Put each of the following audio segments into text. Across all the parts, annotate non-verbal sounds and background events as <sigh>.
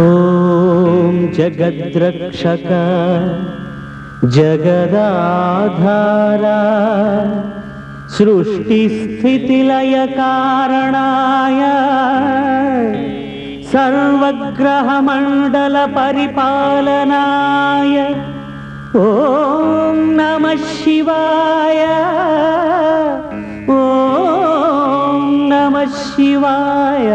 ॐ जगद्रक्षक जगदाधारा सृष्टिस्थितिलयकारणाय सर्वग्रहमण्डलपरिपालनाय ॐ नमः शिवाय ॐ नमः शिवाय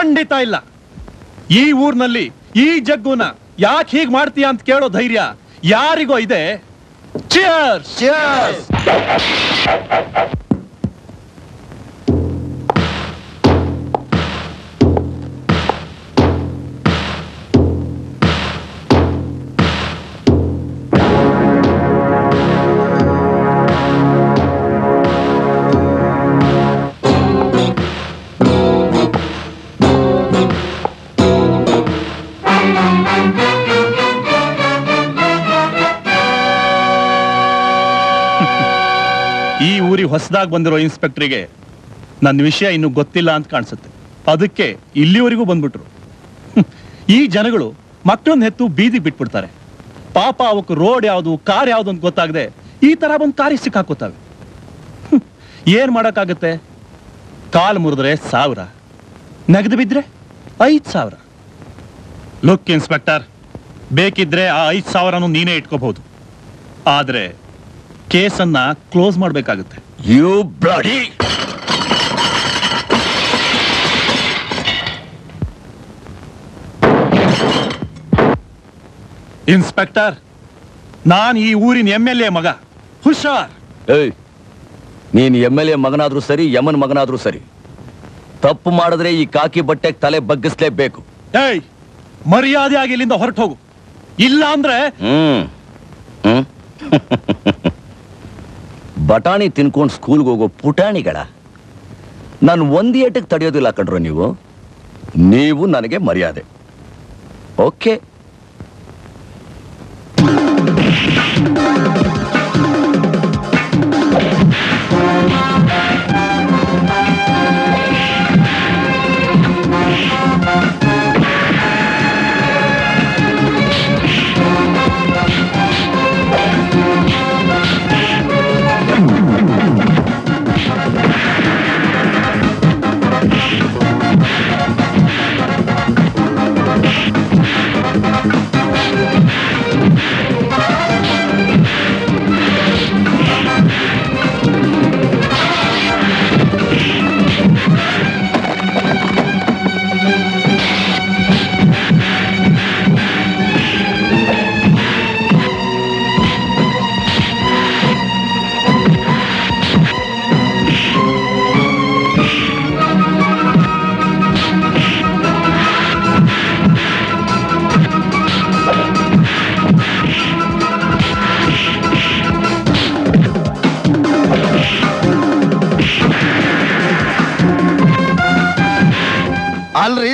ಖಂಡಿತ ಇಲ್ಲ. ಈ ಊರ್ನಲ್ಲಿ ಈ ಜಗ್ಗುನ ಯಾಕೆ ಹೀಗ್ ಮಾಡ್ತೀಯ ಅಂತ ಕೇಳೋ ಧೈರ್ಯ ಯಾರಿಗೋ ಇದೆ. ಚಿಯರ್ಸ್ ಈ ಹೊಸದಾಗಿ ಬಂದಿರೋ ಇನ್ಸ್ಪೆಕ್ಟ್ರಿಗೆ ನನ್ನ ವಿಷಯ ಇನ್ನು ಗೊತ್ತಿಲ್ಲ ಅಂತ ಕಾಣಿಸುತ್ತೆ. ಅದಕ್ಕೆ ಇಲ್ಲಿವರೆಗೂ ಬಂದ್ಬಿಟ್ರು. ಈ ಜನಗಳು ಮಕ್ಕಳನ್ನ ಹೆತ್ತು ಬೀದಿ ಬಿಟ್ಬಿಡ್ತಾರೆ. ಪಾಪ ಅವಕ್ಕೆ ರೋಡ್ ಯಾವುದು, ಕಾರ್ ಯಾವುದು ಅಂತ ಗೊತ್ತಾಗದೆ ಈ ತರ ಬಂದು ಕಾರಿ ಸಿಕ್ಕಾಕೋತಾವೆ. ಏನ್ ಮಾಡೋಕ್ಕಾಗುತ್ತೆ? ಕಾಲ್ ಮುರಿದ್ರೆ ಸಾವಿರ, ನಗದು ಬಿದ್ರೆ ಐದು ಸಾವಿರ. ಲುಕ್ ಇನ್ಸ್ಪೆಕ್ಟರ್, ಬೇಕಿದ್ರೆ ಆ ಐದು ಸಾವಿರನೂ ನೀನೇ ಇಟ್ಕೋಬಹುದು. ಆದರೆ ಕೇಸನ್ನ ಕ್ಲೋಸ್ ಮಾಡ್ಬೇಕಾಗುತ್ತೆ. ಯು bloody... ಇನ್ಸ್ಪೆಕ್ಟರ್ ನಾನು ಈ ಊರಿನ ಎಂ ಎಲ್ ಎ ಮಗ. ಹುಷಾರ್. ಏಯ್ ನೀನು ಎಂ ಎಲ್ ಎ ಮಗನಾದ್ರೂ ಸರಿ ಯಮನ್ ಮಗನಾದ್ರೂ ಸರಿ. ತಪ್ಪು ಮಾಡಿದ್ರೆ ಈ ಕಾಕಿ ಬಟ್ಟೆಗೆ ತಲೆ ಬಗ್ಗಿಸ್ಲೇಬೇಕು. ಏಯ್ ಮರ್ಯಾದೆ ಆಗಿ ಇಲ್ಲಿಂದ ಹೊರಟು ಹೋಗು ಇಲ್ಲ ಅಂದ್ರೆ ಹ್ಮ್ ಹ್ಮ್. <laughs> ಬಟಾಣಿ ತಿನ್ಕೊಂಡು ಸ್ಕೂಲ್ಗೆ ಹೋಗೋ ಪುಟಾಣಿಗಳ. ನಾನು ಒಂದು ಏಟಕ್ಕೆ ತಡೆಯೋದಿಲ್ಲ ಕಣ್ರು ನೀವು. ನೀವು ನನಗೆ ಮರ್ಯಾದೆ. ಓಕೆ?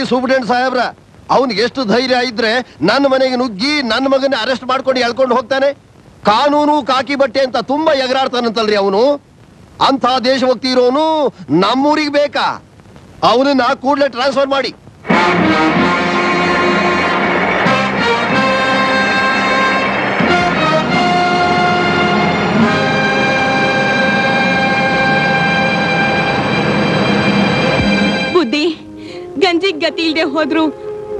ಅಲ್ರಿ ಸೂಪ್ರಿಟೆಂಟ್ ಸಾಹೇಬ್ರ ಅವನಿಗೆ ಎಷ್ಟು ಧೈರ್ಯ ಇದ್ರೆ ನನ್ನ ಮನೆಗೆ ನುಗ್ಗಿ ನನ್ನ ಮಗನ ಅರೆಸ್ಟ್ ಮಾಡ್ಕೊಂಡು ಎಳ್ಕೊಂಡು ಹೋಗ್ತಾನೆ? ಕಾನೂನು ಕಾಕಿ ಬಟ್ಟೆ ಅಂತ ತುಂಬಾ ಎಗರಾಡ್ತಾನಂತಲ್ರಿ ಅವನು. ಅಂತ ದೇಶಭಕ್ತಿ ಇರೋನು ನಮ್ಮೂರಿಗೆ ಬೇಕಾ? ಅವನನ್ನ ಕೂಡಲೇ ಟ್ರಾನ್ಸ್ಫರ್ ಮಾಡಿ. ಗಂಜಿಗ್ ಗತಿ ಇಲ್ದೆ ಹೋದ್ರು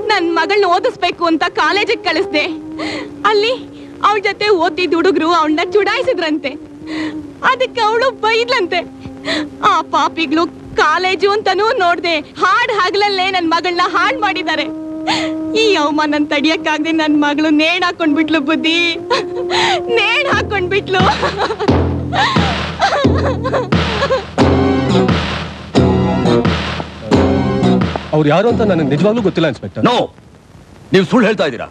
ನನ್ ಮಗಳನ್ನ ಓದಿಸ್ಬೇಕು ಅಂತ ಕಾಲೇಜಿಗೆ ಕಳಿಸ್ದೆ. ಅಲ್ಲಿ ಅವಳ ಜೊತೆ ಓದಿದ ಹುಡುಗರು ಅವಳನ್ನ ಚುಡಾಯಿಸಿದ್ರಂತೆ. ಅದಕ್ಕೆ ಅವಳು ಬೈದ್ಲಂತೆ. ಆ ಪಾಪಿಗ್ಳು ಕಾಲೇಜು ಅಂತಾನೂ ನೋಡ್ದೆ ಹಾಡ್ ಹಗಲಲ್ಲೇ ನನ್ ಮಗಳನ್ನ ಹಾಡ್ ಮಾಡಿದ್ದಾರೆ. ಈ ಅವಮಾನ ತಡಿಯಕ್ಕಾಗದೆ ನನ್ ಮಗಳು ನೇಣ್ ಹಾಕೊಂಡ್ಬಿಟ್ಲು ಬುದ್ಧಿ. ನೇಣ್ ಹಾಕೊಂಡ್ಬಿಟ್ಲು. ಅವ್ರು ಯಾರು ಅಂತ ನನಗೆ ನಿಜವಾಗ್ಲೂ ಗೊತ್ತಿಲ್ಲ ಇನ್ಸ್ಪೆಕ್ಟರ್. ನೋ! ನೀವು ಸುಳ್ಳು ಹೇಳ್ತಾ ಇದ್ದೀರಾ?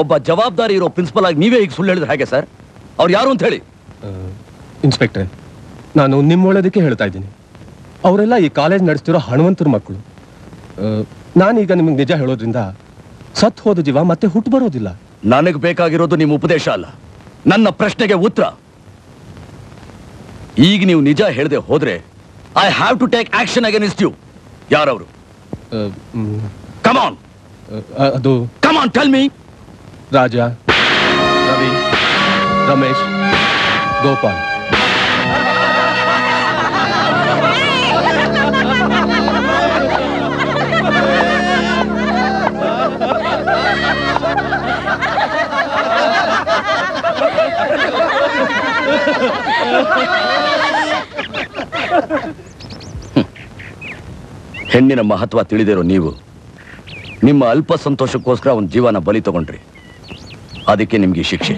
ಒಬ್ಬ ಜವಾಬ್ದಾರಿ ಇರೋ ಪ್ರಿನ್ಸಿಪಲ್ ಆಗಿ ನೀವೇ ಈಗ ಸುಳ್ಳು ಹೇಳಿದ್ರೆ ಹಾಗೆ ಸರ್? ಅವ್ರು ಯಾರು ಅಂತ ಹೇಳಿ? ಇನ್ಸ್ಪೆಕ್ಟರ್ ನಾನು ನಿಮ್ಮ ಒಳ್ಳೇದಕ್ಕೆ ಹೇಳ್ತಾ ಇದ್ದೀನಿ. ಅವರೆಲ್ಲ ಈ ಕಾಲೇಜ್ ನಡೆಸ್ತಿರೋ ಹಣವಂತರ ಮಕ್ಕಳು. ನಾನೀಗ ನಿಮಗೆ ನಿಜ ಹೇಳೋದ್ರಿಂದ ಸತ್ ಹೋದ ಜೀವ ಮತ್ತೆ ಹುಟ್ಟು ಬರೋದಿಲ್ಲ. ನನಗೆ ಬೇಕಾಗಿರೋದು ನಿಮ್ಮ ಉಪದೇಶ ಅಲ್ಲ. ನನ್ನ ಪ್ರಶ್ನೆಗೆ ಉತ್ತರ. ಈಗ ನೀವು ನಿಜ ಹೇಳದೆ ಹೋದ್ರೆ I have to take action against you ಯಾರವರು? ಆ, ಮ್, ಕಮಾನ್ ಆ, ಅದು come on tell me Raja Ravi Ramesh Gopal. <laughs> ಹೆಣ್ಣಿನ ಮಹತ್ವ ತಿಳಿದಿರೋ ನೀವು. ನಿಮ್ಮ ಅಲ್ಪ ಸಂತೋಷಕ್ಕೋಸ್ಕರ ಒಂದು ಜೀವನ ಬಲಿ ತಗೊಂಡ್ರಿ. ಅದಕ್ಕೆ ನಿಮಗೆ ಶಿಕ್ಷೆ.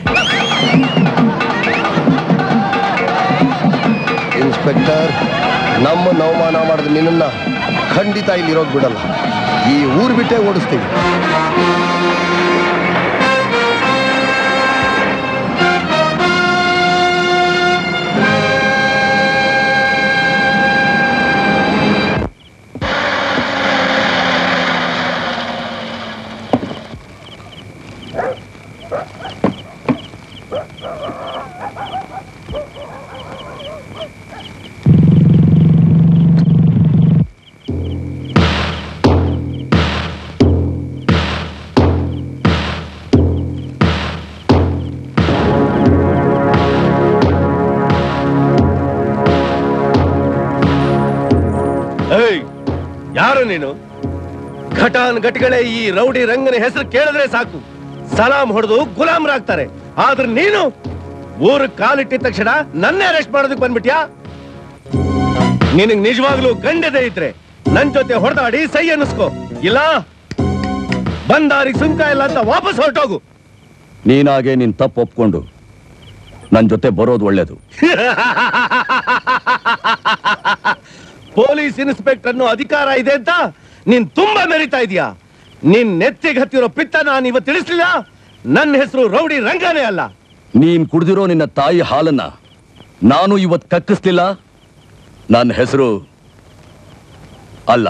ಇನ್ಸ್ಪೆಕ್ಟರ್, ನಮ್ಮ ನವಮಾನ ಮಾಡಿದ ನಿನ್ನ ಖಂಡಿತ ಇಲ್ಲಿ ಇರೋಕ್ ಬಿಡಲ್ಲ. ಈ ಊರು ಬಿಟ್ಟೆ ಓಡಿಸ್ತೀವಿ. ಘಟಾನ್ ಘಟಿಗಳೇ ಈ ರೌಡಿ ರಂಗನ ಹೆಸರು ಕೇಳಿದ್ರೆ ಸಾಕು. ಸಲಾಂ ಹೊಡೆದು ಗುಲಾಮರಾಗ್ತಾರೆ. ಆದ್ರೆ ನೀನು ಊರು ಕಾಲಿಟ್ಟಿದ ತಕ್ಷಣ ನನ್ನೇ ಅರೆಸ್ಟ್ ಮಾಡೋದಕ್ಕೆ ಬಂದ್ಬಿಟ್ಯಾ? ನಿನಗ್ ನಿಜವಾಗ್ಲೂ ಗಂಡದೆ ಇದ್ರೆ ನನ್ ಜೊತೆ ಹೊಡೆದಾಡಿ ಸೈ ಅನ್ನಿಸ್ಕೋ. ಇಲ್ಲ? ಬಂದಾರಿಗೆ ಸುಂಕ ಇಲ್ಲ ಅಂತ ವಾಪಸ್ ಹೊರಟೋಗು. ನೀನಾಗೆ ನಿನ್ ತಪ್ಪು ಒಪ್ಕೊಂಡು ನನ್ ಜೊತೆ ಬರೋದು ಒಳ್ಳೇದು. <laughs> ಪೊಲೀಸ್ ಇನ್ಸ್ಪೆಕ್ಟರ್ ಅನ್ನೋ ಅಧಿಕಾರ ಇದೆ ಅಂತ ನೀನ್ ತುಂಬಾ ಮೆರಿತಾ ಇದೀಯಾ? ನಿನ್ ನೆತ್ತಿಗೆ ಹತ್ತಿರೋ ಪಿತ್ತ ನಾನು ಇವತ್ತು ತಿಳಿಸ್ಲಿಲ್ಲ ನನ್ನ ಹೆಸರು ರೌಡಿ ರಂಗನೇ ಅಲ್ಲ. ನೀನ್ ಕುಡ್ದಿರೋ ನಿನ್ನ ತಾಯಿ ಹಾಲನ್ನ ನಾನು ಇವತ್ ಕಕ್ಕಿಸ್ಲಿಲ್ಲ. ನನ್ನ ಹೆಸರು ಅಲ್ಲ.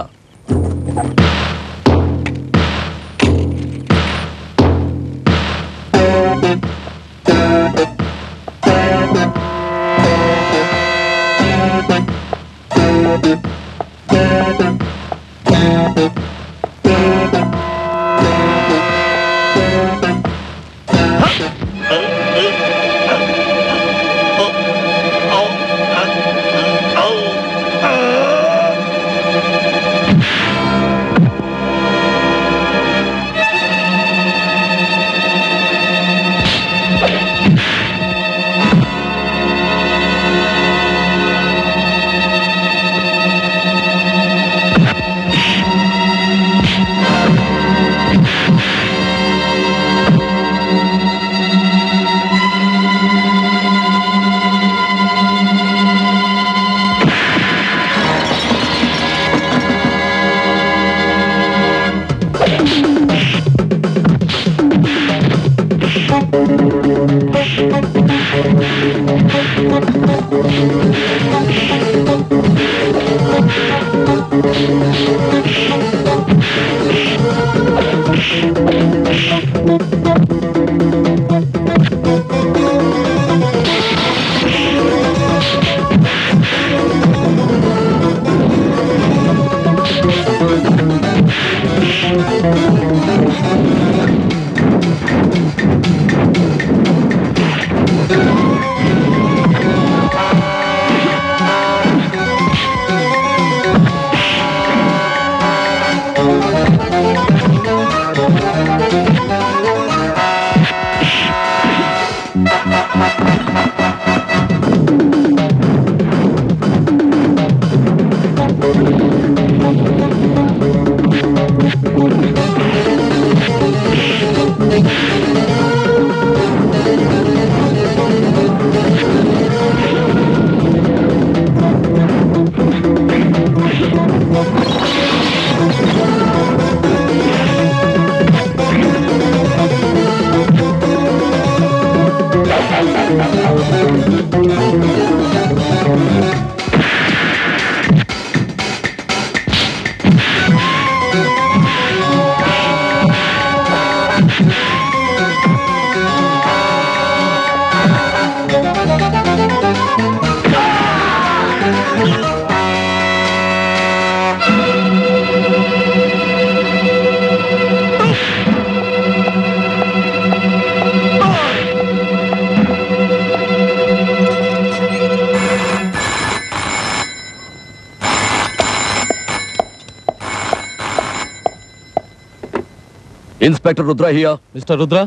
ಇನ್ಸ್ಪೆಕ್ಟರ್ ರುದ್ರಹಿಯ ಮಿಸ್ಟರ್ ರುದ್ರ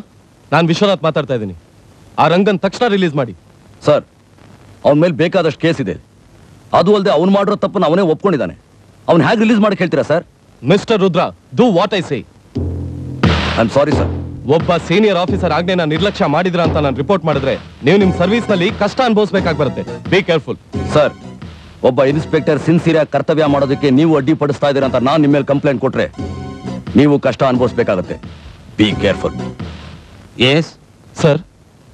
ನಾನು ವಿಶ್ವನಾಥ್ ಮಾತಾಡ್ತಾ ಇದ್ದೀನಿ. ಆ ರಂಗನ್ ತಕ್ಷಣ ರಿಲೀಸ್ ಮಾಡಿ. ಸರ್ ಅವನ ಮೇಲೆ ಬೇಕಾದಷ್ಟು ಕೇಸ್ ಇದೆ. ಅದು ಅಲ್ಲದೆ ಅವನು ಮಾಡಿರೋ ತಪ್ಪನ್ನು ಅವನೇ ಒಪ್ಕೊಂಡಿದ್ದಾನೆ. ಅವನು ಹೇಗೆ ರಿಲೀಸ್ ಮಾಡಕ್ಕೆ ಹೇಳ್ತೀರಾ sir mister Rudra do what I say I am sorry sir ಒಬ್ಬ ಸೀನಿಯರ್ ಆಫೀಸರ್ ಆಜ್ಞೆನ ನಿರ್ಲಕ್ಷ್ಯ ಮಾಡಿದ್ರ ಅಂತ ನಾನು ರಿಪೋರ್ಟ್ ಮಾಡಿದ್ರೆ ನೀವು ನಿಮ್ಮ ಸರ್ವಿಸ್ನಲ್ಲಿ ಕಷ್ಟ ಅನುಭವಿಸಬೇಕಾಗಿ ಬರುತ್ತೆ ಬಿ ಕೇರ್ಫುಲ್ ಸರ್ ಒಬ್ಬ ಇನ್ಸ್ಪೆಕ್ಟರ್ ಸಿನ್ಸಿಯರ್ ಕರ್ತವ್ಯ ಮಾಡೋದಕ್ಕೆ ನೀವು ಅಡ್ಡಿಪಡಿಸ್ತಾ ಇದ್ದೀರಾ ಅಂತ ನಾನು ನಿಮ್ಮ ಮೇಲೆ ಕಂಪ್ಲೇಂಟ್ ಕೊಟ್ರೆ ನೀವು ಕಷ್ಟ ಅನುಭವಿಸ್ಬೇಕಾಗತ್ತೆ. ಬಿ ಕೇರ್ಫುಲ್ ಎಸ್ ಸರ್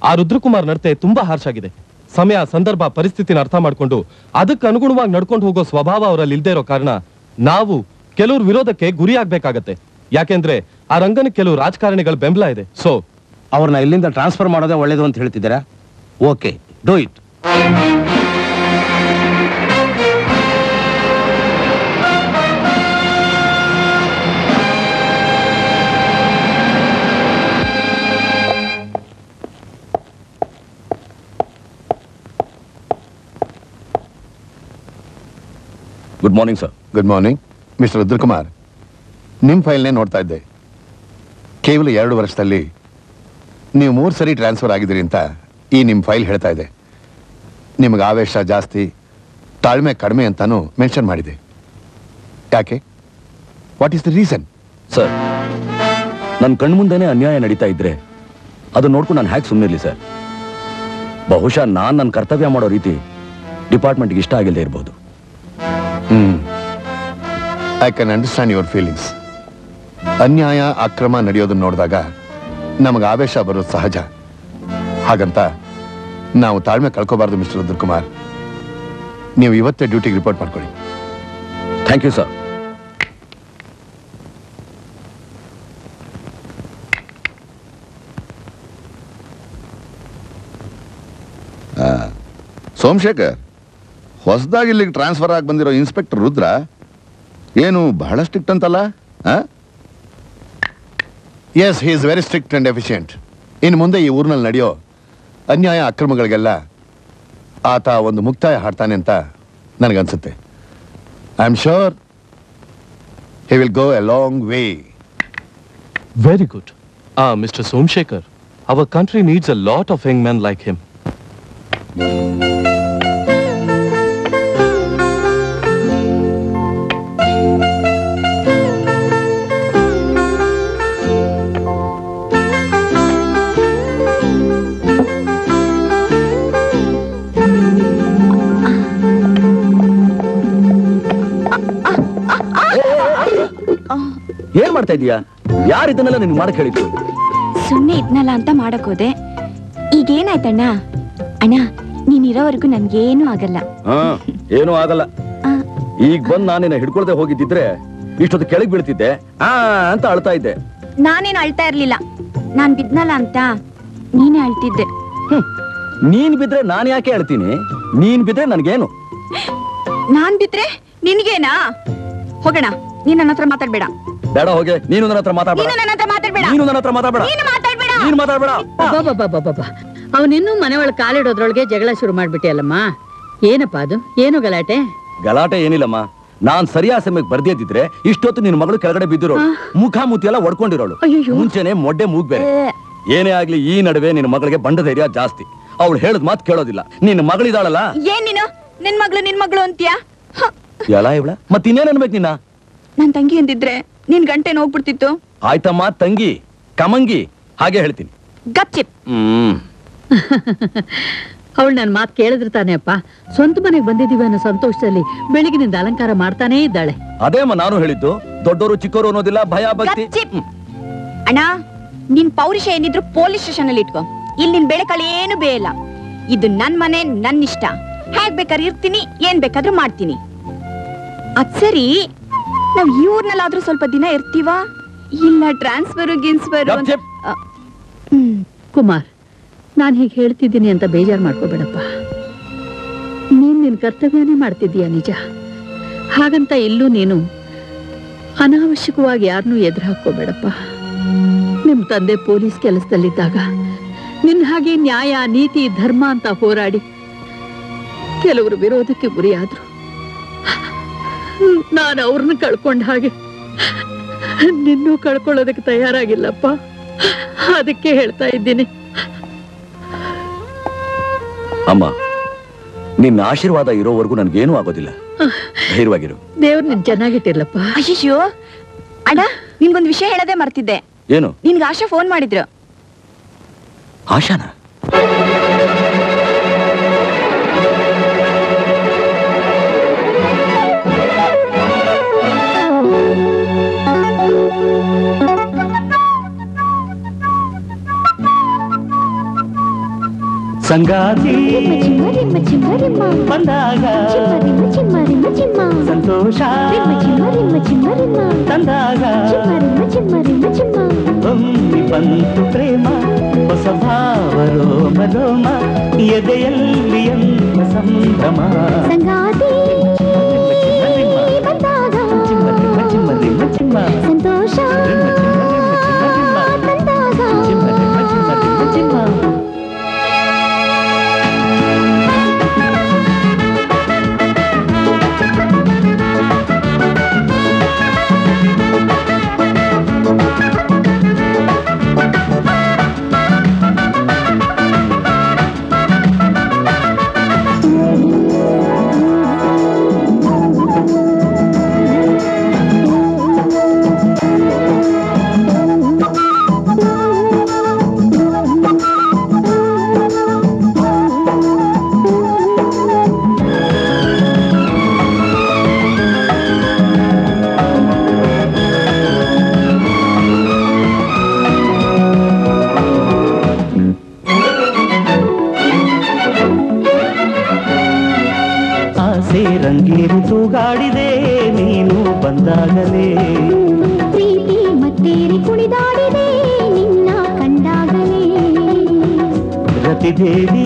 ಆ ರುದ್ರಕುಮಾರ್ ನಡತೆ ತುಂಬಾ ಹಾರ್ಷ್ ಆಗಿದೆ ಸಮಯ ಸಂದರ್ಭ ಪರಿಸ್ಥಿತಿನ ಅರ್ಥ ಮಾಡ್ಕೊಂಡು ಅದಕ್ಕೆ ಅನುಗುಣವಾಗಿ ನಡ್ಕೊಂಡು ಹೋಗೋ ಸ್ವಭಾವ ಅವರಲ್ಲಿ ಇಲ್ದೇ ಇರೋ ಕಾರಣ ನಾವು ಕೆಲವ್ರ ವಿರೋಧಕ್ಕೆ ಗುರಿಯಾಗಬೇಕಾಗತ್ತೆ. ಯಾಕೆಂದ್ರೆ ಆ ರಂಗನ ಕೆಲವು ರಾಜಕಾರಣಿಗಳ ಬೆಂಬಲ ಇದೆ. ಸೊ ಅವ್ರನ್ನ ಇಲ್ಲಿಂದ ಟ್ರಾನ್ಸ್ಫರ್ ಮಾಡೋದೇ ಒಳ್ಳೇದು ಅಂತ ಹೇಳ್ತಿದ್ದೀರಾ? Okay do it good morning sir good morning mister Rudrakumar ನಿಮ್ಮ ಫೈಲ್ನೇ ನೋಡ್ತಾ ಇದ್ದೆ. ಕೇವಲ ಎರಡು ವರ್ಷದಲ್ಲಿ ನೀವು ಮೂರು ಸರಿ ಟ್ರಾನ್ಸ್ಫರ್ ಆಗಿದ್ದೀರಿ ಅಂತ ಈ ನಿಮ್ಮ ಫೈಲ್ ಹೇಳ್ತಾ ಇದೆ. ನಿಮಗೆ ಆವೇಶ ಜಾಸ್ತಿ ತಾಳ್ಮೆ ಕಡಿಮೆ ಅಂತಾನು ಮೆನ್ಷನ್ ಮಾಡಿದೆ. ಯಾಕೆ? What is the reason sir ನನ್ನ ಕಣ್ಮುಂದೆನೇ ಅನ್ಯಾಯ ನಡೀತಾ ಇದ್ರೆ ಅದು ನೋಡ್ಕೊಂಡು ನಾನು ಹ್ಯಾಕ್ ಸುಮ್ಮನಿರಲಿ ಸರ್ ಬಹುಶಃ ನಾನು ನನ್ನ ಕರ್ತವ್ಯ ಮಾಡೋ ರೀತಿ ಡಿಪಾರ್ಟ್ಮೆಂಟ್ಗೆ ಇಷ್ಟ ಆಗಿಲ್ಲದೆ ಇರ್ಬೋದು. I can understand your feelings ಅನ್ಯಾಯ ಅಕ್ರಮ ನಡೆಯೋದನ್ನ ನೋಡಿದಾಗ ನಮಗೆ ಆವೇಶ ಬರೋದು ಸಹಜ. ಹಾಗಂತ ನಾವು ತಾಳ್ಮೆ ಕಳ್ಕೋಬಾರ್ದು ಮಿಸ್ಟರ್ ರುದ್ರಕುಮಾರ್ ನೀವು ಇವತ್ತೇ ಡ್ಯೂಟಿಗೆ ರಿಪೋರ್ಟ್ ಮಾಡ್ಕೊಳ್ಳಿ. Thank you sir Somashekhar. ಹೊಸದಾಗಿ ಇಲ್ಲಿಗೆ ಟ್ರಾನ್ಸ್ಫರ್ ಆಗಿ ಬಂದಿರೋ ಇನ್ಸ್ಪೆಕ್ಟರ್ ರುದ್ರ ಏನು ಬಹಳ ಸ್ಟ್ರಿಕ್ಟ್ ಅಂತಲ್ಲ? Yes he is very strict and efficient ಇನ್ನು ಮುಂದೆ ಈ ಊರಿನಲ್ಲಿ ನಡೆಯೋ ಅನ್ಯಾಯ ಅಕ್ರಮಗಳಿಗೆಲ್ಲ ಆತ ಒಂದು ಮುಕ್ತಾಯ ಹಾಡ್ತಾನೆ ಅಂತ ನನಗನ್ಸುತ್ತೆ. I am sure he will go a long way very good ah mister Somashekhar our country needs a lot of young man like him. ಮಾಡ್ತಾ ಇದೀಯಾ? ಯಾರು ಇದನ್ನೆಲ್ಲ ನೀನು ಮಾಡಕ್ ಹೇಳಿದ್ರು ಸುಮ್ಮನೆ ಇದ್ನಲ್ಲ ಅಂತ ಮಾಡಕ್ ಹೋದೆ. ಈಗೇನಾಯ್ತಣ್ಣ ಅಣ್ಣ? ನೀನಿರೋವರೆಗೂ ನನ್ಗೇನು ಆಗಲ್ಲ. ಹಾ ಏನೂ ಆಗಲ್ಲ. ಆ, ಈಗ ಬಂದ್ ನಾನೇನ ಹಿಡ್ಕೊಳ್ದೆ ಹೋಗಿದ್ದಿದ್ರೆ ಇಷ್ಟೊತ್ತು ಕೆಳಗ್ ಬೀಳ್ತಿದ್ದೆ. ಆ ಅಂತ ಅಳ್ತಾ ಇದ್ದೆ. ನಾನೇನ್ ಅಳ್ತಾ ಇರ್ಲಿಲ್ಲ. ನಾನ್ ಬಿದ್ನಲ್ಲ ಅಂತ ನೀನೇ ಅಳ್ತಿದ್ದೆ. ಹ್ಮ್. ನೀನ್ ಬಿದ್ರೆ ನಾನ್ ಯಾಕೆ ಅಳ್ತೀನಿ? ನೀನ್ ಬಿದ್ರೆ ನನ್ಗೇನು? ನಾನ್ ಬಿದ್ರೆ ನಿನ್ಗೇನಾ? ಹೋಗೋಣ ನೀನ್ ನನ್ನ ಹತ್ರ ಮಾತಾಡ್ಬೇಡ. ಬೇಡ ಹೋಗಿ. ನೀನು ನನ್ನ ಹತ್ರ ಮಾತಾಡ್ಬೇಡ. ನೀನು ನನ್ನ ಹತ್ರ ಮಾತಾಡ್ಬೇಡ. ನೀನು ನನ್ನ ಹತ್ರ ಮಾತಾಡ್ಬೇಡ. ನೀನು ಮಾತಾಡ್ಬೇಡ. ನೀನು ಮಾತಾಡ್ಬೇಡ. ಬಾಬಾ ಅವನಿನ್ನೂ ಮನೆ ಒಳಗೆ ಕಾಲಿಡೋದ್ರೊಳಗೆ ಜಗಳ ಶುರು ಮಾಡ್ಬಿಟ್ಟಿಯಲ್ಲಮ್ಮ. ಏನಪ್ಪ ಅದು? ಏನು ಗಲಾಟೆ? ಗಲಾಟೆ ಏನಿಲ್ಲಮ್ಮ. ನಾನ್ ಸರಿಯಾದ ಸಮಯಕ್ಕೆ ಬರ್ದಿದ್ದಿದ್ರೆ ಇಷ್ಟೊತ್ತು ನಿನ್ ಮಗಳು ಕೆಳಗಡೆ ಬಿದ್ದಿರೋಳು. ಮುಖ ಮುತಿ ಎಲ್ಲ ಒಡ್ಕೊಂಡಿರೋಳು. ಮುಂಚೆನೆ ಮೊಡ್ಡೆ ಮೂಗ್ಬೇರೆ. ಏನೇ ಆಗ್ಲಿ ಈ ನಡುವೆ ನಿನ್ನ ಮಗಳಿಗೆ ಬಂಡ ಧೈರ್ಯ ಜಾಸ್ತಿ. ಅವಳು ಹೇಳದ್ ಮಾತು ಕೇಳೋದಿಲ್ಲ. ನಿನ್ನ ಮಗಳಿದಾಳಲ್ಲ? ಏನ್ ನೀನು? ನಿನ್ ಮಗಳು ನಿನ್ ಮಗಳು ಅಂತ್ಯಾ? ಎಲ್ಲ ಇವಳ? ಮತ್ತಿನ್ನೇನ್ ಅನ್ಬೇಕು ನಿನ್ನ? ನನ್ ತಂಗಿ ಅಂದಿದ್ರೆ ನಿನ್ ಗಂಟೆ ಹೋಗ್ಬಿಡ್ತಿತ್ತು? ಆಯ್ತಮ್ಮ ತಂಗಿ ಕಮಂಗಿ ಹಾಗೆ ಹೇಳ್ತೀನಿ. ಗಚ್ಚಿ ಹ್ಮ್. <laughs> ಅವಳು ನನ್ನ ಮಾತು ಕೇಳಿದ್ರೆ ತಾನೇ ಅಪ್ಪ. ಸ್ವಂತ ಮನೆಗೆ ಬಂದಿದ್ದೀವಿ ಅನ್ನೋ ಸಂತೋಷದಲ್ಲಿ ಬೆಳಿಗ್ಗಿನಿಂದ ಅಲಂಕಾರ ಮಾಡ್ತಾನೇ ಇದ್ದಾಳೆ. ಅದೇ ಅಮ್ಮ ನಾನು ಹೇಳಿದ್ದು. ದೊಡ್ಡವರು ಚಿಕ್ಕವರು ಅನ್ನೋದಿಲ್ಲ ಭಯ ಭಕ್ತಿ. ಅಣ್ಣ ನಿನ್ ಪೌರುಷ ಏನಿದ್ರು ಪೊಲೀಸ್ ಸ್ಟೇಷನ್ ಅಲ್ಲಿ ಇಟ್ಕೋ. ಇಲ್ಲಿ ನಿನ್ ಬೆಳಕಲ್ಲಿ ಏನು ಬೇಯಲ್ಲ. ಇದು ನನ್ ಮನೆ ನನ್ನ ಇಷ್ಟ ಹೇಗ್ ಬೇಕಾದ್ರೆ ಇರ್ತೀನಿ ಏನ್ ಬೇಕಾದ್ರೂ ಮಾಡ್ತೀನಿ. ಅದ್ ಸರಿ ನಾವ್ ಈ ಊರ್ನಲ್ಲಾದ್ರೂ ಸ್ವಲ್ಪ ದಿನ ಇರ್ತೀವಾ? ಇಲ್ಲ ಟ್ರಾನ್ಸ್ಫರ್ ಗಿನ್ಸ್ಫರ್ ಹ್ಮ್ ಕುಮಾರ್ ನಾನು ಹೀಗೆ ಹೇಳ್ತಿದ್ದೀನಿ ಅಂತ ಬೇಜಾರು ಮಾಡ್ಕೋಬೇಡಪ್ಪ. ನೀನ್ ನಿನ್ ಕರ್ತವ್ಯನೇ ಮಾಡ್ತಿದ್ದೀಯ ನಿಜ. ಹಾಗಂತ ಇಲ್ಲೂ ನೀನು ಅನಾವಶ್ಯಕವಾಗಿ ಯಾರನ್ನೂ ಎದುರು ಹಾಕೋಬೇಡಪ್ಪ ನಿಮ್ ತಂದೆ ಪೊಲೀಸ್ ಕೆಲಸದಲ್ಲಿದ್ದಾಗ ನಿನ್ನ ಹಾಗೆ ನ್ಯಾಯ ನೀತಿ ಧರ್ಮ ಅಂತ ಹೋರಾಡಿ ಕೆಲವರು ವಿರೋಧಕ್ಕೆ ಗುರಿಯಾದ್ರು. ನಾನು ಅವ್ರನ್ನ ಕಳ್ಕೊಂಡ ಹಾಗೆ. ನಿನ್ನೂ ಕಳ್ಕೊಳ್ಳೋದಕ್ಕೆ ತಯಾರಾಗಿಲ್ಲಪ್ಪ. ಅದಕ್ಕೆ ಹೇಳ್ತಾ ಇದ್ದೀನಿ. ಅಮ್ಮ ನಿನ್ನ ಆಶೀರ್ವಾದ ಇರೋವರೆಗೂ ನನ್ಗೇನೂ ಆಗೋದಿಲ್ಲ. ಧೈರ್ಯವಾಗಿರು. ದೇವ್ರು ನಿನ್ ಚೆನ್ನಾಗಿಟ್ಟಿರ್ಲಪ್ಪ ಅಯ್ಯೋ ಅಣ್ಣ ನಿನ್ಗೊಂದು ವಿಷಯ ಹೇಳದೆ ಮರ್ತಿದ್ದೆ. ಏನು? ನಿನ್ಗೆ ಆಶಾ ಫೋನ್ ಮಾಡಿದ್ರು. ಆಶಾನ? ಸಂಗಾತಿ ಬಂದಾಗ ಸಂತೋಷ ತಂದಾಗ ಒಮ್ಮೆ ಬಂತು ಪ್ರೇಮ ಹೊಸ ಭಾವ ರೋಮ ರೋಮ ಎದೆಯಲ್ಲಿ ಎಂಬ ಸಂಭ್ರಮ ಚಿಮ್ಮ ಚಿಮ್ಮ ಚಿಮ್ಮ ಚಿಮ್ಮ ಚಿಮ್ಮ ಸಂತೋಷ దేవి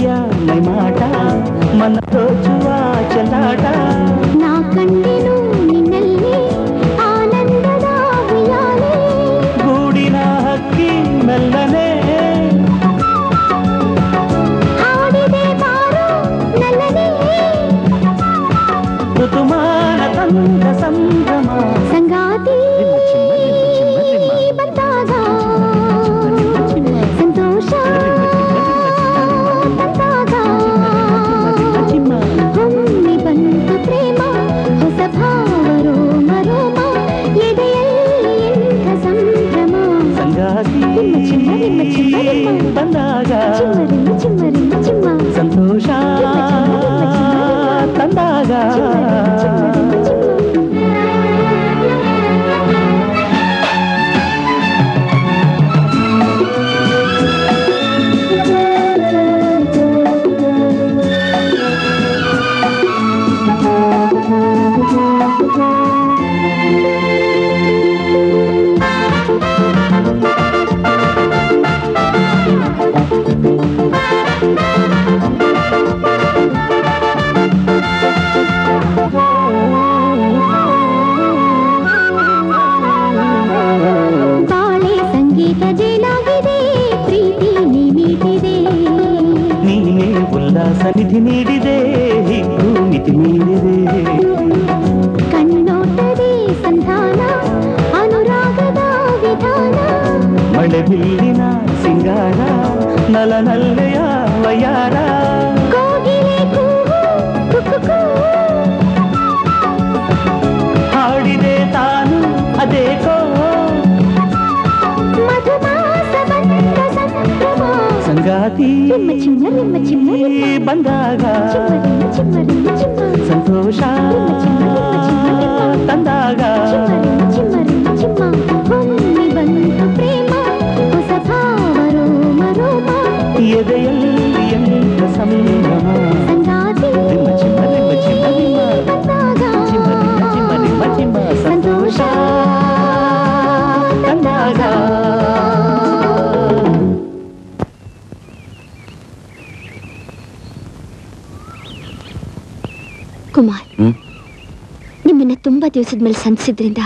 ಮೇಲೆ ಸಂತಿಸಿದ್ರಿಂದ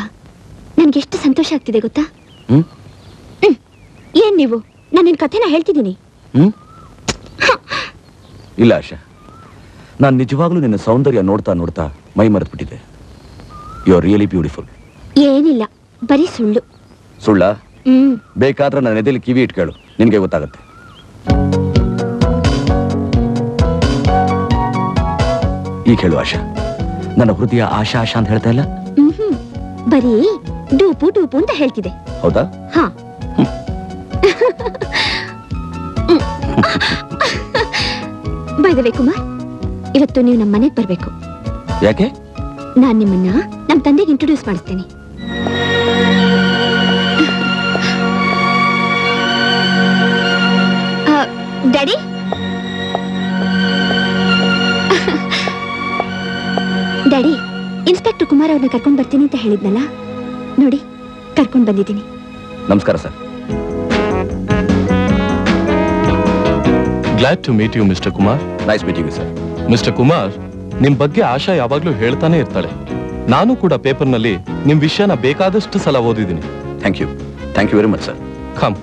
ನನ್ಗೆ ಎಷ್ಟು ಸಂತೋಷ ಆಗ್ತಿದೆ ಗೊತ್ತಾ. ಏನ್ ನೀವು? ನಾನು ನಿನ್ ಕಥೆನ ಹೇಳ್ತಿದ್ದೀನಿ. ಇಲ್ಲ ಆಶಾ. ನಾನು ನಿಜವಾಗ್ಲೂ ನಿನ್ನ ಸೌಂದರ್ಯ ನೋಡ್ತಾ ನೋಡ್ತಾ ಮೈ ಮರೆತ್ಬಿಟ್ಟಿದೆ ಯು ಆರ್ ರಿಯಲಿ ಬ್ಯೂಟಿಫುಲ್ ಏನಿಲ್ಲ ಬರೀ ಸುಳ್ಳು. ಸುಳ್ಳ? ಬೇಕಾದ್ರೆ ನನ್ನ ಎದೆಯಲ್ಲಿ ಕಿವಿ ಇಟ್ಕೇಳು. ನಿನಗೆ ಗೊತ್ತಾಗತ್ತೆ. ಈಗ ಹೇಳು ಆಶಾ. ನನ್ನ ಹೃದಯ ಆಶಾ ಆಶಾ ಅಂತ ಹೇಳ್ತಾ ಇಲ್ಲ? ಬರೀ ಡೂಪು ಡೂಪು ಅಂತ ಹೇಳ್ತಿದೆ. ಹೌದಾ? ಹಾ. ಬೈದವೆ ಕುಮಾರ್ ಇವತ್ತು ನೀವು ನಮ್ಮ ಮನೆಗೆ ಬರಬೇಕು. ಯಾಕೆ? ನಾನು ನಿಮ್ಮನ್ನ ನಮ್ಮ ತಂದೆಗೆ ಇಂಟ್ರೊಡ್ಯೂಸ್ ಮಾಡಿಸ್ತೇನೆ. ಡ್ಯಾಡಿ? ಕುಮಾರ್ ಅವ್ರನ್ನ ಕರ್ಕೊಂಡ್ ಬರ್ತೀನಿ ಅಂತ ಹೇಳಿದ್ನಲ್ಲ? ನೋಡಿ ಕರ್ಕೊಂಡ್ ಬಂದಿದ್ದೀನಿ. ನಮಸ್ಕಾರ sir. Glad to meet you mister Kumar nice meeting sir mister Kumar ನಿಮ್ ಬಗ್ಗೆ ಆಶಾ ಯಾವಾಗ್ಲೂ ಹೇಳ್ತಾನೆ ಇರ್ತಾಳೆ. ನಾನು ಕೂಡ ಪೇಪರ್ನಲ್ಲಿ ನಿಮ್ ವಿಷಯನ ಬೇಕಾದಷ್ಟು ಸಲ ಓದಿದ್ದೀನಿ. Thank you thank you very much sir come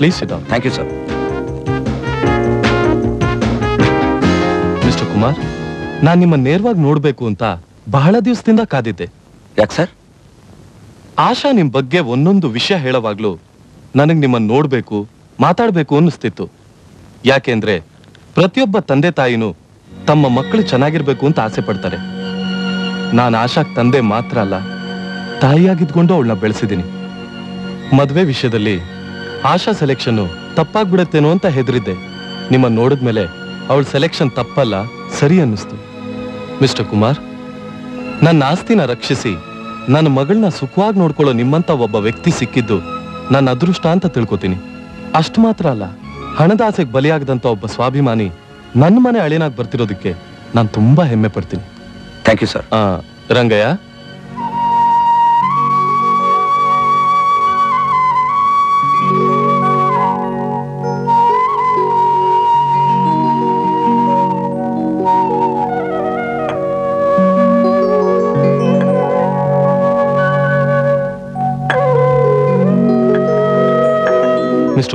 please thank you sir Kumar ನಾನ್ ನಿಮ್ಮ ನೇರವಾಗಿ ನೋಡ್ಬೇಕು ಅಂತ ಬಹಳ ದಿವಸದಿಂದ ಕಾದಿದ್ದೆ. ಯಾಕೆ ಸರ್? ಆಶಾ ನಿಮ್ ಬಗ್ಗೆ ಒಂದೊಂದು ವಿಷಯ ಹೇಳೋವಾಗ್ಲೂ ನನಗ್ ನಿಮ್ಮನ್ನ ನೋಡ್ಬೇಕು ಮಾತಾಡ್ಬೇಕು ಅನ್ನಿಸ್ತಿತ್ತು. ಯಾಕೆಂದ್ರೆ ಪ್ರತಿಯೊಬ್ಬ ತಂದೆ ತಾಯಿನೂ ತಮ್ಮ ಮಕ್ಕಳು ಚೆನ್ನಾಗಿರ್ಬೇಕು ಅಂತ ಆಸೆ ಪಡ್ತಾರೆ. ನಾನು ಆಶಾಕ್ ತಂದೆ ಮಾತ್ರ ಅಲ್ಲ ತಾಯಿಯಾಗಿದ್ಕೊಂಡು ಅವಳನ್ನ ಬೆಳೆಸಿದ್ದೀನಿ ಮದುವೆ ವಿಷಯದಲ್ಲಿ ಆಶಾ ಸೆಲೆಕ್ಷನ್ನು ತಪ್ಪಾಗ್ಬಿಡುತ್ತೇನೋ ಅಂತ ಹೆದರಿದ್ದೆ. ನಿಮ್ಮನ್ನು ನೋಡಿದ್ಮೇಲೆ ಅವಳ ಸೆಲೆಕ್ಷನ್ ತಪ್ಪಲ್ಲ ಸರಿ ಅನ್ನಿಸ್ತು. ಮಿಸ್ಟರ್ ಕುಮಾರ್ ನನ್ನ ಆಸ್ತಿನ ರಕ್ಷಿಸಿ ನನ್ನ ಮಗಳನ್ನ ಸುಖವಾಗಿ ನೋಡ್ಕೊಳ್ಳೋ ನಿಮ್ಮಂತ ಒಬ್ಬ ವ್ಯಕ್ತಿ ಸಿಕ್ಕಿದ್ದು ನನ್ನ ಅದೃಷ್ಟ ಅಂತ ತಿಳ್ಕೊತೀನಿ. ಅಷ್ಟು ಮಾತ್ರ ಅಲ್ಲ ಹಣದ ಆಸೆಗೆ ಬಲಿಯಾಗದಂತ ಒಬ್ಬ ಸ್ವಾಭಿಮಾನಿ ನನ್ನ ಮನೆ ಅಳಿನಾಗ್ ಬರ್ತಿರೋದಕ್ಕೆ ನಾನು ತುಂಬಾ ಹೆಮ್ಮೆ ಪಡ್ತೀನಿ. ಥ್ಯಾಂಕ್ ಯು ಸರ್ ಆ, ರಂಗಯ್ಯ.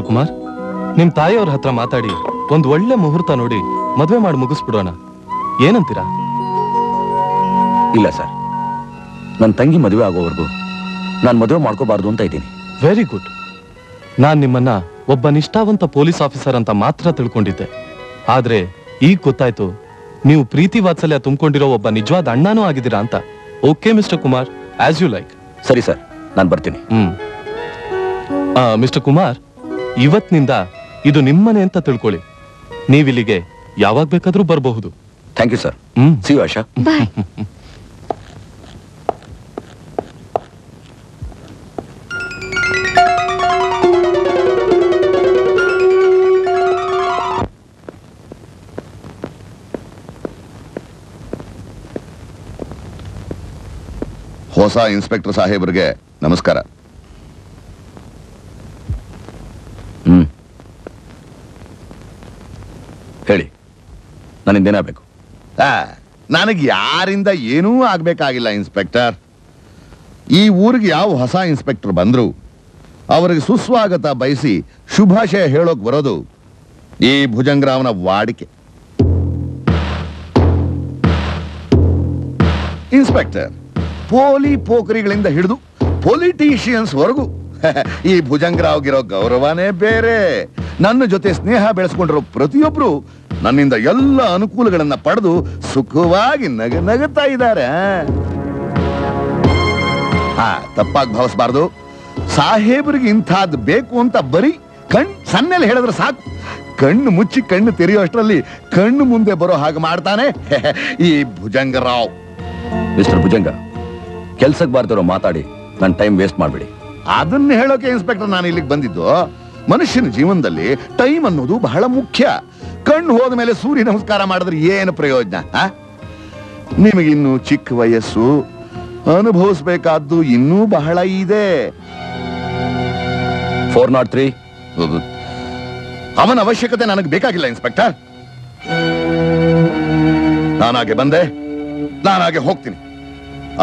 ಕುಮಾರ್ ನಿಮ್ ತಾಯಿಯವ್ರ ಹತ್ರ ಮಾತಾಡಿ ಒಂದ್ ಒಳ್ಳೆ ಮುಹೂರ್ತ ನೋಡಿ ಮದ್ವೆ ಮಾಡಿ ಮುಗಿಸ್ಬಿಡೋಣ. ಏನಂತೀರಾ? ಇಲ್ಲ ಸರ್. ನನ್ನ ತಂಗಿ ಮದುವೆ ಆಗೋವರೆಗೂ ನಾನು ಮದುವೆ ಮಾಡ್ಕೋಬಾರ್ದು ಅಂತ ಇದ್ದೀನಿ. ವೆರಿ ಗುಡ್ ನಾನ್ ನಿಮ್ಮನ್ನ ಒಬ್ಬ ನಿಷ್ಠಾವಂತ ಪೊಲೀಸ್ ಆಫೀಸರ್ ಅಂತ ಮಾತ್ರ ತಿಳ್ಕೊಂಡಿದ್ದೆ. ಆದ್ರೆ ಈಗ ಗೊತ್ತಾಯ್ತು ನೀವು ಪ್ರೀತಿ ವಾತ್ಸಲ್ಯ ತುಂಬಿಕೊಂಡಿರೋ ಒಬ್ಬ ನಿಜವಾದ ಅಣ್ಣನೂ ಆಗಿದ್ದೀರಾ ಅಂತ. Okay mister Kumar as you like ಸರಿ ಸರ್ ನಾನು ಬರ್ತೀನಿ. ಹ್ಮ್. ಆ, ಮಿಸ್ಟರ್ ಕುಮಾರ್ ಇವತ್ತಿನಿಂದ ಇದು ನಿಮ್ಮನೆ ಅಂತ ತಿಳ್ಕೊಳ್ಳಿ. ನೀವಿಲ್ಲಿಗೆ ಯಾವಾಗ ಬೇಕಾದ್ರೂ ಬರಬಹುದು. Thank you sir hmm. See you Asha bye ಹೊಸ ಇನ್ಸ್ಪೆಕ್ಟರ್ ಸಾಹೇಬ್ರಿಗೆ ನಮಸ್ಕಾರ. ಹೇಳಿ. ನನ್ನಿಂದೇನಾಗಬೇಕು ನನಗೆ ಯಾರಿಂದ ಏನೂ ಆಗಬೇಕಾಗಿಲ್ಲ, ಇನ್ಸ್ಪೆಕ್ಟರ್. ಈ ಊರಿಗೆ ಯಾವ ಹೊಸ ಇನ್ಸ್ಪೆಕ್ಟರ್ ಬಂದರು, ಅವರಿಗೆ ಸುಸ್ವಾಗತ ಬಯಸಿ ಶುಭಾಶಯ ಹೇಳೋಕೆ ಬರೋದು ಈ ಭುಜಂಗರಾವ್ನ ವಾಡಿಕೆ. ಇನ್ಸ್ಪೆಕ್ಟರ್, ಪೋಲಿ ಪೋಖರಿಗಳಿಂದ ಹಿಡಿದು ಪೊಲಿಟೀಷಿಯನ್ಸ್ವರೆಗೂ <laughs> ಈ ಭುಜಂಗರಾವ್ಗಿರೋ ಗೌರವನೇ ಬೇರೆ. ನನ್ನ ಜೊತೆ ಸ್ನೇಹ ಬೆಳೆಸ್ಕೊಂಡಿರೋ ಪ್ರತಿಯೊಬ್ರು ನನ್ನಿಂದ ಎಲ್ಲ ಅನುಕೂಲಗಳನ್ನ ಪಡೆದು ಸುಖವಾಗಿ ನಗ ನಗುತ್ತಾ ಇದ್ದಾರೆ. ಹಾ ತಪ್ಪಾಗಿ ಭಾವಿಸಬಾರ್ದು. ಸಾಹೇಬರಿಗೆ ಇಂಥದ್ದು ಬೇಕು ಅಂತ ಬರೀ ಕಣ್ ಸಣ್ಣಲ್ಲಿ ಹೇಳಿದ್ರೆ ಸಾಕು. ಕಣ್ಣು ಮುಚ್ಚಿ ಕಣ್ಣು ತೆರೆಯೋ ಅಷ್ಟರಲ್ಲಿ ಕಣ್ಣು ಮುಂದೆ ಬರೋ ಹಾಗೆ ಮಾಡ್ತಾನೆ <laughs> ಈ ಭುಜಂಗರಾವ್. ಮಿಸ್ಟರ್ ಭುಜಂಗ ಕೆಲ್ಸಕ್ಕೆ ಬಾರ್ದಿರೋ ಮಾತಾಡಿ ನನ್ನ ಟೈಮ್ ವೇಸ್ಟ್ ಮಾಡಬೇಡಿ. ಅದನ್ನ ಹೇಳೋಕೆ ಇನ್ಸ್ಪೆಕ್ಟರ್ ನಾನು ಇಲ್ಲಿಗೆ ಬಂದಿದ್ದು. ಮನುಷ್ಯನ ಜೀವನದಲ್ಲಿ ಟೈಮ್ ಅನ್ನೋದು ಬಹಳ ಮುಖ್ಯ. ಕಣ್ಣು ಹೋದ ಮೇಲೆ ಸೂರ್ಯ ನಮಸ್ಕಾರ ಮಾಡಿದ್ರೆ ಏನು ಪ್ರಯೋಜನ? ನಿಮಗಿನ್ನು ಚಿಕ್ಕ ವಯಸ್ಸು ಅನುಭವಿಸಬೇಕಾದ್ದು ಇನ್ನೂ ಬಹಳ ಇದೆ. ಫೋರ್ ನಾಟ್ ತ್ರೀ ಅವನ ಅವಶ್ಯಕತೆ ನನಗೆ ಬೇಕಾಗಿಲ್ಲ ಇನ್ಸ್ಪೆಕ್ಟರ್ ನಾನಾಗೆ ಬಂದೆ ನಾನಾಗೆ ಹೋಗ್ತೀನಿ.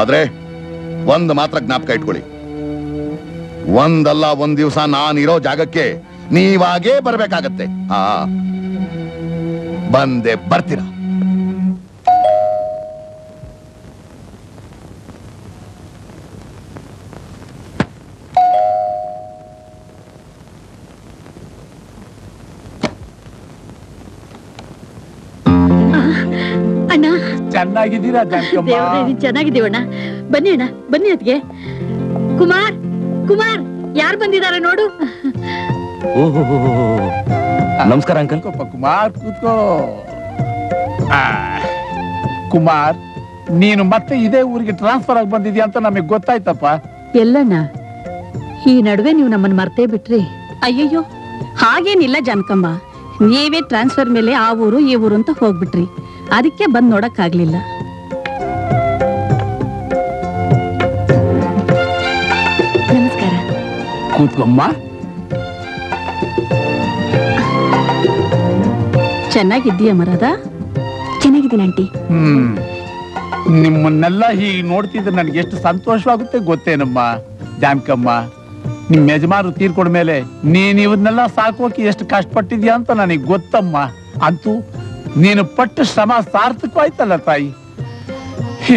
ಆದ್ರೆ ಒಂದು ಮಾತ್ರ ಜ್ಞಾಪಕ ಇಟ್ಕೊಳ್ಳಿ. ಒಂದಲ್ಲ ಒಂದ್ ದಿವಸ ನಾನಿರೋ ಜಾಗಕ್ಕೆ ನೀವಾಗೇ ಬರ್ಬೇಕಾಗತ್ತೆ. ಆ ಬಂದೆ ಬರ್ತೀರ? ಅಣ್ಣ. ಚೆನ್ನಾಗಿದ್ದೀರಾ ಚೆನ್ನಾಗಿದ್ದೀವಣ್ಣ. ಬನ್ನಿ ಅಣ್ಣ ಬನ್ನಿ ಅದ್ಗೆ ಕುಮಾರ್ ಕುಮಾರ್ ಯಾರ್ ಬಂದಿದ್ದಾರೆ ನೋಡು. ನಮಸ್ಕಾರ ಅಂಕಲ್. ಕುಮಾರ್ ಕೂತ್ಕೋ. ಆ, ಕುಮಾರ್ ನೀನು ಮತ್ತೆ ಇದೇ ಊರಿಗೆ ಟ್ರಾನ್ಸ್ಫರ್ ಆಗಿ ಬಂದಿದ್ಯಾ ಅಂತ ನಮಗೆ ಗೊತ್ತಾಯ್ತಪ್ಪ. ಎಲ್ಲಣ್ಣ ಈ ನಡುವೆ ನೀವು ನಮ್ಮನ್ನ ಮರ್ತೇ ಬಿಟ್ರಿ. ಅಯ್ಯಯ್ಯೋ ಹಾಗೇನಿಲ್ಲ ಜಾನಕಮ್ಮ. ನೀವೇ ಟ್ರಾನ್ಸ್ಫರ್ ಮೇಲೆ ಆ ಊರು ಈ ಊರು ಅಂತ ಹೋಗ್ಬಿಟ್ರಿ. ಅದಕ್ಕೆ ಬಂದ್ ನೋಡಕ್ಕಾಗ್ಲಿಲ್ಲ. ನಮಸ್ಕಾರ ಕೂತ್ಕೊಮ್ಮ ಚೆನ್ನಾಗಿದ್ದೀಯ ಮರದ? ಚೆನ್ನಾಗಿದ್ದೀನಿ ಆಂಟಿ. ಹ್ಮ್. ನಿಮ್ಮನ್ನೆಲ್ಲ ಹೀಗೆ ನೋಡ್ತಿದ್ರೆ ನನಗೆ ಎಷ್ಟು ಸಂತೋಷವಾಗುತ್ತೆ ಗೊತ್ತೇನಮ್ಮ? ಜಾನಕಮ್ಮ ನಿಮ್ಮ ಯಜಮಾನರು ತೀರ್ಕೊಂಡ ಮೇಲೆ ನೀನು ಇವನ್ನೆಲ್ಲ ಸಾಕೋಕೆ ಎಷ್ಟು ಕಷ್ಟಪಟ್ಟಿದ್ಯಾ ಅಂತ ನನಗೆ ಗೊತ್ತಮ್ಮ. ಅಂತೂ ನೀನು ಪಟ್ಟು ಶ್ರಮ ಸಾರ್ಥಕವಾಯ್ತಲ್ಲ ತಾಯಿ.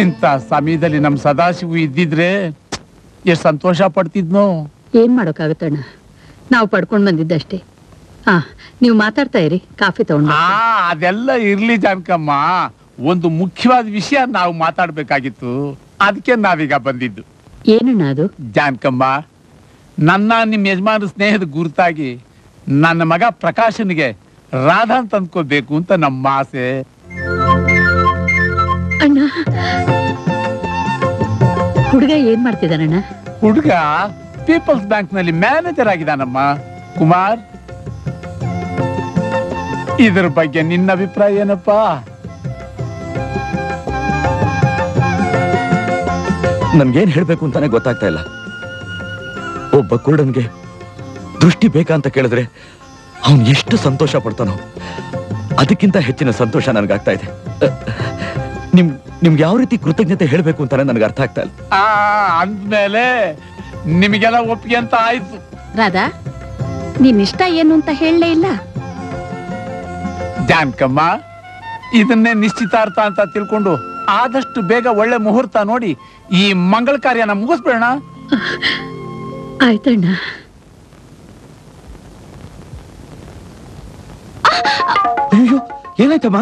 ಇಂಥ ಸಮಯದಲ್ಲಿ ನಮ್ಮ ಸದಾಶಿವು ಇದ್ದಿದ್ರೆ ಎಷ್ಟು ಸಂತೋಷ ಪಡ್ತಿದ್ನೋ. ಏನ್ ಮಾಡೋಕ್ಕಾಗತ್ತಣ್ಣ ನಾವು ಪಡ್ಕೊಂಡ್ ಬಂದಿದ್ದಷ್ಟೇ. ಹಾ ನೀವು ಮಾತಾಡ್ತಾ ಇರಿ ಕಾಫಿ ತಗೊಂಡು ಆ ಅದೆಲ್ಲ ಇರ್ಲಿ ಜಾನಕಮ್ಮ. ಒಂದು ಮುಖ್ಯವಾದ ವಿಷಯ ನಾವು ಮಾತಾಡ್ಬೇಕಾಗಿತ್ತು. ಅದಕ್ಕೆ ನಾವೀಗ ಬಂದಿದ್ದು. ಏನಣ್ಣ ಅದು? ಜಾನಕಮ್ಮ ನನ್ನ ನಿಮ್ಮ ಯಜಮಾನ ಸ್ನೇಹದ ಗುರುತಾಗಿ ನನ್ನ ಮಗ ಪ್ರಕಾಶನಿಗೆ ರಾಧಾ ಅಂತ ಅಂದ್ಕೋಬೇಕು ಅಂತ ನಮ್ಮ ಆಸೆ. ಅಣ್ಣ ಹುಡುಗ ಏನ್ ಮಾಡ್ತಿದ್ದಾನಣ್ಣ? ಹುಡುಗ ಪೀಪಲ್ಸ್ ಬ್ಯಾಂಕ್ನಲ್ಲಿ ಮ್ಯಾನೇಜರ್ ಆಗಿದ್ದಾನಮ್ಮ. ಕುಮಾರ್. ಇದ್ರ ಬಗ್ಗೆ ನಿನ್ನ ಅಭಿಪ್ರಾಯ ಏನಪ್ಪಾ? ನನ್ಗೇನ್ ಹೇಳ್ಬೇಕು ಅಂತಾನೆ ಗೊತ್ತಾಗ್ತಾ ಇಲ್ಲ. ಒಬ್ಬ ಕುರುಡನ್ಗೆ ದೃಷ್ಟಿ ಬೇಕಾ ಅಂತ ಕೇಳಿದ್ರೆ ಅವನ್ ಎಷ್ಟು ಸಂತೋಷ ಪಡ್ತಾನೋ ಅದಕ್ಕಿಂತ ಹೆಚ್ಚಿನ ಸಂತೋಷ ನನ್ಗಾಗ್ತಾ ಇದೆ. ನಿಮ್ ನಿಮ್ಗೆ ಯಾವ ರೀತಿ ಕೃತಜ್ಞತೆ ಹೇಳ್ಬೇಕು ಅಂತಾನೆ ನನಗೆ ಅರ್ಥ ಆಗ್ತಾ ಇಲ್ಲ. ಆ ಅಂದ್ಮೇಲೆ ನಿಮಗೆಲ್ಲ ಒಪ್ಪಿಗೆ ಅಂತ ಆಯ್ತು. ರಾಧಾ ನಿನ್ನ ಇಷ್ಟ ಏನು ಅಂತ ಹೇಳಲೇ ಇಲ್ಲ. ಜಾನ್ಕಮ್ಮ ಇದನ್ನೇ ನಿಶ್ಚಿತಾರ್ಥ ಅಂತ ತಿಳ್ಕೊಂಡು ಆದಷ್ಟು ಬೇಗ ಒಳ್ಳೆ ಮುಹೂರ್ತ ನೋಡಿ ಈ ಮಂಗಳ ಕಾರ್ಯನ ಮುಗಿಸ್ಬೇಡ ಆಯ್ತಣ್ಣ. ಅಯ್ಯೋ ಏನಾಯ್ತಮ್ಮ?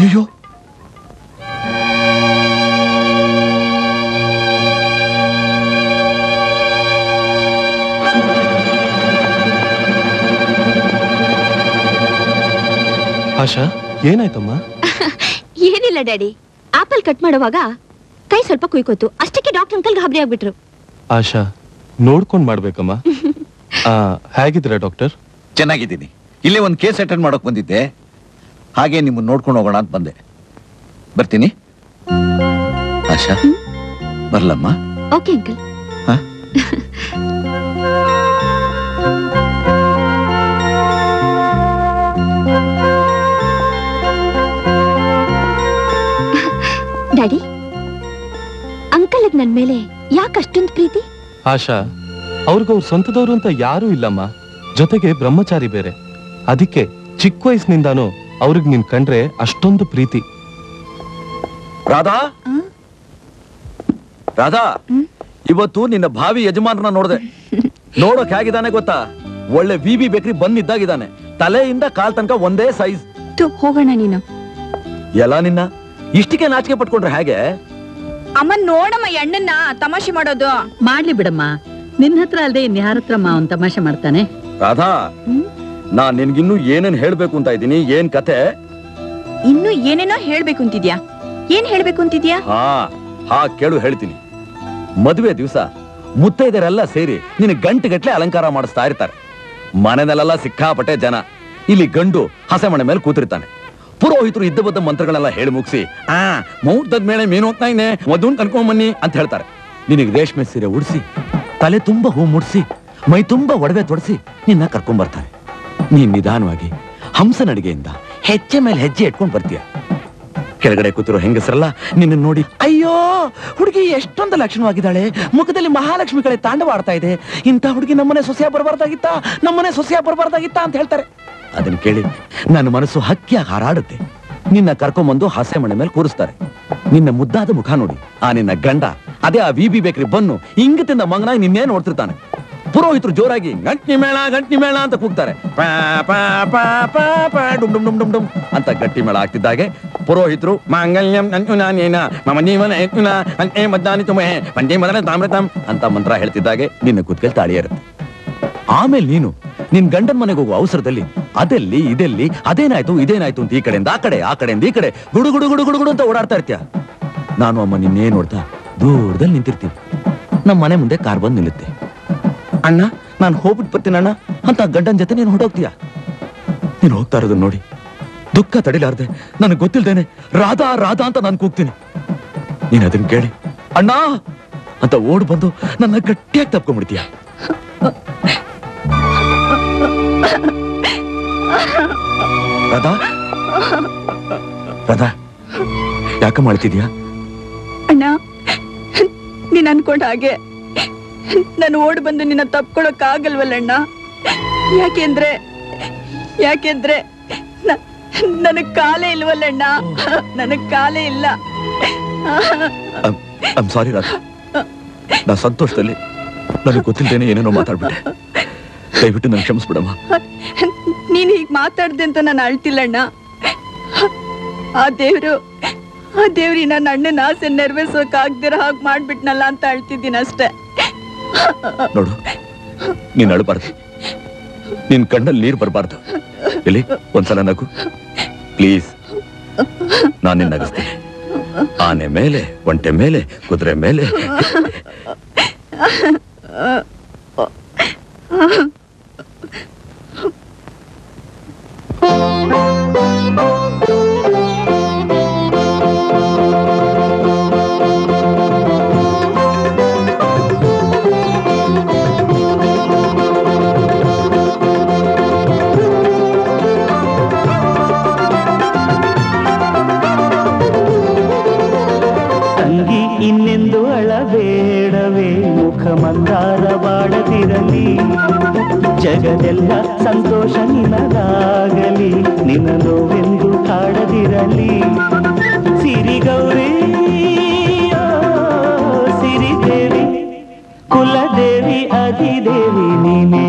ಅಯ್ಯೋ ಆಶಾ ಏನಾಯ್ತಮ್ಮ? <laughs> ಏನಿಲ್ಲ ಡ್ಯಾಡಿ. ಆಪಲ್ ಕಟ್ ಮಾಡುವಾಗ ಕೈ ಸ್ವಲ್ಪ ಕುಯ್ಕೋತು. ಅಷ್ಟಕ್ಕೆ ಡಾಕ್ಟರ್ ಅಂಕಲ್ ಗಾಬರಿ ಆಗ್ಬಿಟ್ರು. ಆಶಾ ನೋಡ್ಕೊಂಡ್ ಮಾಡ್ಬೇಕಮ್ಮ. <laughs> ಆ, ಹೇಗಿದ್ದೀರಾ ಡಾಕ್ಟರ್? ಚೆನ್ನಾಗಿದ್ದೀನಿ. ಇಲ್ಲೇ ಒಂದು ಕೇಸ್ ಅಟೆಂಡ್ ಮಾಡೋಕೆ ಬಂದಿದ್ದೆ. ಹಾಗೆ ನಿಮ್ಮನ್ನ ನೋಡ್ಕೊಂಡು ಹೋಗೋಣ ಅಂತ ಬಂದೆ. ಬರ್ತೀನಿ? Asha ಬರ್ಲಮ್ಮ? Okay uncle. <laughs> Daddy? Uncle ನನ್ ಮೇಲೆ ಯಾಕೆ ಅಷ್ಟೊಂದು ಪ್ರೀತಿ? ಆಶಾ ಅವ್ರಿಗವ್ರ ಸ್ವಂತದವ್ರು ಅಂತ ಯಾರೂ ಇಲ್ಲಮ್ಮ. ಜೊತೆಗೆ ಬ್ರಹ್ಮಚಾರಿ ಬೇರೆ. ಅದಕ್ಕೆ ಚಿಕ್ಕ ವಯಸ್ಸಿನಿಂದಾನು ಅವ್ರಿಗೆ ನಿನ್ ಕಂಡ್ರೆ ಅಷ್ಟೊಂದು ಪ್ರೀತಿ. ರಾಧಾ? ರಾಧಾ ಇವತ್ತು ನಿನ್ನ ಭಾವಿ ಯಜಮಾನರನ್ನ ನೋಡ್ದೆ. ನೋಡೋಕ್ ಹೇಗಿದ್ದಾನೆ ಗೊತ್ತಾ? ಒಳ್ಳೆ ವಿ ಬಿ ಬೇಕ್ರಿ ಬಂದಿದ್ದಾಗಿದ್ದಾನೆ. ತಲೆಯಿಂದ ಕಾಲ್ ತನಕ ಒಂದೇ ಸೈಜ್. ಹೋಗೋಣ ನೀನು. ಎಲ್ಲ ನಿನ್ನ? ಇಷ್ಟಕ್ಕೆ ನಾಚಿಕೆ ಪಟ್ಕೊಂಡ್ರೆ ಹೇಗೆ? ಅಮ್ಮ ನೋಡಮ್ಮ ಎಣ್ಣನ್ನ ತಮಾಷೆ ಮಾಡೋದು. ಮಾಡ್ಲಿ ಬಿಡಮ್ಮ. ನಿನ್ನ ಹತ್ರ ಅಲ್ದೆ ಇನ್ಯಾರ ಹತ್ರ ಅವನ್ ತಮಾಷೆ ಮಾಡ್ತಾನೆ? ರಾಧಾ ನಾನ್ ನಿನ್ಗಿನ್ನು ಏನೇನ್ ಹೇಳ್ಬೇಕು ಅಂತ ಇದ್ದೀನಿ ಏನ್ ಕತೆ? ಇನ್ನು ಏನೇನೋ ಹೇಳ್ಬೇಕು ಅಂತಿದ್ಯಾ? ಏನ್ ಹೇಳ್ಬೇಕು ಅಂತಿದ್ಯಾ? ಹಾ ಹಾ ಕೇಳು ಹೇಳ್ತೀನಿ. ಮದುವೆ ದಿವಸ ಮುತ್ತೈದರೆಲ್ಲ ಸೇರಿ ನಿನ್ನ ಗಂಟೆಗಟ್ಲೆ ಅಲಂಕಾರ ಮಾಡಿಸ್ತಾ ಇರ್ತಾರೆ. ಮನೆನಲ್ಲೆಲ್ಲ ಸಿಕ್ಕಾಪಟ್ಟೆ ಜನ. ಇಲ್ಲಿ ಗಂಡು ಹಸೆ ಮನೆ ಮೇಲೆ ಕೂತಿರ್ತಾನೆ. ಪುರೋಹಿತರು ಇದ್ದ ಬದ್ದ ಮಂತ್ರಗಳೆಲ್ಲ ಹೇಳಿ ಮುಗಿಸಿ, ಆ ಮುಹೂರ್ತದ ಮೇಲೆ ಮೀನು ಹೋಗ್ತಾ ಇನ್ನೆ ಮದುವನ್ ಕನ್ಕೊಂಬನ್ನಿ ಅಂತ ಹೇಳ್ತಾರೆ. ನಿನಗೆ ರೇಷ್ಮೆ ಸೀರೆ ಉಡಿಸಿ, ತಲೆ ತುಂಬಾ ಹೂ ಮುಡ್ಸಿ, ಮೈ ತುಂಬಾ ಒಡವೆ ತೊಡಸಿ ನಿನ್ನ ಕರ್ಕೊಂಬರ್ತಾರೆ ನೀನ್ ನಿಧಾನವಾಗಿ ಹಂಸ ನಡಿಗೆಯಿಂದ ಹೆಜ್ಜೆ ಮೇಲೆ ಹೆಜ್ಜೆ ಇಟ್ಕೊಂಡ್ ಬರ್ತೀಯ. ಕೆಳಗಡೆ ಕೂತಿರೋ ಹೆಂಗಸರಲ್ಲ ನಿನ್ನ ನೋಡಿ, ಅಯ್ಯೋ, ಹುಡುಗಿ ಎಷ್ಟೊಂದು ಲಕ್ಷಣವಾಗಿದ್ದಾಳೆ. ಮುಖದಲ್ಲಿ ಮಹಾಲಕ್ಷ್ಮಿ ಕಡೆ ತಾಂಡವಾಡ್ತಾ ಇದೆ. ಇಂಥ ಹುಡುಗಿ ನಮ್ಮನೆ ಸೊಸೆಯ ಬರಬಾರ್ದಾಗಿತ್ತ? ನಮ್ಮನೆ ಸೊಸೆಯ ಬರಬಾರ್ದಾಗಿತ್ತ? ಅಂತ ಹೇಳ್ತಾರೆ. ಅದನ್ನ ಕೇಳಿ ನನ್ನ ಮನಸ್ಸು ಹಕ್ಕಿಯಾಗಿ ಹಾರಾಡುತ್ತೆ. ನಿನ್ನ ಕರ್ಕೊಂಬಂದು ಹಸೆ ಮಣೆ ಮೇಲೆ ಕೂರಿಸ್ತಾರೆ. ನಿನ್ನ ಮುದ್ದಾದ ಮುಖ ನೋಡಿ. ಆ ನಿನ್ನ ಗಂಡ, ಅದೇ ಆ ವಿ ಬಿ ಬೇಕ್ರಿ ಬನ್ನು, ಇಂಗತಿಂದ ಮಂಗನಾಗಿ ನಿನ್ನೇ ನೋಡ್ತಿರ್ತಾನೆ. ಪುರೋಹಿತರು ಜೋರಾಗಿ ಗಂಟ್ನಿ ಮೇಳ ಗಂಟ್ನಿ ಮೇಳ ಅಂತ ಕೂಗ್ತಾರೆ. ಪಾ, ಡುಮ್ ಡುಮ್ ಅಂತ ಗಟ್ಟಿ ಮೇಳ ಆಗ್ತಿದ್ದಾಗೆ. ಪುರೋಹಿತರು ಮಾಂಗಲ್ಯಂ ಅಂತೆ ಮಂತ್ರ ಹೇಳ್ತಿದ್ದಾಗೆ. ನಿನ್ನ ಕುತ್ಕಲ್ ತಾಳಿ ಇರುತ್ತೆ ಆಮೇಲೆ ನೀನು ನಿನ್ ಗಂಡನ ಮನೆಗೆ ಹೋಗುವ ಅವಸರದಲ್ಲಿ ಅದೆಲ್ಲಿ ಇದೆಲ್ಲಿ ಅದೇನಾಯ್ತು ಇದೇನಾಯ್ತು ಅಂತ ಈ ಕಡೆಯಿಂದ ಆ ಕಡೆ ಆ ಕಡೆಯಿಂದ ಈ ಕಡೆ ಗುಡು ಗುಡು ಗುಡು ಗುಡು ಗುಡು ಅಂತ ಓಡಾಡ್ತಾ ಇರ್ತೀಯ. ನಾನು ಅಮ್ಮ ನಿನ್ನೇ ನೋಡ್ತಾ ದೂರದಲ್ಲಿ ನಿಂತಿರ್ತೀನಿ. ನಮ್ಮ ಮನೆ ಮುಂದೆ ಕಾರ್ ಬಂದು ನಿಲ್ಲುತ್ತೆ. ಅಣ್ಣ, ನಾನು ಹೋಗ್ಬಿಟ್ಟು ಬರ್ತೀನಿ ಅಣ್ಣ. ಅಂತ ಗಂಡನ ಜೊತೆ ನೀನು ಹೊಡೋಗ್ತೀಯ ನೀನು ಹೋಗ್ತಾ ಇರೋದನ್ನ ನೋಡಿ. ದುಃಖ ತಡಿಲಾರ್ದೆ, ನನಗೆ ಗೊತ್ತಿಲ್ದೇನೆ ರಾಧಾ ರಾಧಾ ಅಂತ ನಾನು ಕೂಗ್ತೀನಿ. ನೀನು ಅದನ್ನ ಕೇಳಿ, ಅಣ್ಣ ಅಂತ ಓಡ್ ಬಂದು ನನ್ನ ಗಟ್ಟಿಯಾಗಿ ತಪ್ಕೊಂಡ್ಬಿಡ್ತೀಯ ರಾಧಾ? ರಾಧಾ ಯಾಕೆ ಮಾಡ್ತಿದ್ಯಾ ಅಣ್ಣ, ನೀನ್ ಅನ್ಕೊಂಡ ಹಾಗೆ ನಾನು ಓಡ್ ಬಂದು ನಿನ್ನ ತಪ್ಕೊಳಕ್ ಆಗಲ್ವಲ್ಲಣ್ಣ ಯಾಕೆಂದ್ರೆ ಯಾಕೆಂದ್ರೆ ನನಗ್ ಕಾಲೇ ಇಲ್ವಲ್ಲಣ್ಣ? ನನಗ್ ಕಾಲೇ ಇಲ್ಲ. ಸಾರಿ ನಾ ಸಂತೋಷದಲ್ಲಿ ನನಗೆ ಗೊತ್ತಿಲ್ದೇನೆ ಏನೇನೋ ಮಾತಾಡ್ಬಿಟ್ಟೆ. ದಯವಿಟ್ಟು ನನ್ ಕ್ಷಮಿಸ್ಬಿಡಮ್ಮ. ನೀನ್ ಹೀಗ್ ಮಾತಾಡ್ದೆ ಅಂತ ನಾನು ಅಳ್ತಿಲ್ಲಣ್ಣ. ಆ ದೇವ್ರು ಆ ದೇವ್ರಿ ನನ್ನ ಅಣ್ಣನ ಆಸೆ ನೆರವೇರ್ಸೋಕ್ ಆಗ್ದಿರ ಹಾಗೆ ಮಾಡ್ಬಿಟ್ನಲ್ಲ ಅಂತ ಅಳ್ತಿದ್ದೀನಿ ಅಷ್ಟೇ. ನೋಡು, ನೀನ್ ಅಳಬಾರ್ದು. ನಿನ್ ಕಣ್ಣಲ್ಲಿ ನೀರು ಬರಬಾರ್ದು. ಎಲ್ಲಿ? ಒಂದ್ಸಲ ನಗು. ಪ್ಲೀಸ್. ನಾನು ನಿನ್ನ ನಗಿಸ್ತೇನೆ. ಆನೆ ಮೇಲೆ, ಒಂಟೆ ಮೇಲೆ, ಕುದುರೆ ಮೇಲೆ. <laughs> ಜಗದೆಲ್ಲ ಸಂತೋಷ ನಿನದಾಗಲಿ ನಿನ್ನ ನೋವೆಂದು ಕಾಡದಿರಲಿ. ಸಿರಿ ಗೌರಿ ಸಿರಿದೇವಿ ಕುಲದೇವಿ, ಅಧಿದೇವಿ ನೀನೆ.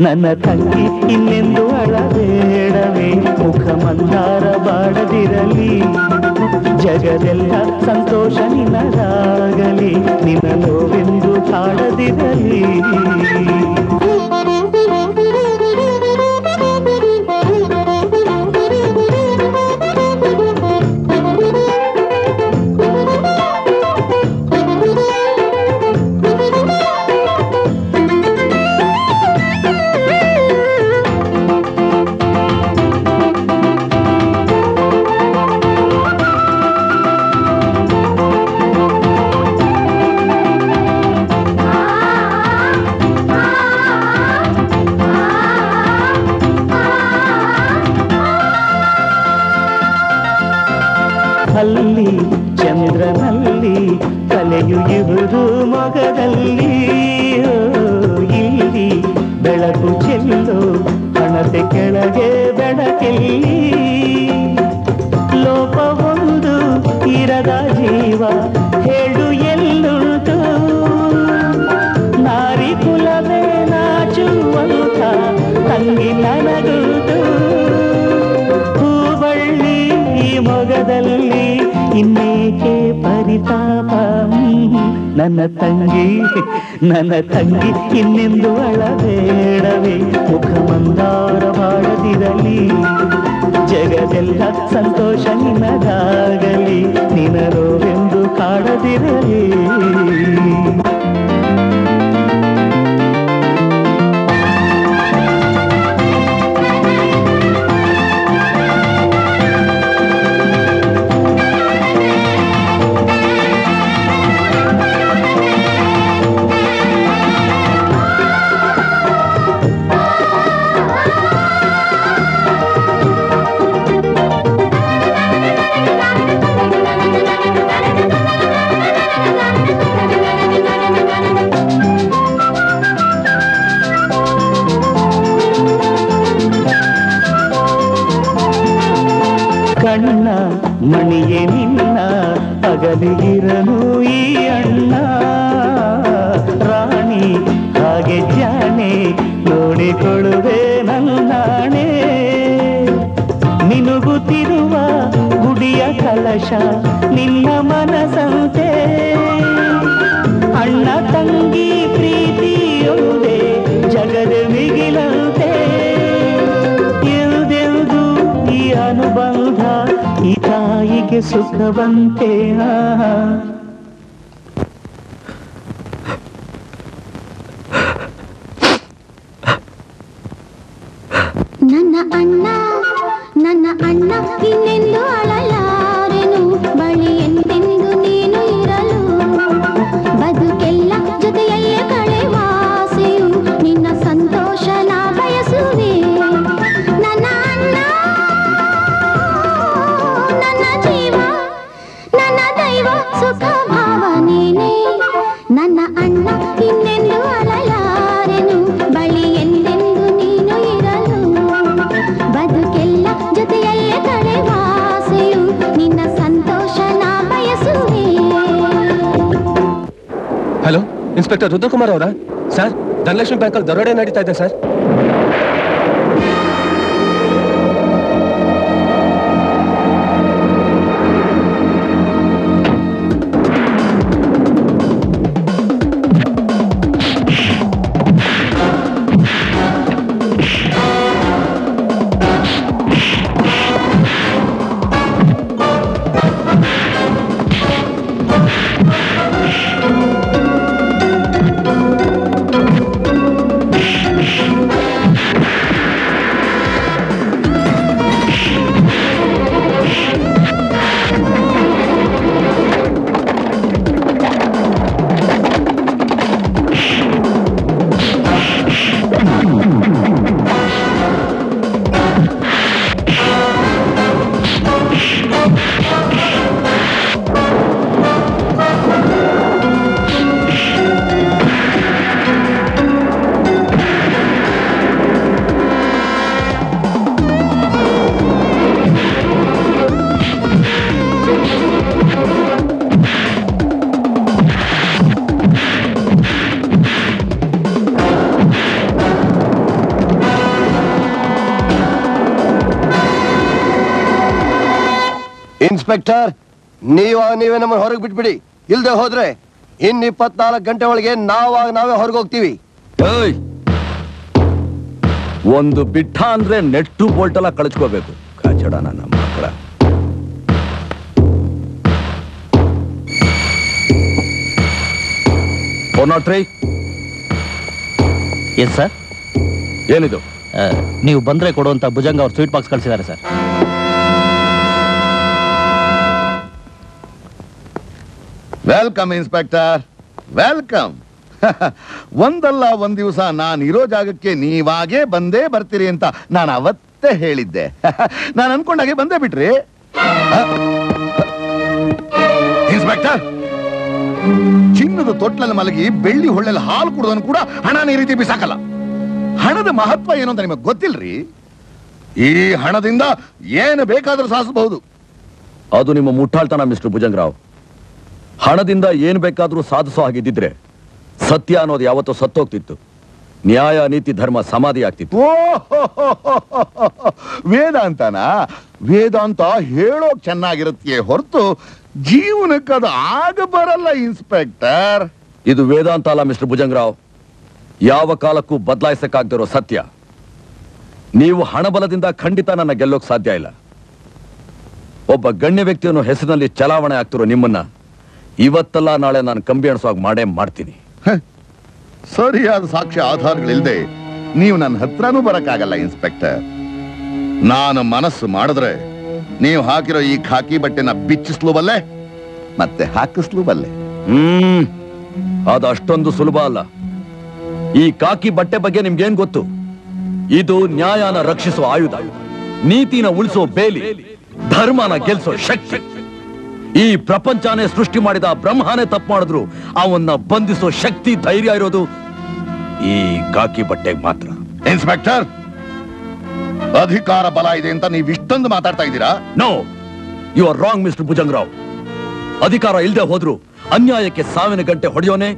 ನನ್ನ ತಂಗಿ ಇನ್ನೆಂದು ಅಳಬೇಡವೇ. ಮುಖ ಮಂದಾರ ಬಾಡದಿರಲಿ. ಜಗದೆಲ್ಲ ಸಂತೋಷ ನಿನದಾಗಲಿ ನಿನ್ನ ನೋವೆಂದು ಕಾಡದಿರಲಿ. ಕೆಳಗೆ ಬೆಳಕೆಲ್ಲಿ ಲೋಪವೊಂದು ಇರದ ಜೀವ ಹೇಳು ಎಲ್ಲುಂಟು. ನಾರಿ ಕುಲವೇ ನಾಚುವಂತ ತಂಗಿ ನನಗುಂಟು ಹೂಬಳ್ಳಿ ಈ ಮೊಗದಲ್ಲಿ ಇನ್ನೇಕೆ ಪರಿತಾಪ. ನನ್ನ ತಂಗಿ ನನ್ನ ತಂಗಿ ಇನ್ನೆಂದು ಅಳಬೇಡವೇ? ಮುಖ ಮಂದಾರ ಮಾಡದಿರಲಿ ಜಗದೆಲ್ಲ ಸಂತೋಷ ನಿನಗಾಗಲಿ. ನಿನರೋವೆಂದು ಕಾಡದಿರಲಿ. ಮಣಿಯೇ ನಿನ್ನ ಪಗಲಿಗಿರನು ಈ ಅಣ್ಣ. ರಾಣಿ, ಹಾಗೆ ಜಾನೆ ನೋಡಿಕೊಳ್ಳುವೆ ನನ್ನಾಣೆ. ನಿನುಗುತ್ತಿರುವ ಗುಡಿಯ ಕಲಶ ನಿನ್ನ ಮನಸಂತೆ. ಅಣ್ಣ ತಂಗಿ ಪ್ರೀತಿಯೊಂದೇ, ಜಗದ ಮಿಗಿಲಂತೆ. ತಾಯಿಗೆ ಸುಖವಂತೆ ಆ. ನನ್ನ ಧನಲಕ್ಷ್ಮಿ ಬ್ಯಾಂಕಲ್ಲಿ ದರೋಡೆ ನಡೀತಾ ಇದೆ ಸರ್. ಇನ್ಸ್ಪೆಕ್ಟರ್ ನೀವ ನೀವೇ ನಮ್ಮನ್ನು ಹೊರಗೆ ಬಿಟ್ಬಿಡಿ. ಇಲ್ದೆ ಹೋದ್ರೆ ಇನ್ ಇಪ್ಪತ್ನಾಲ್ಕು ಗಂಟೆ ಒಳಗೆ ನಾವಾಗ ನಾವೇ ಹೊರಗೆ ಹೋಗ್ತೀವಿ. ಏಯ್! ಒಂದು ಬಿಟ್ಟ ಅಂದ್ರೆ ನೆಟ್ಟು ಬೋಲ್ಟ್ ಎಲ್ಲ ಕಳಿಸ್ಕೋಬೇಕು ಕಚಡ ನಮ್ಮ ಮಕ್ಕಳ. Four not three yes sir ಏನಿದು? ನೀವು ಬಂದ್ರೆ ಕೊಡುವಂತ ಭುಜಂಗ ಅವ್ರು ಸ್ವೀಟ್ ಬಾಕ್ಸ್ ಕಳಿಸಿದ್ದಾರೆ ಸರ್ ವೆಲ್ಕಮ್ ಇನ್ಸ್ಪೆಕ್ಟರ್ ವೆಲ್ಕಮ್ ಒಂದಲ್ಲ ಒಂದ್ ದಿವಸ ನಾನು ಇರೋ ಜಾಗಕ್ಕೆ ನೀವಾಗೇ ಬಂದೇ ಬರ್ತೀರಿ ಅಂತ ನಾನು ಅವತ್ತೇ ಹೇಳಿದ್ದೆ. <laughs> ನಾನು ಅನ್ಕೊಂಡಾಗೆ ಬಂದೇ ಬಿಟ್ರಿ? ಇನ್ಸ್ಪೆಕ್ಟರ್ ಚಿನ್ನದ ತೊಟ್ಲಲ್ಲಿ ಮಲಗಿ ಬೆಳ್ಳಿ ಹೊಳ್ಳೆಲ್ ಹಾಲು ಕುಡಿದನು ಕೂಡ ಹಣನ ಈ ರೀತಿ ಬಿಸಾಕಲ್ಲ. ಹಣದ ಮಹತ್ವ ಏನು ಅಂತ ನಿಮಗೆ ಗೊತ್ತಿಲ್ರಿ? ಈ ಹಣದಿಂದ ಏನು ಬೇಕಾದ್ರೂ ಸಾಧಿಸಬಹುದು. ಅದು ನಿಮ್ಮ ಮುಟ್ಟಾಳ್ತನ, ಮಿಸ್ಟರ್ ಭುಜಂಗರಾವ್. ಹಣದಿಂದ ಏನು ಬೇಕಾದರೂ ಸಾಧಿಸೋ ಹಾಗಿದ್ದಿದ್ರೆ ಸತ್ಯ ಅನ್ನೋದು ಯಾವತ್ತೋ ಸತ್ತೋಗ್ತಿತ್ತು. ನ್ಯಾಯ ನೀತಿ ಧರ್ಮ ಸಮಾಧಿ ಆಗ್ತಿತ್ತು. ವೇದಾಂತನ? ವೇದಾಂತ ಹೇಳೋಕ್ ಚೆನ್ನಾಗಿರುತ್ತೆ ಹೊರತು ಜೀವನಕ್ಕೆ ಅದು ಆಗ ಬರಲ್ಲ ಇನ್ಸ್ಪೆಕ್ಟರ್. ಇದು ವೇದಾಂತ ಅಲ್ಲ ಮಿಸ್ಟರ್ ಭುಜಂಗರಾವ್. ಯಾವ ಕಾಲಕ್ಕೂ ಬದಲಾಯಿಸಕ್ಕಾಗ್ದಿರೋ ಸತ್ಯ. ನೀವು ಹಣಬಲದಿಂದ ಖಂಡಿತ ನನ್ನ ಗೆಲ್ಲೋಕ್ ಸಾಧ್ಯ ಇಲ್ಲ. ಒಬ್ಬ ಗಣ್ಯ ವ್ಯಕ್ತಿಯನ್ನು ಹೆಸರಿನಲ್ಲಿ ಚಲಾವಣೆ ಆಗ್ತಿರೋ ನಿಮ್ಮನ್ನ ಇವತ್ತಲ್ಲ ನಾಳೆ ನಾನು ಕಂಬಿ ಅಣಿಸುವಾಗ ಮಾಡೇ ಮಾಡ್ತೀನಿ. ಸರಿಯಾದ ಸಾಕ್ಷ್ಯ ಆಧಾರಗಳಿಲ್ಲದೆ ನೀವು ನನ್ನ ಹತ್ರನೂ ಬರಕ್ಕಾಗಲ್ಲ ಇನ್ಸ್ಪೆಕ್ಟರ್. ನಾನು ಮನಸ್ಸು ಮಾಡಿದ್ರೆ ನೀವು ಹಾಕಿರೋ ಈ ಖಾಕಿ ಬಟ್ಟೆನ ಬಿಚ್ಚಿಸ್ಲು ಬಲ್ಲೆ ಮತ್ತೆ ಹಾಕಿಸ್ಲು ಬಲ್ಲೆ ಹ್ಮ್ ಅದು ಅಷ್ಟೊಂದು ಸುಲಭ ಅಲ್ಲ. ಈ ಕಾಕಿ ಬಟ್ಟೆ ಬಗ್ಗೆ ನಿಮ್ಗೇನ್ ಗೊತ್ತು? ಇದು ನ್ಯಾಯನ ರಕ್ಷಿಸುವ ಆಯುಧ. ನೀತಿನ ಉಳಿಸೋ ಬೇಲಿ ಧರ್ಮನ ಗೆಲ್ಸೋ ಶಕ್ತಿ. ಈ ಪ್ರಪಂಚನೇ ಸೃಷ್ಟಿ ಮಾಡಿದ ಬ್ರಹ್ಮನೇ ತಪ್ಪು ಮಾಡಿದ್ರು. ಅವನ್ನ ಬಂಧಿಸೋ ಶಕ್ತಿ ಧೈರ್ಯ ಇರೋದು ಈ ಕಾಕಿ ಬಟ್ಟೆಗೆ ಮಾತ್ರ. ಇನ್ಸ್ಪೆಕ್ಟರ್ ಅಧಿಕಾರ ಬಲ ಇದೆ ಅಂತ ನೀವು ಇಷ್ಟೊಂದು ಮಾತಾಡ್ತಾ ಇದ್ದೀರಾ? No you are wrong mister Bhujangarao ಅಧಿಕಾರ ಇಲ್ಲದೆ ಹೋದ್ರು ಅನ್ಯಾಯಕ್ಕೆ ಸಾವಿನ ಗಂಟೆ ಹೊಡೆಯೋನೆ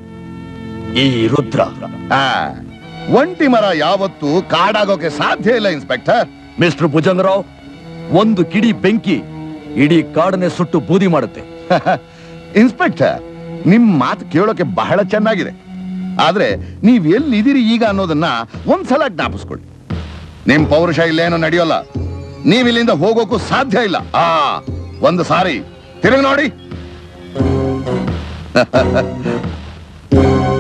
ಈ ರುದ್ರ. ಆ, ಒಂಟಿ ಮರ ಯಾವತ್ತೂ ಕಾಡಾಗೋಕೆ ಸಾಧ್ಯ ಇಲ್ಲ ಇನ್ಸ್ಪೆಕ್ಟರ್. ಮಿಸ್ಟರ್ ಭುಜಂಗರಾವ್ ಒಂದು ಕಿಡಿ ಬೆಂಕಿ ಇಡೀ ಕಾಡನ್ನೇ ಸುಟ್ಟು ಬೂದಿ ಮಾಡುತ್ತೆ. <laughs> ಇನ್ಸ್ಪೆಕ್ಟರ್, ನಿಮ್ ಮಾತು ಕೇಳೋಕೆ ಬಹಳ ಚೆನ್ನಾಗಿದೆ. ಆದ್ರೆ ನೀವ್ ಎಲ್ಲಿದ್ದೀರಿ ಈಗ ಅನ್ನೋದನ್ನ ಒಂದ್ಸಲ ಜ್ಞಾಪಿಸ್ಕೊಳ್ಳಿ. ನಿಮ್ ಪೌರುಷ ಇಲ್ಲೇನು ನಡೆಯೋಲ್ಲ. ನೀವ್ ಇಲ್ಲಿಂದ ಹೋಗೋಕ್ಕೂ ಸಾಧ್ಯ ಇಲ್ಲ. ಆ, ಒಂದು ಸಾರಿ ತಿರುಗಿ ನೋಡಿ. <laughs>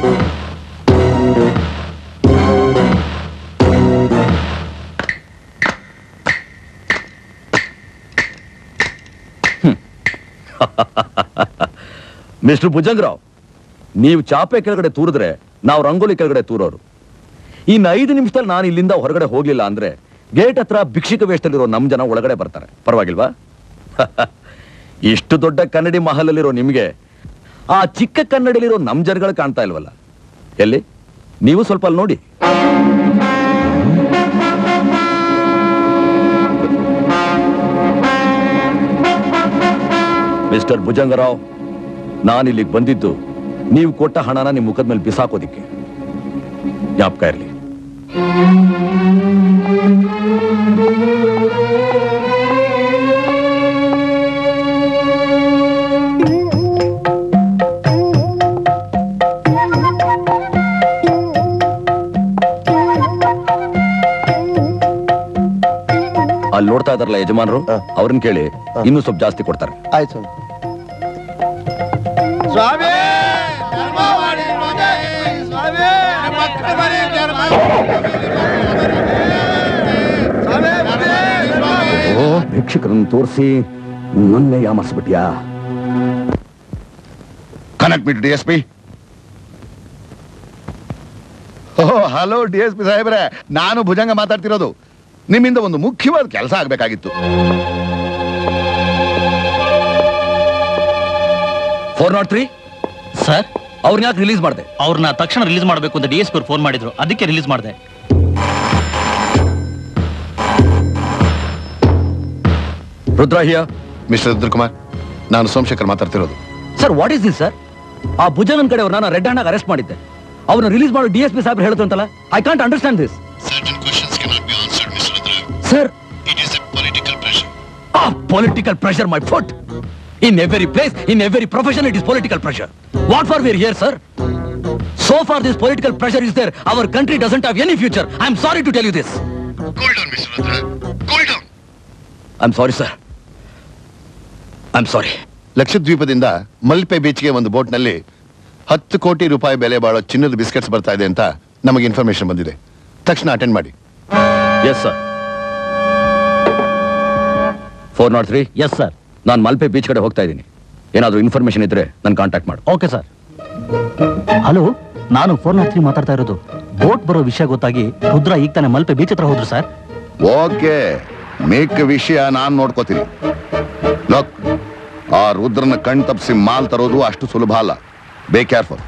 <laughs> ಮಿಸ್ಟರ್ ಭುಜಂಗರಾವ್ ನೀವು ಚಾಪೆ ಕೆಳಗಡೆ ತೂರಿದ್ರೆ ನಾವು ರಂಗೋಲಿ ಕೆಳಗಡೆ ತೂರೋರು. ಇನ್ನು ಐದು ನಿಮಿಷದಲ್ಲಿ ನಾನು ಇಲ್ಲಿಂದ ಹೊರಗಡೆ ಹೋಗ್ಲಿಲ್ಲ ಅಂದ್ರೆ ಗೇಟ್ ಹತ್ರ ಭಿಕ್ಷಿಕ ವೇಷದಲ್ಲಿರೋ ನಮ್ಮ ಜನ ಒಳಗಡೆ ಬರ್ತಾರೆ. ಪರವಾಗಿಲ್ವಾ? <laughs> ಇಷ್ಟು ದೊಡ್ಡ ಕನ್ನಡಿ ಮಹಲಲ್ಲಿರೋ ನಿಮಗೆ ಆ ಚಿಕ್ಕ ಕನ್ನಡಿಲಿರೋ ನಮ್ಮ ಜನಗಳು ಕಾಣ್ತಾ ಇಲ್ವಲ್ಲ? ಎಲ್ಲಿ? ನೀವು ಸ್ವಲ್ಪ ಅಲ್ಲಿ ನೋಡಿ. ಮಿಸ್ಟರ್ ಭುಜಂಗರಾವ್ ನಾನು ಇಲ್ಲಿಗೆ ಬಂದಿದ್ದು ನೀವು ಕೊಟ್ಟ ಹಣನ ನಿಮ್ಮ ಮುಖದ ಮೇಲೆ ಬಿಸಾಕೋದಿಕ್ಕೆ. ಜ್ಞಾಪಕ ಇರಲಿ. ಅಲ್ಲಿ ನೋಡ್ತಾ ಇದಾರಲ್ಲ ಯಜಮಾನರು ಅವ್ರನ್ನ ಕೇಳಿ ಇನ್ನೂ ಸ್ವಲ್ಪ ಜಾಸ್ತಿ ಕೊಡ್ತಾರೆ. ಆಯ್ತು. ಸ್ವಾಮಿ! ಧರ್ಮ! ಮಾಡಿ ಸ್ವಾಮಿ ಓ ಭಿಕ್ಷಕರನ್ನು ತೋರಿಸಿ ನನ್ನೇ ಯಾಮರ್ಸ್ಬಿಟ್ಯಾ? ಕನೆಕ್ಟ್ ಬಿಟ್ಟು ಡಿ ಎಸ್ ಪಿ ಓ ಹಲೋ ಡಿ ಎಸ್ ಪಿ ಸಾಹೇಬ್ರೆ ನಾನು ಭುಜಂಗ ಮಾತಾಡ್ತಿರೋದು. ನಿಮ್ಮಿಂದ ಒಂದು ಮುಖ್ಯವಾದ ಕೆಲಸ ಆಗ್ಬೇಕಾಗಿತ್ತು. Four not three? ಸರ್? ಅವ್ರನ್ನ ಯಾಕೆ ರಿಲೀಸ್ ಮಾಡಿದೆ? ಅವ್ರನ್ನ ತಕ್ಷಣ ರಿಲೀಸ್ ಮಾಡಬೇಕು ಅಂತ ಡಿ ಎಸ್ ಪಿ ಫೋನ್ ಮಾಡಿದ್ರು. ಅದಕ್ಕೆ ರಿಲೀಸ್ ಮಾಡಿದೆ. ರುದ್ರಾಹಿಯ ಮಿಸ್ಟರ್ ರುದ್ರಕುಮಾರ್ ನಾನು ಸೋಮಶೇಖರ್ ಮಾತಾಡ್ತಿರೋದು. Sir what is this sir ಆ ಭುಜನ ಕಡೆ ನಾನು ರೆಡ್ ಹ್ಯಾಂಡ್ ಅರೆಸ್ಟ್ ಮಾಡಿದ್ದೆ. ಅವ್ರನ್ನ ರಿಲೀಸ್ ಮಾಡೋ ಡಿ ಎಸ್ ಪಿ ಸಾಹೇಬ್ ಹೇಳಿದ್ರು ಅಂತಲ್ಲ? I can't understand this sir ಆ ಪೊಲಿಟಿಕಲ್ ಪ್ರೆಷರ್ ಮಾಡಿ foot. In every place, in every profession, it is political pressure. What for we are here, sir? So far, this political pressure is there. Our country doesn't have any future. I'm sorry to tell you this. Cool down, Mr. Rudra. Cool down. I'm sorry, sir. I'm sorry. ಲಕ್ಷದ್ವೀಪದಿಂದ ಮಲ್ಪೆ ಬೀಚ್ಗೆ ಒಂದು ಬೋಟ್ನಲ್ಲಿ ಹತ್ತು ಕೋಟಿ ರೂಪಾಯಿ ಬೆಲೆ ಬಾಳೋ ಚಿನ್ನದ biscuits ಬರ್ತಾ ಇದೆ ಅಂತ ನಮಗೆ ಇನ್ಫಾರ್ಮೇಶನ್ ಬಂದಿದೆ ತಕ್ಷಣ ಅಟೆಂಡ್ ಮಾಡಿ yes sir four not three yes sir ನಾನು ಮಲ್ಪೆ ಬೀಚ್ ಕಡೆ ಹೋಗ್ತಾ ಇದ್ದೀನಿ. ಏನಾದರೂ ಇನ್ಫಾರ್ಮೇಶನ್ ಇದ್ರೆ ನಾನು ಕಾಂಟ್ಯಾಕ್ಟ್ ಮಾಡು. ಓಕೆ ಸರ್ ಹಲೋ ನಾನು ಫೋನ್ ಹಚ್ಚಿ ಮಾತಾಡ್ತಾ ಇರೋದು. ಬೋಟ್ ಬರೋ ವಿಷಯ ಗೊತ್ತಾಗಿ ರುದ್ರ ಈಗ ತಾನೆ ಮಲ್ಪೆ ಬೀಚ್ ಹತ್ರ ಹೋದ್ರು ಸರ್ ಓಕೆ ಮೇಕ್ ವಿಷಯ ನಾನು ನೋಡ್ಕೋತೀನಿ. ಲೋಕ್ ಆ ರುದ್ರನ ಕಣ್ ತಪ್ಪಿಸಿ ಮಾಲ್ ತರೋದು ಅಷ್ಟು ಸುಲಭ ಅಲ್ಲ. Be careful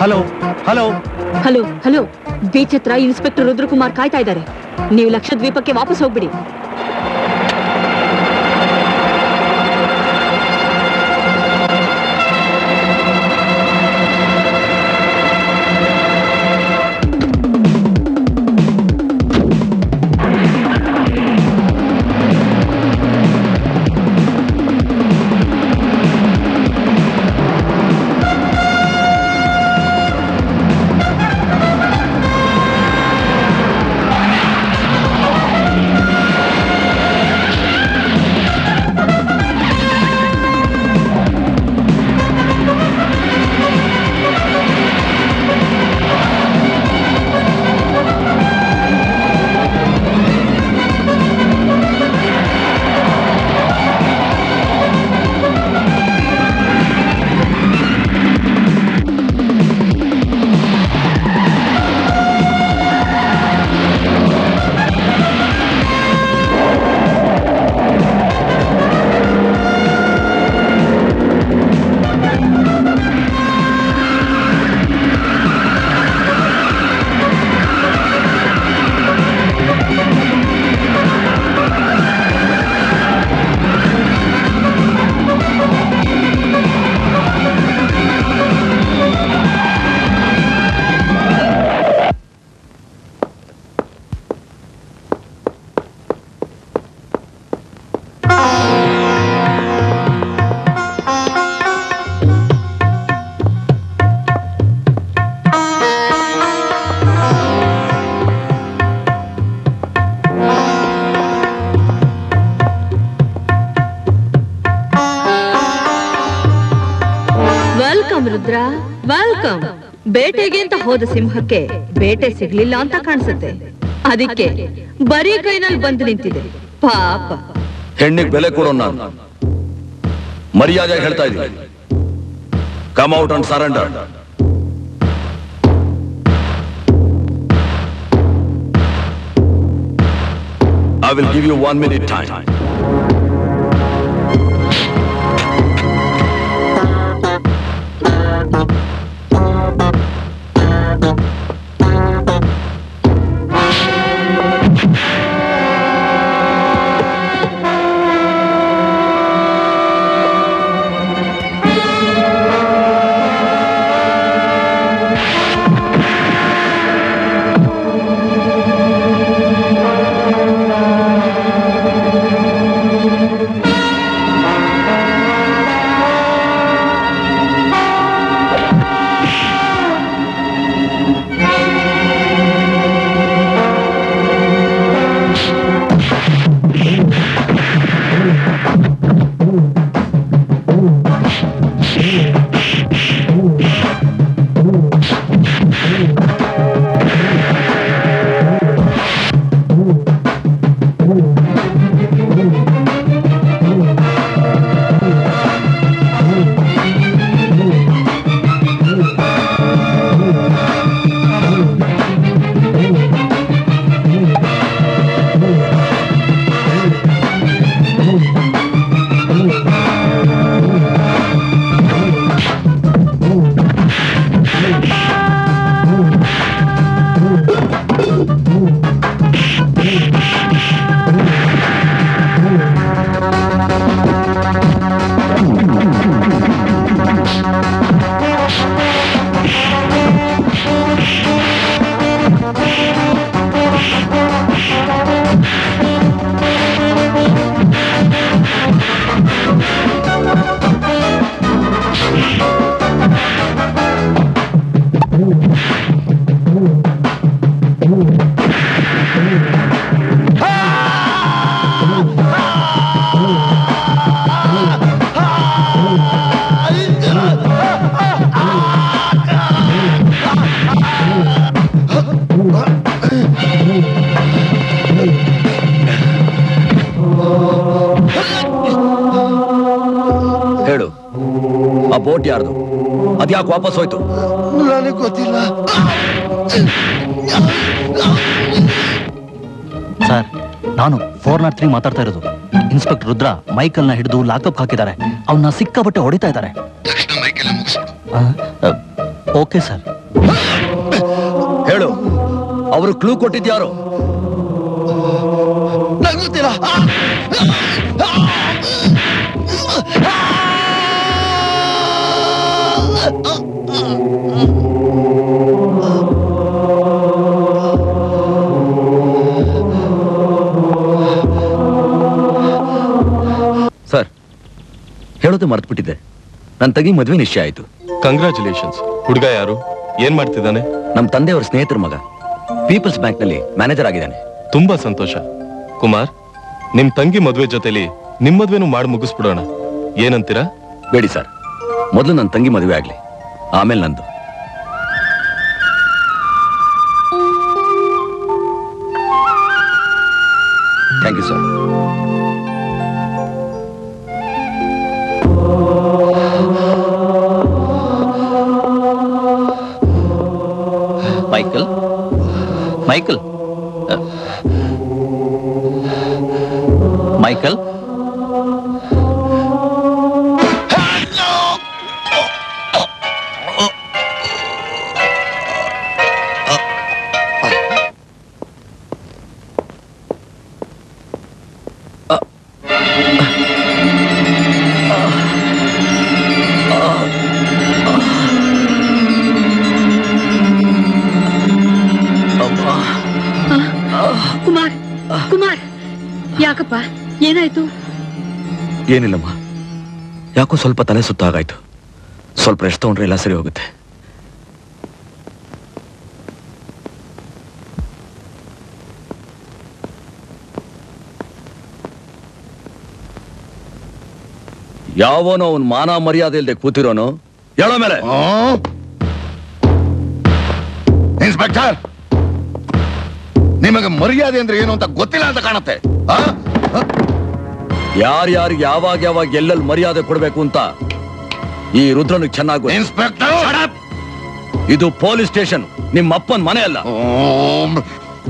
hello hello hello hello beach ಹತ್ರ ಇನ್ಸ್ಪೆಕ್ಟರ್ ರುದ್ರಕುಮಾರ್ ಕಾಯ್ತಾ ಇದ್ದಾರೆ. ನೀವು ಲಕ್ಷದ್ವೀಪಕ್ಕೆ ವಾಪಸ್ ಹೋಗ್ಬಿಡಿ. ಹೋದ ಸಿಂಹಕ್ಕೆ ಬೇಟೆ ಸಿಗ್ಲಿಲ್ಲ ಅಂತ ಕಾಣಿಸುತ್ತೆ. ಅದಕ್ಕೆ ಬರೀ ಕೈನಲ್ಲಿ ಬಂದು ನಿಂತಿದೆ. ಪಾಪ. ಹೆಣ್ಣಿಗೆ ಬೆಲೆ ಕೊಡೋಣ ಮರ್ಯಾದೆ ಹೇಳ್ತಾ ಇದ್ದೀನಿ. Come out and surrender I will give you one minute time ಆರ್ದು ಯಾರ್ದು ಅದ್ಯಾಕೆ ವಾಪಸ್ ಹೋಯ್ತು ನನಗೆ ಗೊತ್ತಿಲ್ಲ ಸರ್ ನಾನು ಫೋರ್ ನಾಟ್ ತ್ರೀ ಮಾತಾಡ್ತಾ ಇರೋದು ಇನ್ಸ್ಪೆಕ್ಟರ್ ರುದ್ರ ಮೈಕಲ್ನ ಹಿಡಿದು ಲಾಕಪ್ ಹಾಕಿದ್ದಾರೆ ಅವನ್ನ ಸಿಕ್ಕಾಪಟ್ಟೆ ಹೊಡಿತಾ ಇದ್ದಾರೆ ಓಕೆ ಸರ್ ಹೇಳು ಅವರು ಕ್ಲೂ ಕೊಟ್ಟಿದ್ಯಾರು ನಂಗೆ ಗೊತ್ತಿಲ್ಲ ಹೇಳೋದು ಮರ್ತ್ಬಿಟ್ಟಿದ್ದೆ ನನ್ನ ತಂಗಿ ಮದ್ವೆ ನಿಶ್ಚಯ ಆಯ್ತು. ಕಂಗ್ರ್ಯಾಚುಲೇಷನ್ಸ್ ಹುಡುಗ ಯಾರು? ಏನ್ ಮಾಡ್ತಿದ್ದಾನೆ? ನಮ್ಮ ತಂದೆಯವರ ಸ್ನೇಹಿತರ ಮಗ. ಪೀಪಲ್ಸ್ ಬ್ಯಾಂಕ್ನಲ್ಲಿ ಮ್ಯಾನೇಜರ್ ಆಗಿದ್ದಾನೆ. ತುಂಬಾ ಸಂತೋಷ. ಕುಮಾರ್ ನಿಮ್ ತಂಗಿ ಮದುವೆ ಜೊತೆಲಿ ನಿಮ್ ಮದ್ವೆನೂ ಮಾಡಿ ಮುಗಿಸ್ಬಿಡೋಣ. ಏನಂತೀರಾ? ಬೇಡಿ ಸರ್. ಮೊದಲು ನನ್ನ ತಂಗಿ ಮದುವೆ ಆಗ್ಲಿ. ಆಮೇಲೆ ನಂದು. ಸ್ವಲ್ಪ ತಲೆ ಸುತ್ತಾಗಾಯ್ತು. ಸ್ವಲ್ಪ ರೆಸ್ಟ್ ತಗೊಂಡ್ರೆ ಎಲ್ಲ ಸರಿ ಹೋಗುತ್ತೆ. ಯಾವನೋ ಅವನ್ ಮಾನ ಮರ್ಯಾದೆ ಇಲ್ಲದೆ ಕೂತಿರೋನು? ಹೇಳೋ ಮೇಲೆ. ಇನ್ಸ್ಪೆಕ್ಟರ್, ನಿಮಗೆ ಮರ್ಯಾದೆ ಅಂದ್ರೆ ಏನು ಅಂತ ಗೊತ್ತಿಲ್ಲ ಅಂತ ಕಾಣುತ್ತೆ. ಆ? ಯಾರ್ಯಾರಿಗೆ ಯಾವಾಗ ಯಾವಾಗ ಎಲ್ಲೆಲ್ಲಿ ಮರ್ಯಾದೆ ಕೊಡಬೇಕು ಅಂತ ಈ ರುದ್ರನಿಗೆ ಚೆನ್ನಾಗಿ ಇನ್ಸ್ಪೆಕ್ಟರ್! ಇದು ಪೊಲೀಸ್ ಸ್ಟೇಷನ್ ನಿಮ್ಮ ಅಪ್ಪನ ಮನೆ ಅಲ್ಲ.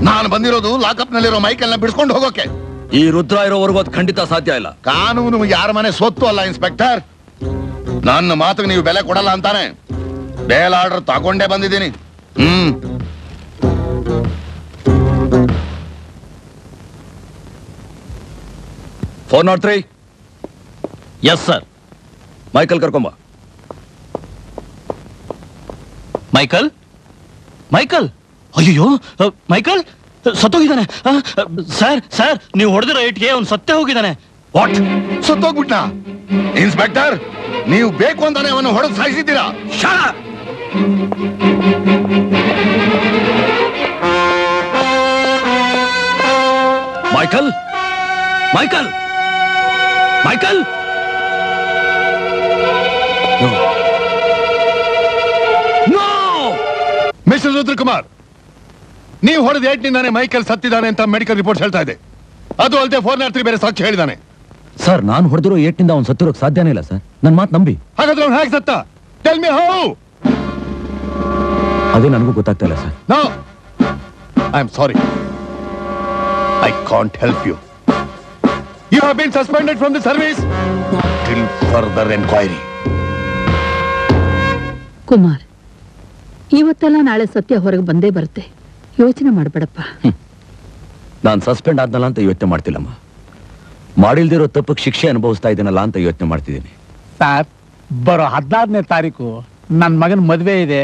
ನಾನು ಬಂದಿರೋದು ಲಾಕಪ್ ನಲ್ಲಿರೋ ಮೈಕಲ್ನ ಬಿಡಿಸ್ಕೊಂಡು ಹೋಗೋಕೆ. ಈ ರುದ್ರ ಇರೋವರೆಗೂ ಅದು ಖಂಡಿತ ಸಾಧ್ಯ ಇಲ್ಲ. ಕಾನೂನು ಯಾರ ಮನೆ ಸೊತ್ತು ಅಲ್ಲ ಇನ್ಸ್ಪೆಕ್ಟರ್? ನನ್ನ ಮಾತಿಗೆ ನೀವು ಬೆಲೆ ಕೊಡಲ್ಲ ಅಂತಾನೆ. ಬೇಲ್ ಆರ್ಡರ್ ತಗೊಂಡೇ ಬಂದಿದ್ದೀನಿ. ಹ್ಮ್. Four not three? Yes sir Michael ಕರ್ಕೊಂಬ. ಮೈಕಲ್? ಮೈಕಲ್? ಅಯ್ಯೋ ಮೈಕಲ್? ಸತ್ತೋಗಿದ್ದಾನೆ. ಸರ್ ಸರ್ ನೀವು ಹೊಡೆದಿರೋ ಏಟ್ಗೆ ಅವ್ನು ಸತ್ತೇ ಹೋಗಿದ್ದಾನೆ. ವಾಟ್? ಸುತ್ತೋಗ್ಬಿಟ್ಟ ಇನ್ಸ್ಪೆಕ್ಟರ್ ನೀವು ಬೇಕು ಅಂತಾನೆ ಅವನು ಹೊಡೆದು ಸಾಯಿಸಿದ್ದೀರಾ? Michael? Michael? Michael mister Rudrakumar ನೀವು ಹೊಡೆದ ಏಟ್ನಿಂದಾನೆ ಮೈಕಲ್ ಸತ್ತಿದ್ದಾನೆ ಅಂತ ಮೆಡಿಕಲ್ ರಿಪೋರ್ಟ್ ಹೇಳ್ತಾ ಇದೆ. ಅದು ಅಲ್ಲದೆ ಫೋನ್ ತ್ರೀ ಬೇರೆ ಸಾಕ್ಷಿ ಹೇಳಿದಾನೆ ಸರ್ ನಾನು ಹೊಡೆದಿರೋ ಏಟ್ನಿಂದ ಅವ್ನು ಸತ್ತಿರೋಕ್ ಸಾಧ್ಯನೇ ಇಲ್ಲ ಸರ್ ನನ್ನ ಮಾತು ನಂಬಿ. ಹಾಗಾದ್ರೆ ಅವ್ನು ಹೇಗೆ ಸತ್ತ? ಟೆಲ್ ಮಿ ಹೌ ಅದೇ ನನಗೂ ಗೊತ್ತಾಗ್ತಾ ಇಲ್ಲ sir no I am sorry I can't help you you have been suspended from the service. Till further enquiry Kumar ಇವತ್ತೆಲ್ಲ ನಾಳೆ ಸತ್ಯ ಹೊರಗೆ ಬಂದೇ ಬರುತ್ತೆ. ಯೋಚನೆ ಮಾಡಬೇಡಪ್ಪ. ನಾನು ಸಸ್ಪೆಂಡ್ ಆದ್ನಲ್ಲ ಅಂತ ಯೋಚನೆ ಮಾಡ್ತಿಲ್ಲಮ್ಮ. ಮಾಡಿಲ್ದಿರೋ ತಪ್ಪಕ್ಕೆ ಶಿಕ್ಷೆ ಅನುಭವಿಸ್ತಾ ಇದ್ದೀನಲ್ಲ ಅಂತ ಯೋಚನೆ ಮಾಡ್ತಿದ್ದೀನಿ. ಸರ್ ಬರೋ ಹದಿನಾರನೇ ತಾರೀಕು ನನ್ನ ಮಗನ ಮದುವೆ ಇದೆ.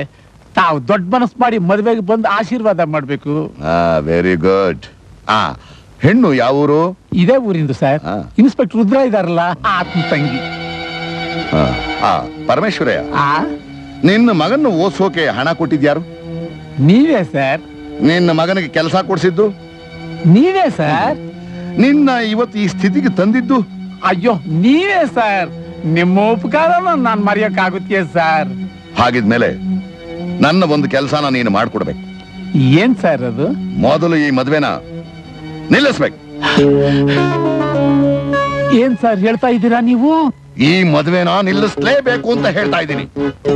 ತಾವು ದೊಡ್ಡ ಮನಸ್ಸು ಮಾಡಿ ಮದುವೆಗೆ ಬಂದು ಆಶೀರ್ವಾದ ಮಾಡಬೇಕು. ವೆರಿ ಗುಡ್ ಆ ಹೆಣ್ಣು ಯಾವ ಊರು? ಇದೇ ಊರಿಂದು ಸರ್. ಇನ್ಸ್ಪೆಕ್ಟರ್ ರುದ್ರ ಇದಾರಲ್ಲ ಆತ್ಮ ತಂಗಿ. ಆ, ಪರಮೇಶ್ವರಯ್ಯ. ಆ? ನಿನ್ನ ಮಗನ್ನು ಓದ್ಸೋಕೆ ಹಣ ಕೊಟ್ಟಿದ್ಯಾರು? ನೀವೇ ಸರ್. ನಿನ್ನ ಮಗನಿಗೆ ಕೆಲಸ ಕೊಡಿಸಿದ್ದು? ನೀವೇ ಸರ್. ನಿನ್ನ ಇವತ್ತು ಈ ಸ್ಥಿತಿಗೆ ತಂದಿದ್ದು? ಅಯ್ಯೋ ನೀವೇ ಸರ್. ನಿಮ್ಮ ಉಪಕಾರನ ನಾನು ಮರೆಯಕ್ಕಾಗುತ್ತೆ ಸರ್. ಹಾಗಿದ್ಮೇಲೆ ನನ್ನ ಒಂದು ಕೆಲಸನ ನೀನು ಮಾಡ್ಕೊಡ್ಬೇಕು. ಏನ್ ಸರ್ ಅದು? ಮೊದಲು ಈ ಮದ್ವೆನ ನಿಲ್ಲಿಸ್ಬೇಕು. ಏನ್ ಸರ್ ಹೇಳ್ತಾ ಇದ್ದೀರಾ ನೀವು? ಈ ಮದುವೆನ ನಿಲ್ಲಿಸ್ಲೇಬೇಕು ಅಂತ ಹೇಳ್ತಾ ಇದ್ದೀನಿ.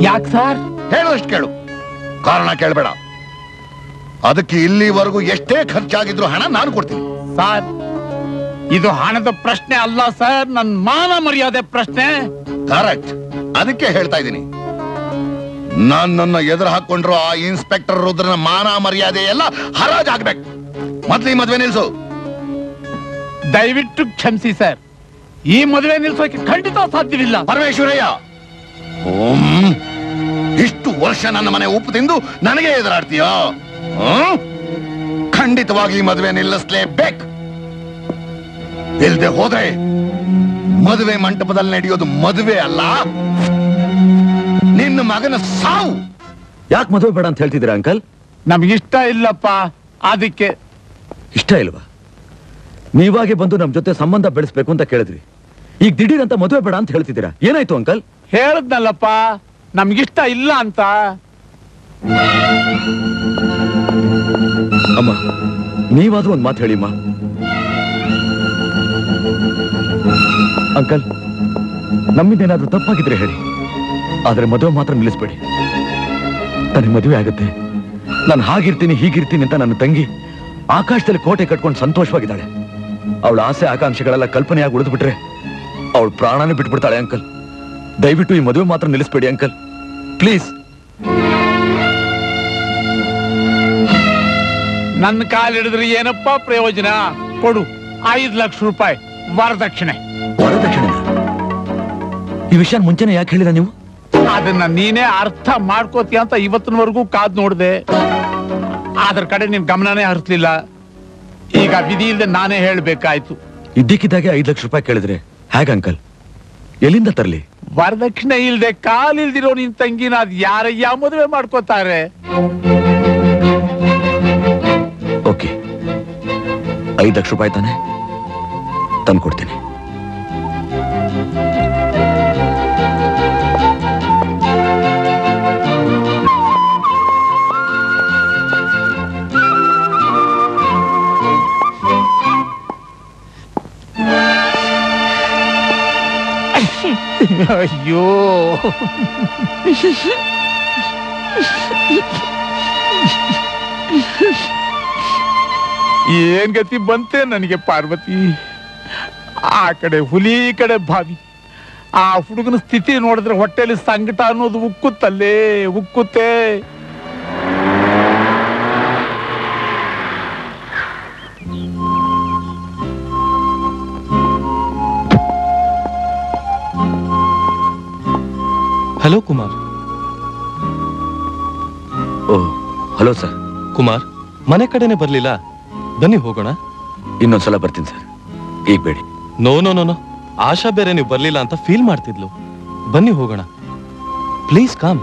ಯಾಕೆ ಸರ್? ಹೇಳೋಷ್ಟು ಕೇಳು. ಕಾರಣ ಕೇಳಬೇಡ. ಅದಕ್ಕೆ ಇಲ್ಲಿವರೆಗೂ ಎಷ್ಟೇ ಖರ್ಚಾಗಿದ್ರು ಹಣ ನಾನು ಕೊಡ್ತೀನಿ. ಸರ್ ಇದು ಹಣದ ಪ್ರಶ್ನೆ ಅಲ್ಲ ಸರ್ ನನ್ನ ಮಾನ ಮರ್ಯಾದೆ ಪ್ರಶ್ನೆ. ಕರೆಕ್ಟ್. ಅದಕ್ಕೆ ಹೇಳ್ತಾ ಇದ್ದೀನಿ. ನನ್ನನ್ನ ಎದುರು ಹಾಕೊಂಡ್ರು ಆ ಇನ್ಸ್ಪೆಕ್ಟರ್ ರುದ್ರನ ಮಾನ ಮರ್ಯಾದೆ ಎಲ್ಲ ಹರಾಜಾಗ್ಬೇಕು. ಮೊದ್ಲು ಈ ಮದುವೆ ನಿಲ್ಸು. ದಯವಿಟ್ಟು ಕ್ಷಮಿಸಿ ಸರ್. ಈ ಮದುವೆ ನಿಲ್ಸೋಕೆ ಖಂಡಿತ ಸಾಧ್ಯವಿಲ್ಲ. ಪರಮೇಶ್ವರಯ್ಯ! ಓಂ! ಇಷ್ಟು ವರ್ಷ ನನ್ನ ಮನೆ ಉಪ್ಪು ತಿಂದು ನನಗೆ ಎದುರಾಡ್ತೀಯ? ಖಂಡಿತವಾಗಿ ಈ ಮದುವೆ ನಿಲ್ಲಿಸ್ಲೇಬೇಕು. ಇಲ್ದೆ ಹೋದ್ರೆ ಮದುವೆ ಮಂಟಪದಲ್ಲಿ ನಡೆಯೋದು ಮದುವೆ ಅಲ್ಲ. ನಿನ್ನ ಮಗನ ಸಾವು. ಯಾಕೆ ಮದುವೆ ಬೇಡ ಅಂತ ಹೇಳ್ತಿದ್ದೀರಾ ಅಂಕಲ್? ನಮ್ಗಿಷ್ಟ ಇಲ್ಲಪ್ಪ. ಅದಕ್ಕೆ ಇಷ್ಟ ಇಲ್ವಾ? ನೀವಾಗೆ ಬಂದು ನಮ್ ಜೊತೆ ಸಂಬಂಧ ಬೆಳೆಸ್ಬೇಕು ಅಂತ ಕೇಳಿದ್ರಿ. ಈಗ ದಿಢೀರ್ ಅಂತ ಮದುವೆ ಬೇಡ ಅಂತ ಹೇಳ್ತಿದ್ದೀರಾ? ಏನಾಯ್ತು ಅಂಕಲ್? ಹೇಳದ್ನಲ್ಲಪ್ಪ ನಮ್ಗಿಷ್ಟ ಇಲ್ಲ ಅಂತ. ಅಮ್ಮ ನೀವಾದ್ರೂ ಒಂದ್ ಮಾತು ಹೇಳಿಮ್ಮ. ಅಂಕಲ್ ನಮ್ಮಿಂದೇನಾದ್ರೂ ತಪ್ಪಾಗಿದ್ರೆ ಹೇಳಿ. ಆದ್ರೆ ಮದುವೆ ಮಾತ್ರ ನಿಲ್ಲಿಸ್ಬೇಡಿ. ನನಗೆ ಮದುವೆ ಆಗುತ್ತೆ. ನಾನು ಹಾಗಿರ್ತೀನಿ ಹೀಗಿರ್ತೀನಿ ಅಂತ ನನ್ನ ತಂಗಿ ಆಕಾಶದಲ್ಲಿ ಕೋಟೆ ಕಟ್ಕೊಂಡು ಸಂತೋಷವಾಗಿದ್ದಾಳೆ. ಅವಳ ಆಸೆ ಆಕಾಂಕ್ಷೆಗಳೆಲ್ಲ ಕಲ್ಪನೆಯಾಗಿ ಉಳಿದ್ಬಿಟ್ರೆ ಅವಳು ಪ್ರಾಣನೇ ಬಿಟ್ಬಿಡ್ತಾಳೆ ಅಂಕಲ್. ದಯವಿಟ್ಟು ಈ ಮದುವೆ ಮಾತ್ರ ನಿಲ್ಲಿಸ್ಬೇಡಿ ಅಂಕಲ್. ಪ್ಲೀಸ್. ನನ್ನ ಕಾಲ್ ಹಿಡಿದ್ರೆ ಏನಪ್ಪ ಪ್ರಯೋಜನ? ಕೊಡು. ಐದು ಲಕ್ಷ ರೂಪಾಯಿ. ವರದಕ್ಷಿಣೆ. ವರದಕ್ಷಿಣೆ? ಈ ವಿಷಯ ಮುಂಚೆನೆ ಯಾಕೆ ಹೇಳಿದ ನೀವು? ಅದನ್ನ ನೀನೇ ಅರ್ಥ ಮಾಡ್ಕೋತೀಯ ಅಂತ ಇವತ್ತಿನವರೆಗೂ ಕಾದ್ ನೋಡ್ದೆ. ಅದ್ರ ಕಡೆ ನಿನ್ ಗಮನನೇ ಹರಿಸ್ಲಿಲ್ಲ. ಈಗ ವಿಧಿ ಇಲ್ಲದೆ ನಾನೇ ಹೇಳ್ಬೇಕಾಯ್ತು. ಇದ್ದಕ್ಕಿದ್ದಾಗೆ ಐದು ಲಕ್ಷ ರೂಪಾಯಿ ಕೇಳಿದ್ರೆ ಹೇಗೆ ಅಂಕಲ್? ಎಲ್ಲಿಂದ ತರಲಿ? ವರದಕ್ಷಿಣೆ ಇಲ್ದೆ ಕಾಲಿಲ್ದಿರೋ ನಿನ್ ತಂಗಿನ ಅದ್ ಯಾರಯ್ಯ ಮದುವೆ ಮಾಡ್ಕೋತಾರೆ? ಓಕೆ. ಐದು ಲಕ್ಷ ರೂಪಾಯಿ ತಾನೆ ತಂದು ಕೊಡ್ತೀನಿ ಅಯ್ಯೋ ಏನ್ ಗತಿ ಬಂತೆ ನನಗೆ, ಪಾರ್ವತಿ? ಆ ಕಡೆ ಹುಲಿ, ಈ ಕಡೆ ಬಾವಿ. ಆ ಹುಡುಗನ ಸ್ಥಿತಿ ನೋಡಿದ್ರೆ ಹೊಟ್ಟೆಲಿ ಸಂಕಟ ಅನ್ನೋದು ಉಕ್ಕುತ್ತಲ್ಲೇ, ಉಕ್ಕುತ್ತೆ. Hello Kumar oh hello sir. Kumar ಮನೆ ಕಡೆನೆ ಬರ್ಲಿಲ್ಲ? ಬನ್ನಿ ಹೋಗೋಣ. ಇನ್ನೊಂದ್ಸಲ ಬರ್ತೀನಿ ಸರ್. ಈಗ ಬೇಡಿ. No no no no Asha ಬೇರೆ ನೀವು ಬರ್ಲಿಲ್ಲ ಅಂತ ಫೀಲ್ ಮಾಡ್ತಿದ್ಲು. ಬನ್ನಿ ಹೋಗೋಣ. Please come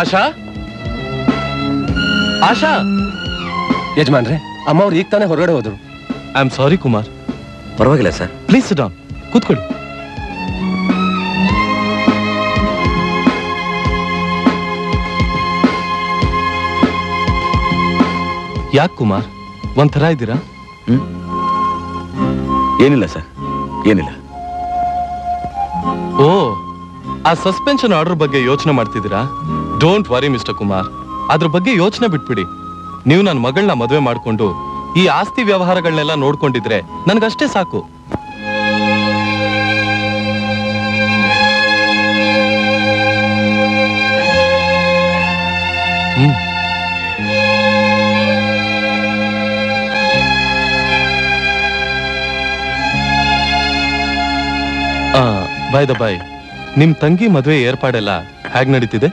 Asha? ಆಶಾ? ಯಜಮಾನ್ರೆ? ಅಮ್ಮ ಅವ್ರು ಈಗ ತಾನೇ ಹೊರಗಡೆ ಹೋದ್ರು. ಐ ಆಮ್ ಸಾರಿ ಕುಮಾರ್ ಪರವಾಗಿಲ್ಲ ಸರ್ ಪ್ಲೀಸ್ ಡಾನ್ ಕೂತ್ಕೊಳ್ಳಿ. ಯಾಕೆ ಕುಮಾರ್? ಒಂಥರ ಇದ್ದೀರಾ? ಏನಿಲ್ಲ ಸರ್ ಏನಿಲ್ಲ. ಓ ಆ ಸಸ್ಪೆನ್ಷನ್ ಆರ್ಡರ್ ಬಗ್ಗೆ ಯೋಚನೆ ಮಾಡ್ತಿದ್ದೀರಾ? ಡೋಂಟ್ ವರಿ ಮಿಸ್ಟರ್ ಕುಮಾರ್ ಅದ್ರ ಬಗ್ಗೆ ಯೋಚನೆ ಬಿಟ್ಬಿಡಿ. ನೀವು ನನ್ನ ಮಗಳನ್ನ ಮದುವೆ ಮಾಡ್ಕೊಂಡು ಈ ಆಸ್ತಿ ವ್ಯವಹಾರಗಳನ್ನೆಲ್ಲ ನೋಡ್ಕೊಂಡಿದ್ರೆ ನನಗಷ್ಟೇ ಸಾಕು. ಬಾಯ್ ದ ಬಾಯ್ ನಿಮ್ ತಂಗಿ ಮದುವೆ ಏರ್ಪಾಡೆಲ್ಲ ಹೇಗ್ ನಡೀತಿದೆ?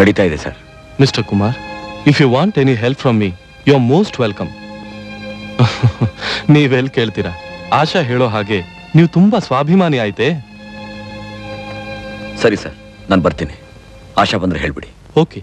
ನಡೀತಾ ಇದೆ, sir. Mister Kumar if you want any help from me you are most welcome ನೀವೆಲ್ ಕೇಳ್ತೀರಾ? ಆಶಾ ಹೇಳೋ ಹಾಗೆ ನೀವು ತುಂಬಾ ಸ್ವಾಭಿಮಾನಿ ಆಯ್ತೆ? ಸರಿ ಸರ್ ನಾನು ಬರ್ತೀನಿ. ಆಶಾ ಬಂದ್ರೆ ಹೇಳ್ಬಿಡಿ. ಓಕೆ.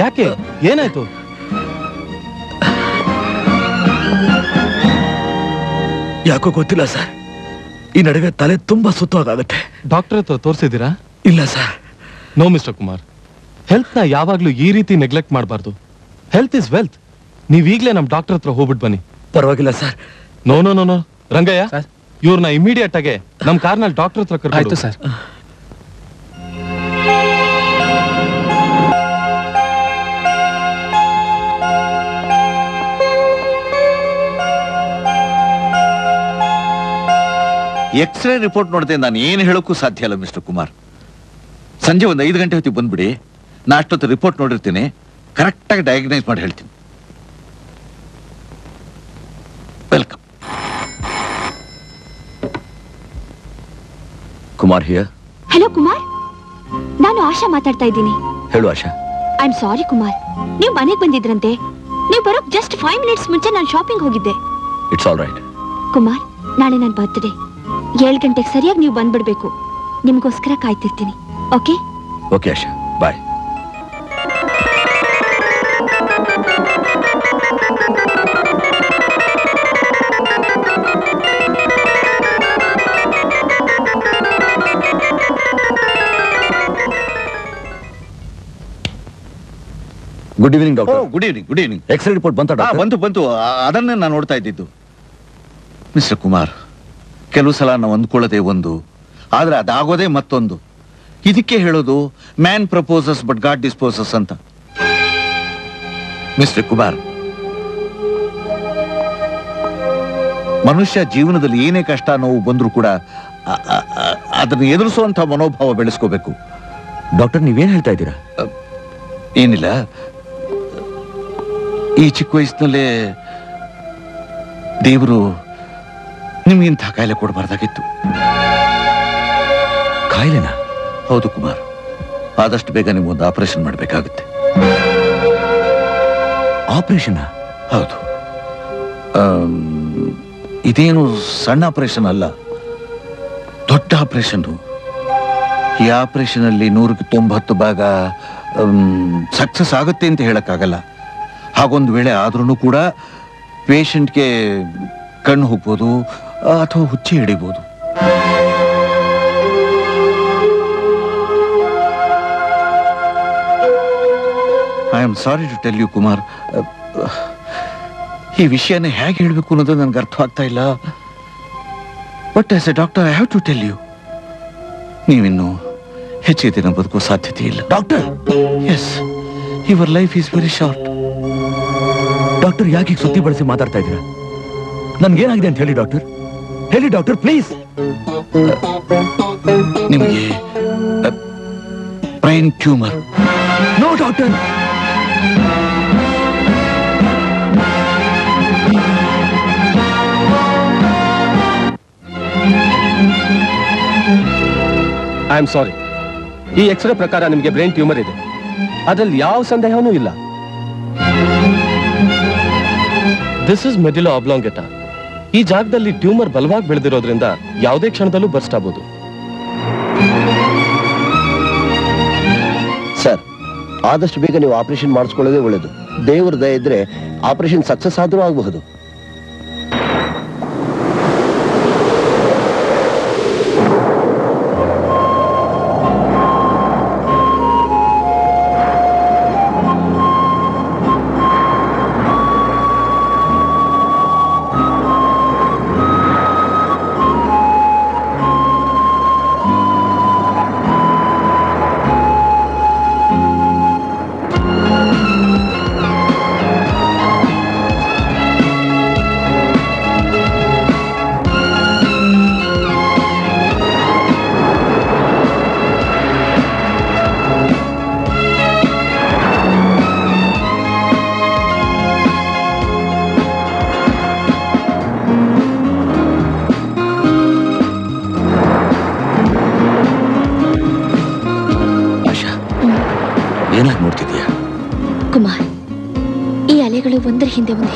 ಯಾಕೆ? ಏನಾಯ್ತು? ಯಾಕೋ ಗೊತ್ತಿಲ್ಲ ಸರ್. ಈ ನಡುವೆ ತಲೆ ತುಂಬಾ ಸುತ್ತವಾಗುತ್ತೆ ಡಾಕ್ಟರ್ ಹತ್ರ ತೋರಿಸಿದ್ದೀರಾ? ಇಲ್ಲ ಸರ್. No mister Kumar. ಹೆಲ್ತ್ನ ಯಾವಾಗ್ಲೂ ಈ ರೀತಿ ನೆಗ್ಲೆಕ್ಟ್ ಮಾಡಬಾರ್ದು. ಹೆಲ್ತ್ ಇಸ್ ವೆಲ್ತ್ ನೀವ್ ಈಗ್ಲೇ ನಮ್ ಡಾಕ್ಟರ್ ಹತ್ರ ಹೋಗ್ಬಿಟ್ಟು ಬನ್ನಿ. ಪರವಾಗಿಲ್ಲ sir. No no no no. Rangayya ಇವ್ರನ್ನ ಇಮಿಡಿಯೇಟ್ ಆಗಿ ನಮ್ ಕಾರ್ನಲ್ಲಿ ಡಾಕ್ಟರ್ ಹತ್ರ ಕರ್ಕೊಂಡು ಆಯ್ತು ಸರ್. ಎಕ್ಸ್ರೇ ರಿಪೋರ್ಟ್ ನೋಡದೆ ನಾನು ಏನು ಹೇಳೋಕ್ಕೂ ಸಾಧ್ಯ ಅಲ್ಲ ಮಿಸ್ಟರ್ ಕುಮಾರ್ ಸಂಜೆ ಒಂದು ಐದು ಗಂಟೆ ಹೊತ್ತಿಗೆ ಬಂದ್ಬಿಡಿ ನಾ ಅಷ್ಟೊತ್ತು ರಿಪೋರ್ಟ್ ನೋಡಿರ್ತೀನಿ ಕರೆಕ್ಟಾಗಿ ಡಯಾಗ್ನೈಸ್ ಮಾಡಿ ಹೇಳ್ತೀನಿ. Welcome Kumar here hello Kumar ನಾನು ಆಶಾ ಮಾತಾಡ್ತಾ ಇದ್ದೀನಿ. ಹೇಳು Asha. I am sorry Kumar ನೀವು ಮನೆಗೆ ಬಂದಿದ್ರಂತೆ. ನೀವು ಬರೋಕ್ ಜಸ್ಟ್ ಫೈವ್ ಮಿನಿಟ್ಸ್ ಮುಂಚೆ ನಾನು ಶಾಪಿಂಗ್ ಹೋಗಿದ್ದೆ. ಇಟ್ಸ್ ಆಲ್ ರೈಟ್ ಕುಮಾರ್ ನಾಳೆ ನನ್ನ ಬರ್ತ್ಡೇ ಏಳು ಗಂಟೆಗೆ ಸರಿಯಾಗಿ ನೀವು ಬಂದ್ಬಿಡ್ಬೇಕು. ನಿಮಗೋಸ್ಕರ ಕಾಯ್ತಿರ್ತೀನಿ. Okay? Okay Asha. Bye. Good evening doctor good evening good evening x-ray report ಬಂತ ಡಾಕ್ಟರ್ ಬಂತು ಬಂತು. ಆ- ಅದನ್ನೇ ನಾನು ನೋಡ್ತಾ ಇದ್ದಿದ್ದು. ಮಿಸ್ಟರ್ ಕುಮಾರ್ ಕೆಲವು ಸಲ ನಾವು ಅಂದ್ಕೊಳ್ಳೋದೇ ಒಂದು ಆದ್ರೆ ಅದಾಗೋದೇ ಮತ್ತೊಂದು. ಇದಕ್ಕೆ ಹೇಳೋದು man proposes but God disposes ಅಂತ. ಮಿಸ್ಟರ್ ಕುಮಾರ್ ಮನುಷ್ಯ ಜೀವನದಲ್ಲಿ ಏನೇ ಕಷ್ಟ ನೋವು ಬಂದರೂ ಕೂಡ ಅದನ್ನು ಎದುರಿಸುವಂತ ಮನೋಭಾವ ಬೆಳೆಸ್ಕೋಬೇಕು. ಡಾಕ್ಟರ್ ನೀವೇನು ಹೇಳ್ತಾ ಇದ್ದೀರಾ? ಏನಿಲ್ಲ. ಈ ಚಿಕ್ಕ ವಯಸ್ಸಿನಲ್ಲೇ ದೇವರು ನಿಮ್ಗೆ ಇಂಥ ಕಾಯಿಲೆ ಕೊಡಬಾರ್ದಾಗಿತ್ತು ಕಾಯಿಲೆನಾ? ಹೌದು ಕುಮಾರ್. ಆದಷ್ಟು ಬೇಗ ನಿಮಗೊಂದು ಆಪರೇಷನ್ ಮಾಡಬೇಕಾಗುತ್ತೆ. ಆಪರೇಷನ್? ಹೌದು. ಇದೇನು ಸಣ್ಣ ಆಪರೇಷನ್ ಅಲ್ಲ? ದೊಡ್ಡ ಆಪರೇಷನ್. ಈ ಆಪರೇಷನ್ ಅಲ್ಲಿ ನೂರಕ್ಕೆ ತೊಂಬತ್ತು ಭಾಗ ಸಕ್ಸಸ್ ಆಗುತ್ತೆ ಅಂತ ಹೇಳಕ್ಕಾಗಲ್ಲ. ಹಾಗೊಂದು ವೇಳೆ ಆದ್ರೂ ಕೂಡ ಪೇಷಂಟ್ಗೆ ಕಣ್ಣು ಹೋಗ್ಬೋದು ಅಥವಾ ಹುಚ್ಚಿ ಹಿಡಿಬೋದು? I am sorry to tell you Kumar ah, ಈ ವಿಷಯನ ಹೇಗೆ ಹೇಳಬೇಕು ಅನ್ನೋದು ನನಗೆ ಅರ್ಥ ಆಗ್ತಾ ಇಲ್ಲ. But as a doctor I have to tell you ನೀವಿನ್ನು ಹೆಚ್ಚಿಗೆ ದಿನ ಬದುಕೋ ಸಾಧ್ಯತೆ ಇಲ್ಲ. Doctor yes your life is very short doctor ಯಾಕೆ ಹೀಗ್ ಸುತ್ತಿ ಬಳಸಿ ಮಾತಾಡ್ತಾ ಇದ್ದೀರಾ? ನನ್ಗೇನಾಗಿದೆ ಅಂತ ಹೇಳಿ ಡಾಕ್ಟರ್. ಹೇಳಿ ಡಾಕ್ಟರ್ ಪ್ಲೀಸ್. ನಿಮಗೆ brain tumour. No doctor. I am sorry ಈ ಎಕ್ಸ್ರೇ ಪ್ರಕಾರ ನಿಮಗೆ ಬ್ರೈನ್ ಟ್ಯೂಮರ್ ಇದೆ. ಅದ್ರಲ್ಲಿ ಯಾವ ಸಂದೇಹನೂ ಇಲ್ಲ. ದಿಸ್ ಇಸ್ ಮೆಡಿಲೋ ಆಬ್ಲಾಂಗೆಟಾ ಈ ಜಾಗದಲ್ಲಿ ಟ್ಯೂಮರ್ ಬಲವಾಗಿ ಬೆಳೆದಿರೋದ್ರಿಂದ ಯಾವುದೇ ಕ್ಷಣದಲ್ಲೂ ಬರ್ಸ್ಟ್ ಆಗ್ಬೋದು. ಸರ್, ಆದಷ್ಟು ಬೇಗ ನೀವು ಆಪರೇಷನ್ ಮಾಡಿಸ್ಕೊಳ್ಳೋದೇ ಒಳ್ಳೇದು. ದೇವ್ರ ದಯ ಇದ್ರೆ ಆಪರೇಷನ್ ಸಕ್ಸಸ್ ಆದ್ರೂ ಆಗಬಹುದು.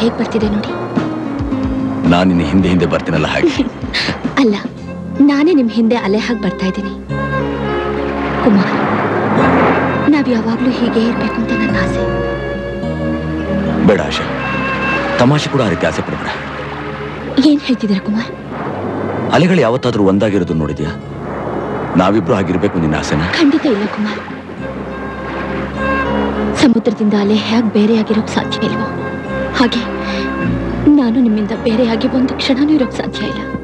ಹೇಗ್ ಬರ್ತಿದೆ ನೋಡಿ? ನಾನು ನಿನ್ನ ಹಿಂದೆ ಹಿಂದೆ ಬರ್ತೀನಲ್ಲ ಹಾಗೆ. <laughs> ಅಲ್ಲ ನಾನೇ ನಿಮ್ ಹಿಂದೆ ಅಲೆ ಹಾಗೆ ಬರ್ತಾ ಇದ್ದೀನಿ. ಕುಮಾರ್ ನಾವು ಯಾವಾಗಲೂ ಹೀಗೆ ಇರ್ಬೇಕು ಅಂತ ನನ್ನ ಆಸೆ. ಬೇಡ ಆಶಾ ತಮಾಷೆ ಕೂಡ ಆ ರೀತಿ ಆಸೆ ಪಡಬೇಡ. ಏನ್ ಹೇಳ್ತಿದ್ದೀರಾ ಕುಮಾರ್? ಅಲೆಗಳು ಯಾವತ್ತಾದ್ರೂ ಒಂದಾಗಿರೋದು ನೋಡಿದ್ಯಾ? ನಾವಿಬ್ರು ಆಗಿರ್ಬೇಕು ನಿನ್ನ ಆಸೆನ? ಖಂಡಿತ ಇಲ್ಲ ಕುಮಾರ್. ಸಮುದ್ರದಿಂದ ಅಲೆ ಹೇಗ್ ಬೇರೆಯಾಗಿರೋಕ್ ಸಾಧ್ಯ ಇಲ್ವೋ? ಹಾಗೆ ನಾನು ನಿಮ್ಮಿಂದ ಬೇರೆಯಾಗಿ ಒಂದು ಕ್ಷಣನೂ ಇರೋಕ್ಕೆ ಸಾಧ್ಯ ಇಲ್ಲ.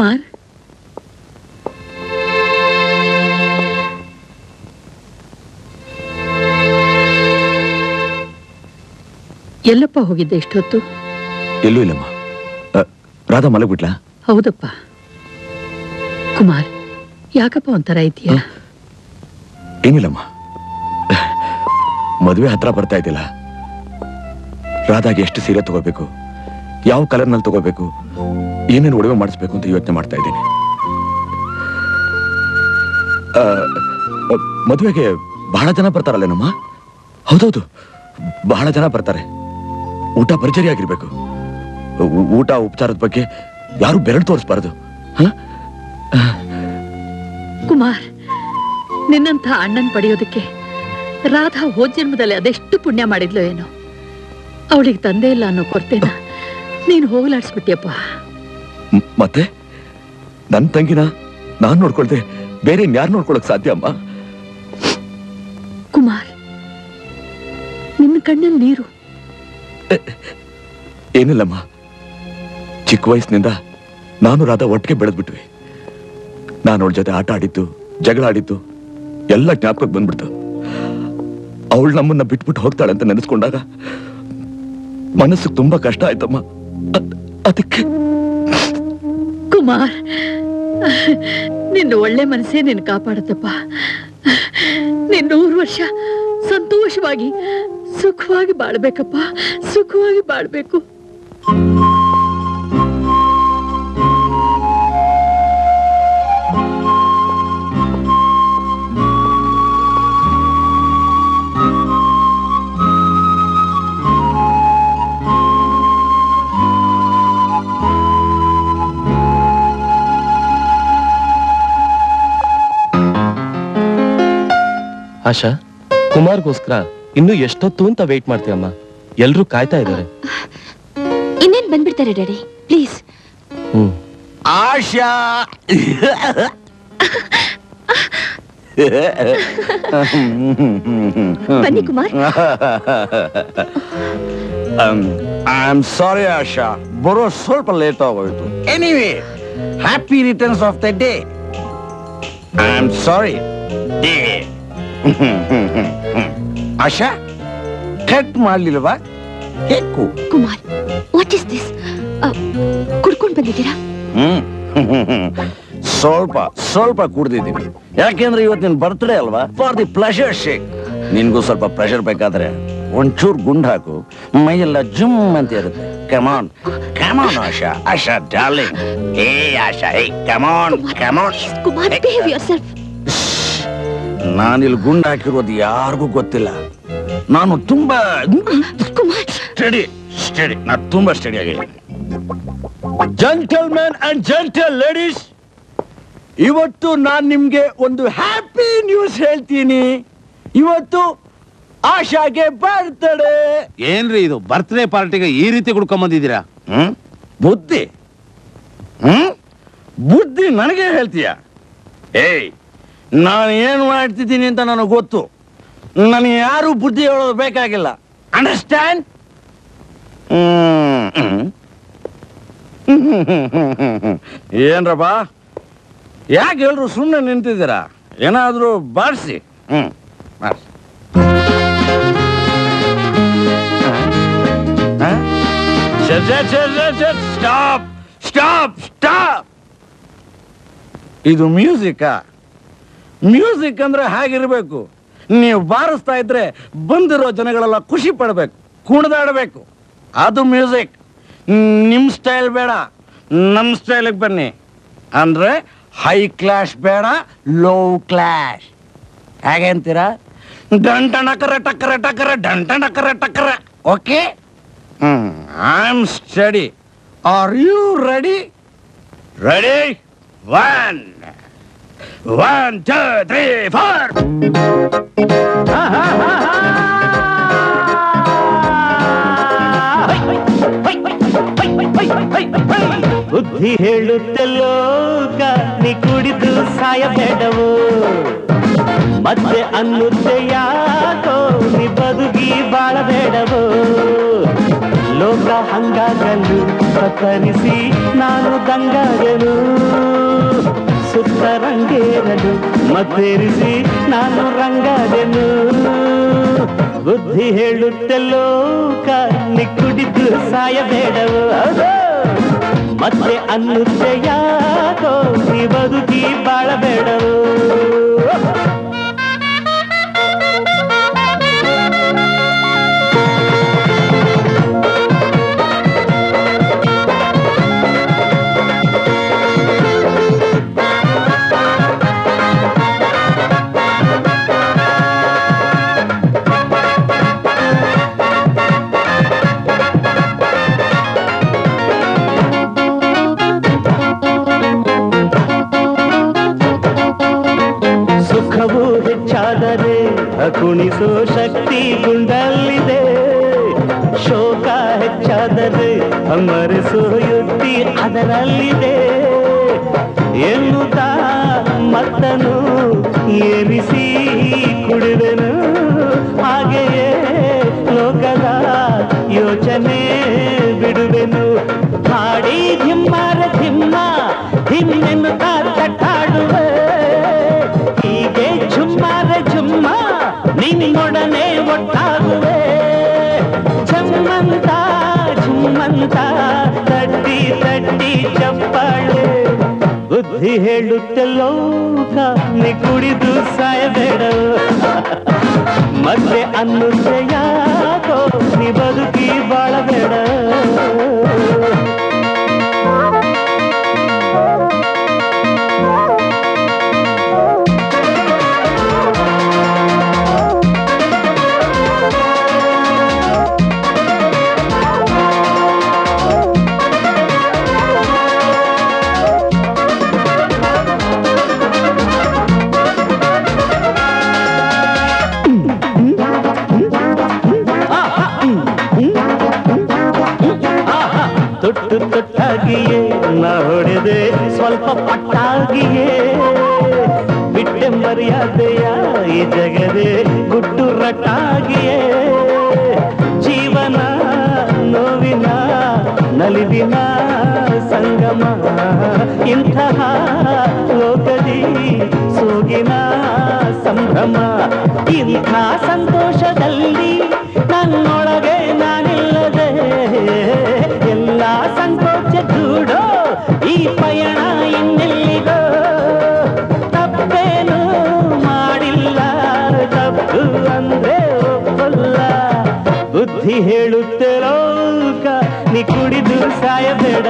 ಕುಮಾರ್? ಎಲ್ಲಪ್ಪ ಹೋಗಿದ್ದೆ ಇಷ್ಟೊತ್ತು? ಎಲ್ಲೂ ಇಲ್ಲಮ್ಮ. ರಾಧಾ ಮಲಗ್ಬಿಟ್ಲಾ? ಹೌದಪ್ಪ. ಕುಮಾರ್ ಯಾಕಪ್ಪ ಒಂಥರ ಇದೆಯಾ ಏನಿಲ್ಲಮ್ಮ. ಮದುವೆ ಹತ್ರ ಬರ್ತಾ ಇದ್ದಿಲ್ಲ. ರಾಧಾಗೆ ಎಷ್ಟು ಸೀರೆ ತಗೋಬೇಕು? ಯಾವ ಕಲರ್ನಲ್ಲಿ ತಗೋಬೇಕು? ಏನೇನು ಒಡವೆ ಮಾಡಿಸ್ಬೇಕು ಅಂತ ಯೋಚನೆ ಮಾಡ್ತಾ ಇದ್ದೀನಿ. ಮದುವೆಗೆ ಬಹಳ ಜನ ಬರ್ತಾರಲ್ಲೇನಮ್ಮ? ಹೌದೌದು, ಬಹಳ ಜನ ಬರ್ತಾರೆ. ಊಟ ಪರಿಚಯ ಆಗಿರ್ಬೇಕು. ಊಟ, ಉಪಚಾರದ ಬಗ್ಗೆ ಯಾರು ಬೆರಳು ತೋರಿಸ್ಬಾರ್ದು. ಕುಮಾರ್, ನಿನ್ನಂಥ ಅಣ್ಣನ್ ಪಡೆಯೋದಕ್ಕೆ ರಾಧಾ ಹೋದ್ ಜನ್ಮದಲ್ಲಿ ಅದೆಷ್ಟು ಪುಣ್ಯ ಮಾಡಿದ್ಲು ಏನೋ. ಅವಳಿಗೆ ತಂದೆ ಇಲ್ಲ ಅನ್ನೋ ಕೊರತೆನ ನೀನು ಹೋಗಲಾಡ್ಸ್ಬಿಟ್ಟಿಯಪ್ಪ. ಮ್- ಮತ್ತೆ? ನನ್ನ ತಂಗಿನ ನಾನ್ ನೋಡ್ಕೊಳ್ದೆ ಬೇರೆ ಯಾರು ನೋಡ್ಕೊಳಕ್ ಸಾಧ್ಯ ಅಮ್ಮ? ಕುಮಾರ್ ನಿನ್ನ ಕಣ್ಣಲ್ಲಿ ನೀರು. ಏನಿಲ್ಲಮ್ಮ. ಚಿಕ್ಕ ವಯಸ್ಸಿನಿಂದ ನಾನು ರಾಧ ಒಟ್ಟಿಗೆ ಬೆಳೆದ್ಬಿಟ್ವಿ. ನಾನು ಅವಳ ಜೊತೆ ಆಟ ಆಡಿದ್ದು ಜಗಳ ಆಡಿದ್ದು ಎಲ್ಲ ಜ್ಞಾಪಕಕ್ಕೆ ಬಂದ್ಬಿಡ್ತು. ಅವಳು ನಮ್ಮನ್ನ ಬಿಟ್ಬಿಟ್ಟು ಹೋಗ್ತಾಳೆ ಅಂತ ನೆನೆಸ್ಕೊಂಡಾಗ ಮನಸ್ಸಿಗೆ ತುಂಬಾ ಕಷ್ಟ ಆಯ್ತಮ್ಮ. ಅದ್- ಅದಕ್ಕೆ ಕುಮಾರ್ ನಿನ್ನ ಒಳ್ಳೆ ಮನಸ್ಸೇ ನಿನ್ ಕಾಪಾಡುತ್ತಪ್ಪ. ನಿನ್ನ ನೂರು ವರ್ಷ ಸಂತೋಷವಾಗಿ ಸುಖವಾಗಿ ಬಾಳ್ಬೇಕಪ್ಪ ಸುಖವಾಗಿ ಬಾಳ್ಬೇಕು. ಆಶಾ ಕುಮಾರ್ಗೋಸ್ಕರ ಇನ್ನು ಎಷ್ಟೊತ್ತು ಅಂತ ವೇಟ್ ಮಾಡ್ತೀಯಮ್ಮ ಎಲ್ರೂ ಕಾಯ್ತಾ ಇದ್ದಾರೆ. ಇನ್ನೇನ್ ಬಂದ್ಬಿಡ್ತಾರೆ ಡ್ಯಾಡಿ? ಪ್ಲೀಸ್. ಹ್ಮ್. ಆಶಾ! ಬನ್ನಿ Kumar. I am sorry Asha. ಬರೋ ಸ್ವಲ್ಪ ಲೇಟ್ ಆಗೋಯ್ತು. Anyway happy returns of the day I am sorry day <laughs> Asha cut ಮಾಡ್ಲಿಲ್ವಾ? ಹೇಕು ಕುಮಾರ್ ವಾಟ್ ಇಸ್ ದಿಸ್ ಕುಡ್ಕೊಂಡ್ ಬಂದಿದ್ದೀರಾ? ಹ್ಮ್. ಸ್ವಲ್ಪ ಸ್ವಲ್ಪ ಕುಡ್ದಿದ್ದೀನಿ ಯಾಕೆಂದ್ರೆ ಇವತ್ತು ನಿನ್ ಬರ್ತ್ಡೇ ಅಲ್ವಾ? ಫಾರ್ ದಿ ಪ್ಲೆಷರ್ ಶೇಕ್ ನಿನ್ಗೂ ಸ್ವಲ್ಪ ಪ್ರೆಷರ್ ಬೇಕಾದ್ರೆ ಒಂಚೂರ್ ಗುಂಡ್ ಹಾಕು. ಮೈಯೆಲ್ಲ ಜುಮ್ ಅಂತ ಇರುತ್ತೆ. Come on come on Asha. Asha darling ಏ ಆಶಾ ಏ come on come on Kumar behave yourself ನಾನಿಲ್ಲಿ ಗುಂಡ್ ಹಾಕಿರೋದು ಯಾರಿಗೂ ಗೊತ್ತಿಲ್ಲ. ನಾನು ತುಂಬಾ ಸ್ಟಡಿ ಸ್ಟಡಿ. ನಾನು ತುಂಬಾ ಸ್ಟಡಿ ಆಗಿದ್ದೀನಿ. ಜೆಂಟಲ್ಮೆನ್ ಅಂಡ್ ಜೆಂಟಲ್ ಲೇಡೀಸ್ ಇವತ್ತು ನಾನು ನಿಮ್ಗೆ ಒಂದು ಹ್ಯಾಪಿ ನ್ಯೂಸ್ ಹೇಳ್ತೀನಿ. ಇವತ್ತು ಆಶಾಗೆ ಬರ್ತಡೆ ಏನ್ರಿ ಇದು? ಬರ್ತ್ಡೇ ಪಾರ್ಟಿಗೆ ಈ ರೀತಿ ಕುಡ್ಕೊಂಬಂದಿದ್ದೀರಾ ಹ್ಮ್? ಬುದ್ಧಿ? ಹ್ಮ್? ಬುದ್ಧಿ ನನಗೆ ಹೇಳ್ತೀಯ? ಏಯ್ ನಾನು ಏನು ಮಾಡ್ತಿದ್ದೀನಿ ಅಂತ ನನಗೆ ಗೊತ್ತು. ನನಗೆ ಯಾರು ಬುದ್ಧಿ ಹೇಳೋದು ಬೇಕಾಗಿಲ್ಲ. ಅಂಡರ್ಸ್ಟ್ಯಾಂಡ್ ಏನ್ರಪ್ಪ? ಯಾಕೆ ಎಲ್ರು ಸುಮ್ಮನೆ ನಿಂತಿದ್ದೀರಾ? ಏನಾದರೂ ಬಾರಿಸಿ. ಹ್ಮ್, ಬಾರ್ಸಿ. ಸ್ಟಾಪ್ ಸ್ಟಾಪ್ ಸ್ಟಾಪ್ ಇದು ಮ್ಯೂಸಿಕ್ಕಾ ಮ್ಯೂಸಿಕ್ ಅಂದ್ರೆ ಹಾಗಿರ್ಬೇಕು. ನೀವು ಬಾರಿಸ್ತಾ ಇದ್ರೆ ಬಂದಿರೋ ಜನಗಳೆಲ್ಲ ಖುಷಿ ಪಡ್ಬೇಕು, ಕುಣಿದಾಡಬೇಕು. ಅದು ಮ್ಯೂಸಿಕ್ ನಿಮ್ಮ ಸ್ಟೈಲ್ ಬೇಡ ನಮ್ಮ ಸ್ಟೈಲಿಗೆ ಬನ್ನಿ. ಅಂದ್ರೆ ಹೈ ಕ್ಲಾಶ್ ಬೇಡ ಲೋ ಕ್ಲಾಶ್ ಹೇಗೆ ಅಂತೀರಾ? ಡಂಟಣಕರ ಟಕ್ಕರ ಟಕ್ಕರ ಡಂಟಣಕರ ಟಕ್ಕರ okay I am study are you ready ready one one two three four ಬುದ್ಧಿ ಹೇಳುತ್ತಲ್ಲೋ ನೀ ಕುಡಿದು ಸಾಯಬೇಡವು ಮತ್ತೆ ಅನ್ನುತ್ತೆ ಯಾಕೋ ನೀ ಬದುಕಿ ಬಾಳಬೇಡವು ಲೋಕ ಹಂಗಾಗಲು ಕತ್ತರಿಸಿ ನಾನು ದಂಗಾಗಲು ಸುತ್ತ ರಂಗೇರಲು ಮತ್ತೇರಿಸಿ ನಾನು ರಂಗಾದೆನು ಬುದ್ಧಿ ಹೇಳುತ್ತಲ್ಲೋ ನೀ ಕುಡಿದು ಸಾಯಬೇಡವು ಹೌದು ಮತ್ತೆ ಅನ್ನುತ್ತೆ ಯಾಕೋ ನೀ ಬದುಕಿ ಬಾಳಬೇಡವು ಕುಣಿಸೋ ಶಕ್ತಿ ಗುಂಡಲ್ಲಿದೆ. ಶೋಕ ಹೆಚ್ಚಾದರೆ ಅಮರಿಸೋ ಯುಕ್ತಿ ಅದರಲ್ಲಿದೆ. ಎನ್ನುತ್ತಾ ಮತ್ತನು ಏರಿಸಿ ಕುಡಿದನು. ಹಾಗೆಯೇ ಲೋಕದ ಯೋಚನೆ ನಿನ್ನೊಡನೆ ಒಟ್ಟಾಗುವೆ ಝಮ್ಮಂತ ಝುಮ್ಮಂತ ತಟ್ಟಿ ತಟ್ಟಿ ಚಪ್ಪಾಳೆ ಬುದ್ಧಿ ಹೇಳುತ್ತೆ ಲೋಕ ನೀ ಕುಡಿದು ಸಾಯಬೇಡ ಮತ್ತೆ ಅನ್ನುತ್ತೆ ಯಾಕೋ ನೀ ಬದುಕಿ ಬಾಳಬೇಡ ಹೊಡೆದೆ ಸ್ವಲ್ಪ ಪಟ್ಟಾಗಿಯೇ. ಬಿಟ್ಟೆ ಮರ್ಯಾದೆಯ ಈ ಜಗದೆ ಗುಟ್ಟು ರಟ್ಟಾಗಿಯೇ. ಜೀವನ ನೋವಿನ ನಲಿವಿನ ಸಂಗಮ. ಇಂತಹ ಲೋಕದಿ ಸೋಗಿನ ಸಂಭ್ರಮ. ಇಂಥ ಸಂತೋಷದಲ್ಲಿ ಬೇಡ.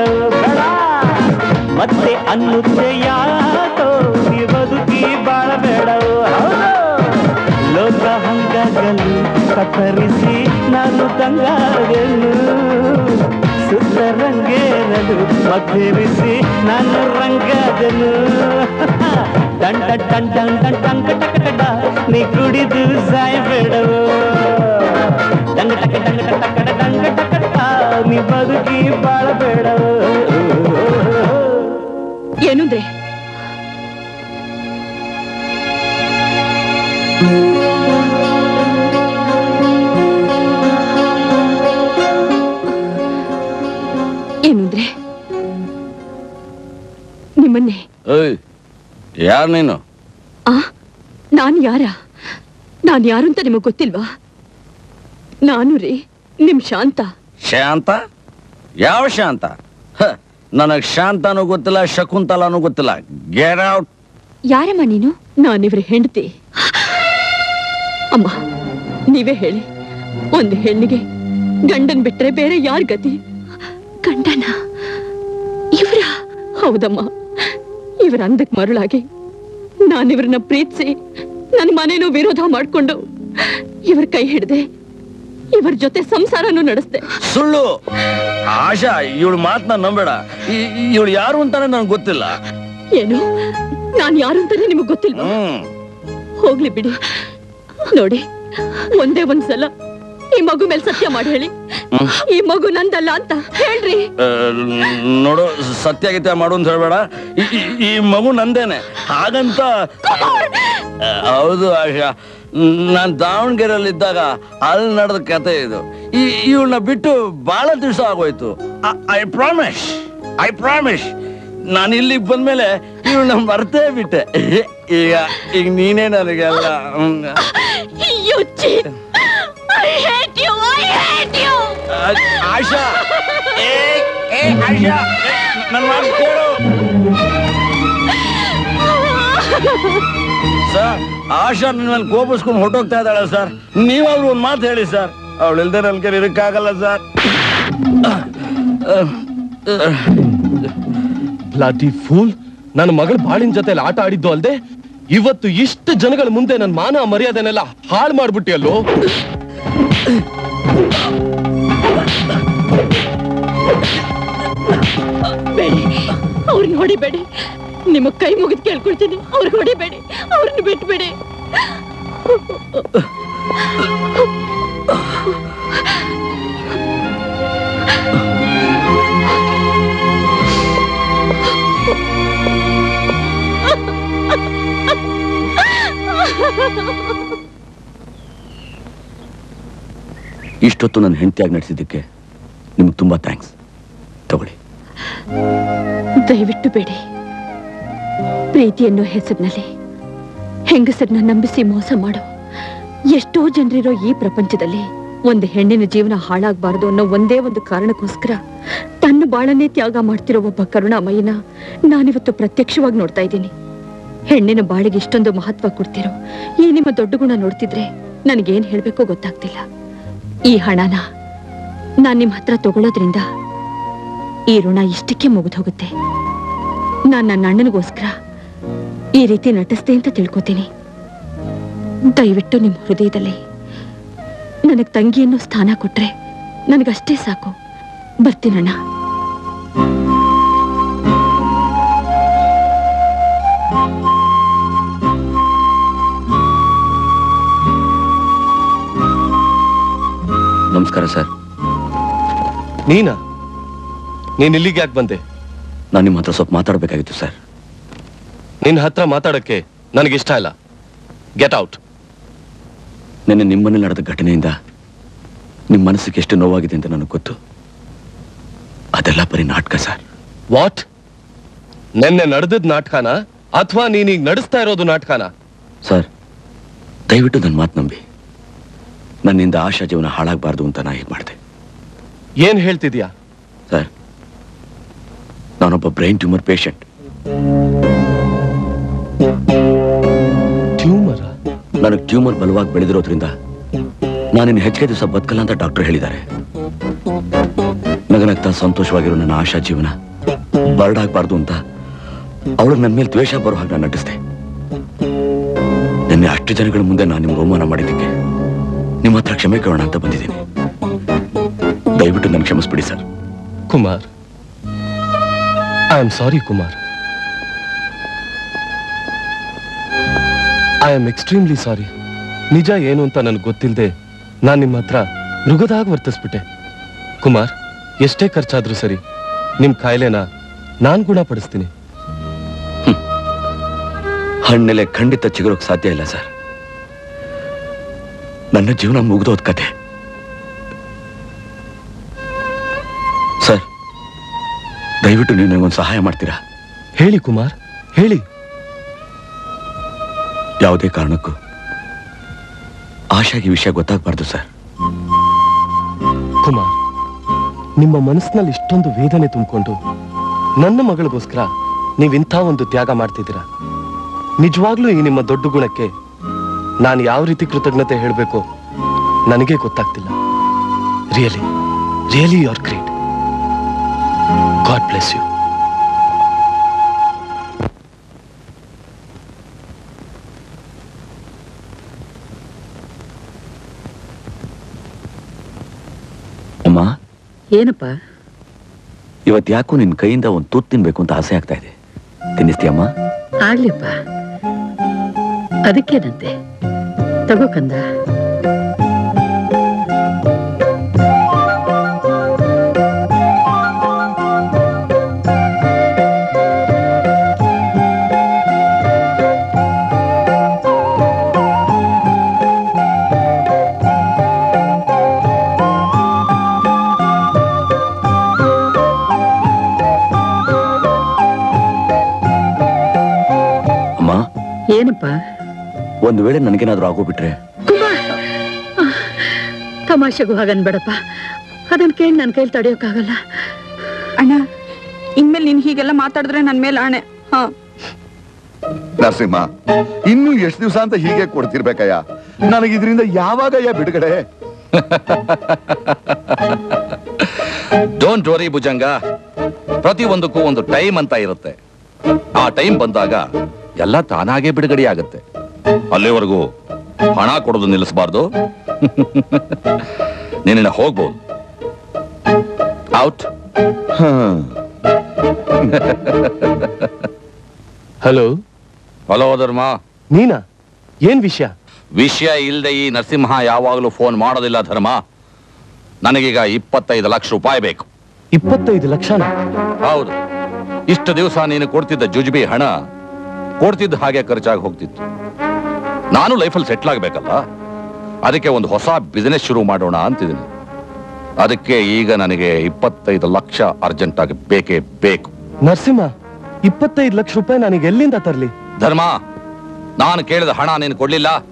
ಮತ್ತೆ ಅನ್ನುತ್ತೆ ಯಾಕೋ ನೀ ಬದುಕಿ ಬಾಳಬೇಡ ಹೌದು. ಲೋಕ ಹಂಗಾಗಲು ಕತ್ತರಿಸಿ ನಾನು ತಂಗಾಗಲು ಸುತ್ತ ರಂಗೇರಲು ಮಧ್ಯರಿಸಿ ನಾನು ರಂಗಾದನು ದಂಡ ದಂಡ ದಂಡ ಟಂಕ ಟಕ ಟಕ ನೀ ಕುಡಿದು ಸಾಯಬೇಡವು. ದಂಗ ಟಕ ದಂಗ ಟಕ ಟಕ ದಂಗ ಟಕ ಟಕ ನೀ ಬದುಕಿ ಬಾಳಬೇಡವು ಏನಂದ್ರೆ ಏನಂದ್ರೆ ಏಯ್ ಯಾರು ನೀನು ಆ ನಾನು ಯಾರ ನಾನು ಯಾರು ಅಂತ ನಿಮಗೆ ಗೊತ್ತಿಲ್ವಾ ನಾನು ರೀ ನಿಮ್ ಶಾಂತ ಶಾಂತ? ಯಾವ ಶಾಂತ? ಹ, ನನಗ್ ಶಾಂತನೂ ಗೊತ್ತಿಲ್ಲ ಶಕುಂತಲಾನು ಗೊತ್ತಿಲ್ಲ. ಗೆಟ್ ಔಟ್ ಯಾರಮ್ಮ ನೀನು? ನಾನಿವ್ರ ಹೆಂಡತಿ. ಅಮ್ಮ ನೀವೇ ಹೇಳಿ. ಒಂದು ಹೆಣ್ಣಿಗೆ ಗಂಡನ್ ಬಿಟ್ರೆ ಬೇರೆ ಯಾರ್ ಗತಿ? ಗಂಡನ? ಇವ್ರ? ಹೌದಮ್ಮ. ಇವರ ಅಂದಕ್ ಮರುಳಾಗಿ ನಾನಿವ್ರನ್ನ ಪ್ರೀತಿಸಿ ನನ್ನ ಮನೇನೂ ವಿರೋಧ ಮಾಡ್ಕೊಂಡು ಇವ್ರ ಕೈ ಹಿಡ್ದೆ ಇವ್ರ ಜೊತೆ ಸಂಸಾರನೂ ನಡೆಸ್ತೆ ಸುಳ್ಳು. ಆಶಾ ಇವಳು ಮಾತನ್ನ ನಂಬೇಡ. ಇವಳು ಯಾರು ಅಂತಾನೆ ನನಗೆ ಗೊತ್ತಿಲ್ಲ. ಏನು? ನಾನು ಯಾರು ಅಂತಾನೆ ನಿಮಗ್ ಗೊತ್ತಿಲ್ಲ ಹೋಗ್ಲಿ ಬಿಡಿ. ನೋಡಿ ಒಂದೇ ಒಂದ್ಸಲ ಈ ಮಗು ಮೇಲೆ ಸತ್ಯ ಮಾಡಿ ಹೇಳಿ. ಈ ಮಗು ನಂದಲ್ಲ ಅಂತ ಹೇಳ್ರಿ. ಆ, ನೋಡು ಸತ್ಯಾಗಿತ್ಯ ಮಾಡು ಅಂತ ಹೇಳ್ಬೇಡ. ಈ- ಈ- ಈ ಮಗು ನಂದೇನೆ. ಹಾಗಂತ ಆ, ಹೌದು ಆಶಾ. ನಾನ್ ದಾವಣಗೆರೆಯಲ್ಲಿದ್ದಾಗ ಅಲ್ಲಿ ನಡೆದ ಕತೆ ಇದು. ಇವನ್ನ ಇವಳನ್ನ ಬಿಟ್ಟು ಬಹಳ ದಿವಸ ಆಗೋಯ್ತು. ಐ ಪ್ರಾಮಿಸ್ ಐ ಪ್ರಾಮಿಸ್ ನಾನು ಇಲ್ಲಿಗೆ ಬಂದ್ಮೇಲೆ ಇವನ್ನ ಮರ್ತೇ ಬಿಟ್ಟೆ. ಈಗ ಈಗ ನೀನೇ ನನಗೆ ಅಲ್ಲ. You cheat! I hate you! I hate ಆಶಾ ಏ ಏ ಆಶಾ ನನ್ನ ಮಾತು ಕೇಳು. ಸರ್ ಆಶಾ ನನ್ನ ಮೇಲೆ ಕೋಪಿಸ್ಕೊಂಡು ಹೊಟ್ಟೋಗ್ತಾ ಇದ್ದಾಳೆ ಸರ್. ನೀವಾದ್ರೂ ಒಂದು ಮಾತು ಹೇಳಿ ಸರ್. ಅವಳು ಇಲ್ದೇ ನನ್ ಕೈ ಇರಕ್ಕಾಗಲ್ಲ ಸರ್. ಬ್ಲಾಡಿ ಫೂಲ್ ನನ್ನ ಮಗಳ ಬಾಳಿನ ಜೊತೆಲಿ ಆಟ ಆಡಿದ್ದು ಅಲ್ದೆ ಇವತ್ತು ಇಷ್ಟು ಜನಗಳ ಮುಂದೆ ನನ್ನ ಮಾನ ಮರ್ಯಾದೆನೆಲ್ಲ ಹಾಳು ಮಾಡ್ಬಿಟ್ಟಿ ಅಲ್ಲೋ ಅವ್ರಿಗೆ ಅವ್ರನ್ನ ಹೊಡಿಬೇಡಿ. ನಿಮಗ್ ಕೈ ಮುಗಿದ್ ಕೇಳ್ಕೊಳ್ತೀನಿ ಅವ್ರಿಗೆ ಹೊಡಿಬೇಡಿ ಅವ್ರನ್ನ ಬಿಟ್ಬೇಡಿ ಇಷ್ಟೊತ್ತು ನನ್ನ ಹೆಂಡತಿಯಾಗಿ ನಡೆಸಿದ್ದಕ್ಕೆ ನಿಮ್ಗೆ ತುಂಬಾ ಥ್ಯಾಂಕ್ಸ್ ತಗೊಳ್ಳಿ ದಯವಿಟ್ಟು ಬೇಡಿ ಪ್ರೀತಿ ಅನ್ನೋ ಹೆಸರಿನಲ್ಲಿ, ಹೆಂಗಸರನ್ನ ನಂಬಿಸಿ ಮೋಸ ಮಾಡೋ. ಎಷ್ಟೋ ಜನರಿರೋ ಈ ಪ್ರಪಂಚದಲ್ಲಿ ಒಂದು ಹೆಣ್ಣಿನ ಜೀವನ ಹಾಳಾಗಬಾರದು ಅನ್ನೋ ಒಂದೇ ಒಂದು ಕಾರಣಕ್ಕೋಸ್ಕರ ತನ್ನ ಬಾಳನ್ನೇ ತ್ಯಾಗ ಮಾಡ್ತಿರೋ ಒಬ್ಬ ಕರುಣಾಮಯ್ಯನ ನಾನಿವತ್ತು ಪ್ರತ್ಯಕ್ಷವಾಗಿ ನೋಡ್ತಾ ಇದ್ದೀನಿ. ಹೆಣ್ಣಿನ ಬಾಳಿಗೆ ಇಷ್ಟೊಂದು ಮಹತ್ವ ಕೊಡ್ತಿರೋ ಈ ನಿಮ್ಮ ದೊಡ್ಡ ಗುಣ ನೋಡ್ತಿದ್ರೆ ನನಗೇನು ಹೇಳಬೇಕೋ ಗೊತ್ತಾಗ್ತಿಲ್ಲ. ಈ ಹಣನ ನಾನು ನಿಮ್ಮ ಹತ್ರ ತಗೊಳ್ಳೋದ್ರಿಂದ ಈ ಋಣ ಇಷ್ಟಕ್ಕೆ ಮುಗಿದು ಹೋಗುತ್ತೆ ನಾನ್ ನನ್ನ ಅಣ್ಣನಿಗೋಸ್ಕರ ಈ ರೀತಿ ನಟಿಸ್ದೆ ಅಂತ ತಿಳ್ಕೊತೀನಿ. ದಯವಿಟ್ಟು ನಿಮ್ಮ ಹೃದಯದಲ್ಲಿ ನನಗ್ ತಂಗಿಯನ್ನು ಸ್ಥಾನ ಕೊಟ್ರೆ ನನಗಷ್ಟೇ ಸಾಕು. ಬರ್ತೀನಣ್ಣ ನಮಸ್ಕಾರ ಸರ್. ನೀನಾ? ನೀನ್ ಇಲ್ಲಿಗೆ ಯಾಕೆ ಬಂದೆ? ನಾನು ನಿಮ್ಮ ಹತ್ರ ಸ್ವಲ್ಪ ಮಾತಾಡಬೇಕಾಗಿತ್ತು ಸರ್. ನಿನ್ನ ಹತ್ರ ಮಾತಾಡೋಕ್ಕೆ ನನಗೆ ಇಷ್ಟ ಇಲ್ಲ. ಗೆಟ್ ಔಟ್ ನಿನ್ನೆ ನಿಮ್ಮನ್ನು ನಡೆದ ಘಟನೆಯಿಂದ ನಿಮ್ಮ ಮನಸ್ಸಿಗೆ ಎಷ್ಟು ನೋವಾಗಿದೆ ಅಂತ ನನಗೆ ಗೊತ್ತು. ಅದೆಲ್ಲ ಬರೀ ನಾಟಕ ಸರ್. ವಾಟ್ ನಿನ್ನೆ ನಡೆದದ್ದು ನಾಟಕನ ಅಥವಾ ನೀನೀಗ ನಡೆಸ್ತಾ ಇರೋದು ನಾಟಕನ? ಸರ್ ದಯವಿಟ್ಟು ನನ್ನ ಮಾತು ನಂಬಿ. ನನ್ನಿಂದ ಆಶಾ ಜೀವನ ಹಾಳಾಗಬಾರ್ದು ಅಂತ ನಾ ಹೇಗೆ ಮಾಡಿದೆ? ಏನು ಹೇಳ್ತಿದ್ಯಾ? ಸರ್ ನಾನೊಬ್ಬ ಬ್ರೈನ್ ಟ್ಯೂಮರ್ ಪೇಷಂಟ್ ಟ್ಯೂಮರ್ ನನಗೆ ಟ್ಯೂಮರ್ ಬಲವಾಗಿ ಬೆಳೆದಿರೋದ್ರಿಂದ ನಾನಿನ್ನು ಹೆಚ್ಚಿಗೆ ದಿವಸ ಬದುಕಲ್ಲ ಅಂತ ಡಾಕ್ಟರ್ ಹೇಳಿದ್ದಾರೆ. ನಗನಗ್ತಾ ಸಂತೋಷವಾಗಿರೋ ನನ್ನ ಆಶಾ ಜೀವನ ಬರಡಾಗಬಾರ್ದು ಅಂತ ಅವಳು ನನ್ನ ಮೇಲೆ ದ್ವೇಷ ಬರೋ ಹಾಗೆ ನಾನು ನಟಿಸಿದೆ. ನಿನ್ನೆ ಅಷ್ಟು ಜನಗಳ ಮುಂದೆ ನಾನು ನಿಮ್ಗೆ ಅವಮಾನ ಮಾಡಿದ್ದಕ್ಕೆ ನಿಮ್ಮ ಹತ್ರ ಕ್ಷಮೆ ಕೇಳೋಣ ಅಂತ ಬಂದಿದ್ದೀನಿ. ದಯವಿಟ್ಟು ನನ್ನ ಕ್ಷಮಿಸ್ಬಿಡಿ sir. Kumar I am sorry Kumar I am extremely sorry ನಿಜ ಏನು ಅಂತ ನನಗೆ ಗೊತ್ತಿಲ್ಲದೆ ನಾನು ನಿಮ್ಮ ಹತ್ರ ಮೃಗದಾಗ ವರ್ತಿಸ್ಬಿಟ್ಟೆ. ಕುಮಾರ್, ಎಷ್ಟೇ ಖರ್ಚಾದ್ರೂ ಸರಿ ನಿಮ್ಮ ಕಾಯಿಲೆನ ನಾನು ಗುಣಪಡಿಸ್ತೀನಿ. ಹಣ್ಣೆಲೆ ಖಂಡಿತ ಚಿಗುರೋಕ್ ಸಾಧ್ಯ ಇಲ್ಲ, ಸರ್. ನನ್ನ ಜೀವನ ಮುಗಿದೋದ್ ಕತೆ. ದಯವಿಟ್ಟು ನೀವು ನನಗೊಂದು ಸಹಾಯ ಮಾಡ್ತೀರಾ? ಹೇಳಿ ಕುಮಾರ್ ಹೇಳಿ. ಯಾವುದೇ ಕಾರಣಕ್ಕೂ. ಆಶಾಗಿ ವಿಷಯ ಗೊತ್ತಾಗಬಾರ್ದು ಸರ್. ಕುಮಾರ್ ನಿಮ್ಮ ಮನಸ್ಸಿನಲ್ಲಿ ಇಷ್ಟೊಂದು ವೇದನೆ ತುಂಬಿಕೊಂಡು ನನ್ನ ಮಗಳಿಗೋಸ್ಕರ ನೀವಿಂಥ ಒಂದು ತ್ಯಾಗ ಮಾಡ್ತಿದ್ದೀರಾ? ನಿಜವಾಗ್ಲೂ ಈ ನಿಮ್ಮ ದೊಡ್ಡ ಗುಣಕ್ಕೆ ನಾನು ಯಾವ ರೀತಿ ಕೃತಜ್ಞತೆ ಹೇಳಬೇಕು ನನಗೆ ಗೊತ್ತಾಗ್ತಿಲ್ಲ. Really really you are great God bless you. ಅಮ್ಮ? ಏನಪ್ಪ? ಇವತ್ತು ಯಾಕೋ ನಿನ್ ಕೈಯಿಂದ ಒಂದು ತೂತ್ ತಿನ್ಬೇಕು ಅಂತ ಆಸೆ ಆಗ್ತಾ ಇದೆ. ತಿನ್ನಿಸ್ತೀಯಮ್ಮ ಆಗ್ಲಿಪ್ಪ. ಅದಕ್ಕೇನಂತೆ? ತಗೋ ಒಂದು ವೇಳೆ ನನಗೇನಾದ್ರೂ ಆಗೋಗ್ಬಿಟ್ರೆ? ತಮಾಷೆಗೂ ಹಾಗನ್ಬೇಡಪ್ಪ ಅದನ್ನ ಕೇಳಿ ನನ್ನ ಕೈಲಿ ತಡೆಯೋಕ್ಕಾಗಲ್ಲ ಅಣ್ಣ ಇನ್ಮೇಲೆ ನೀನ್ ಹೀಗೆಲ್ಲ ಮಾತಾಡಿದ್ರೆ ನನ್ ಮೇಲೆ ಆಣೆ. ಹಾ. ನರಸಿಂಹ ಇನ್ನು ಎಷ್ಟು ದಿವಸ ಅಂತ ಹೀಗೆ ಕೊಡ್ತಿರ್ಬೇಕಯ್ಯ? ನನಗೆ ಇದರಿಂದ ಯಾವಾಗಯ್ಯ ಬಿಡುಗಡೆ? Don't worry Bhujanga. ಪ್ರತಿ ಒಂದಕ್ಕೂ ಒಂದು ಟೈಮ್ ಅಂತ ಇರುತ್ತೆ. ಆ ಟೈಮ್ ಬಂದಾಗ ಎಲ್ಲ ತಾನಾಗೆ ಬಿಡುಗಡೆ ಆಗುತ್ತೆ ಅಲ್ಲಿವರೆಗೂ ಹಣ ಕೊಡೋದು ನಿಲ್ಲಿಸಬಾರ್ದು. <laughs> ನಿನ್ನ ಹೋಗ್ಬೋದು. ಔಟ್. <laughs> ಹಲೋ. ಹಲೋ ಧರ್ಮ. ನೀನಾ? ಏನ್ ವಿಷಯ? ವಿಷಯ ಇಲ್ಲದೆ ಈ ನರಸಿಂಹ ಯಾವಾಗಲೂ ಫೋನ್ ಮಾಡೋದಿಲ್ಲ ಧರ್ಮ. ನನಗೀಗ ಇಪ್ಪತ್ತೈದು ಲಕ್ಷ ರೂಪಾಯಿ ಬೇಕು. ಇಪ್ಪತ್ತೈದು ಲಕ್ಷ ಹೌದು. ಇಷ್ಟು ದಿವಸ ನೀನು ಕೊಡ್ತಿದ್ದ ಜುಜುಬಿ ಹಣ ಕೊಡ್ತಿದ್ದ ಹಾಗೆ ಖರ್ಚಾಗಿ ಹೋಗ್ತಿತ್ತು. ನಾನು ಲೈಫಲ್ಲಿ ಸೆಟ್ಲ್ ಆಗಬೇಕಲ್ಲ ಅದಕ್ಕೆ ಒಂದು ಹೊಸ ಬಿಸ್ನೆಸ್ ಶುರು ಮಾಡೋಣ ಅಂತಿದ್ದೀನಿ. ಅದಕ್ಕೆ ಈಗ ನನಗೆ ಇಪ್ಪತ್ತೈದು ಲಕ್ಷ ಅರ್ಜೆಂಟ್ ಆಗಿ ಬೇಕೇ ಬೇಕು. ನರಸಿಂಹ ಇಪ್ಪತ್ತೈದು ಲಕ್ಷ ರೂಪಾಯಿ ನನಗೆ ಎಲ್ಲಿಂದ ತರಲಿ? ಧರ್ಮ ನಾನು ಕೇಳಿದ ಹಣ ನೀನು ಕೊಡ್ಲಿಲ್ಲ.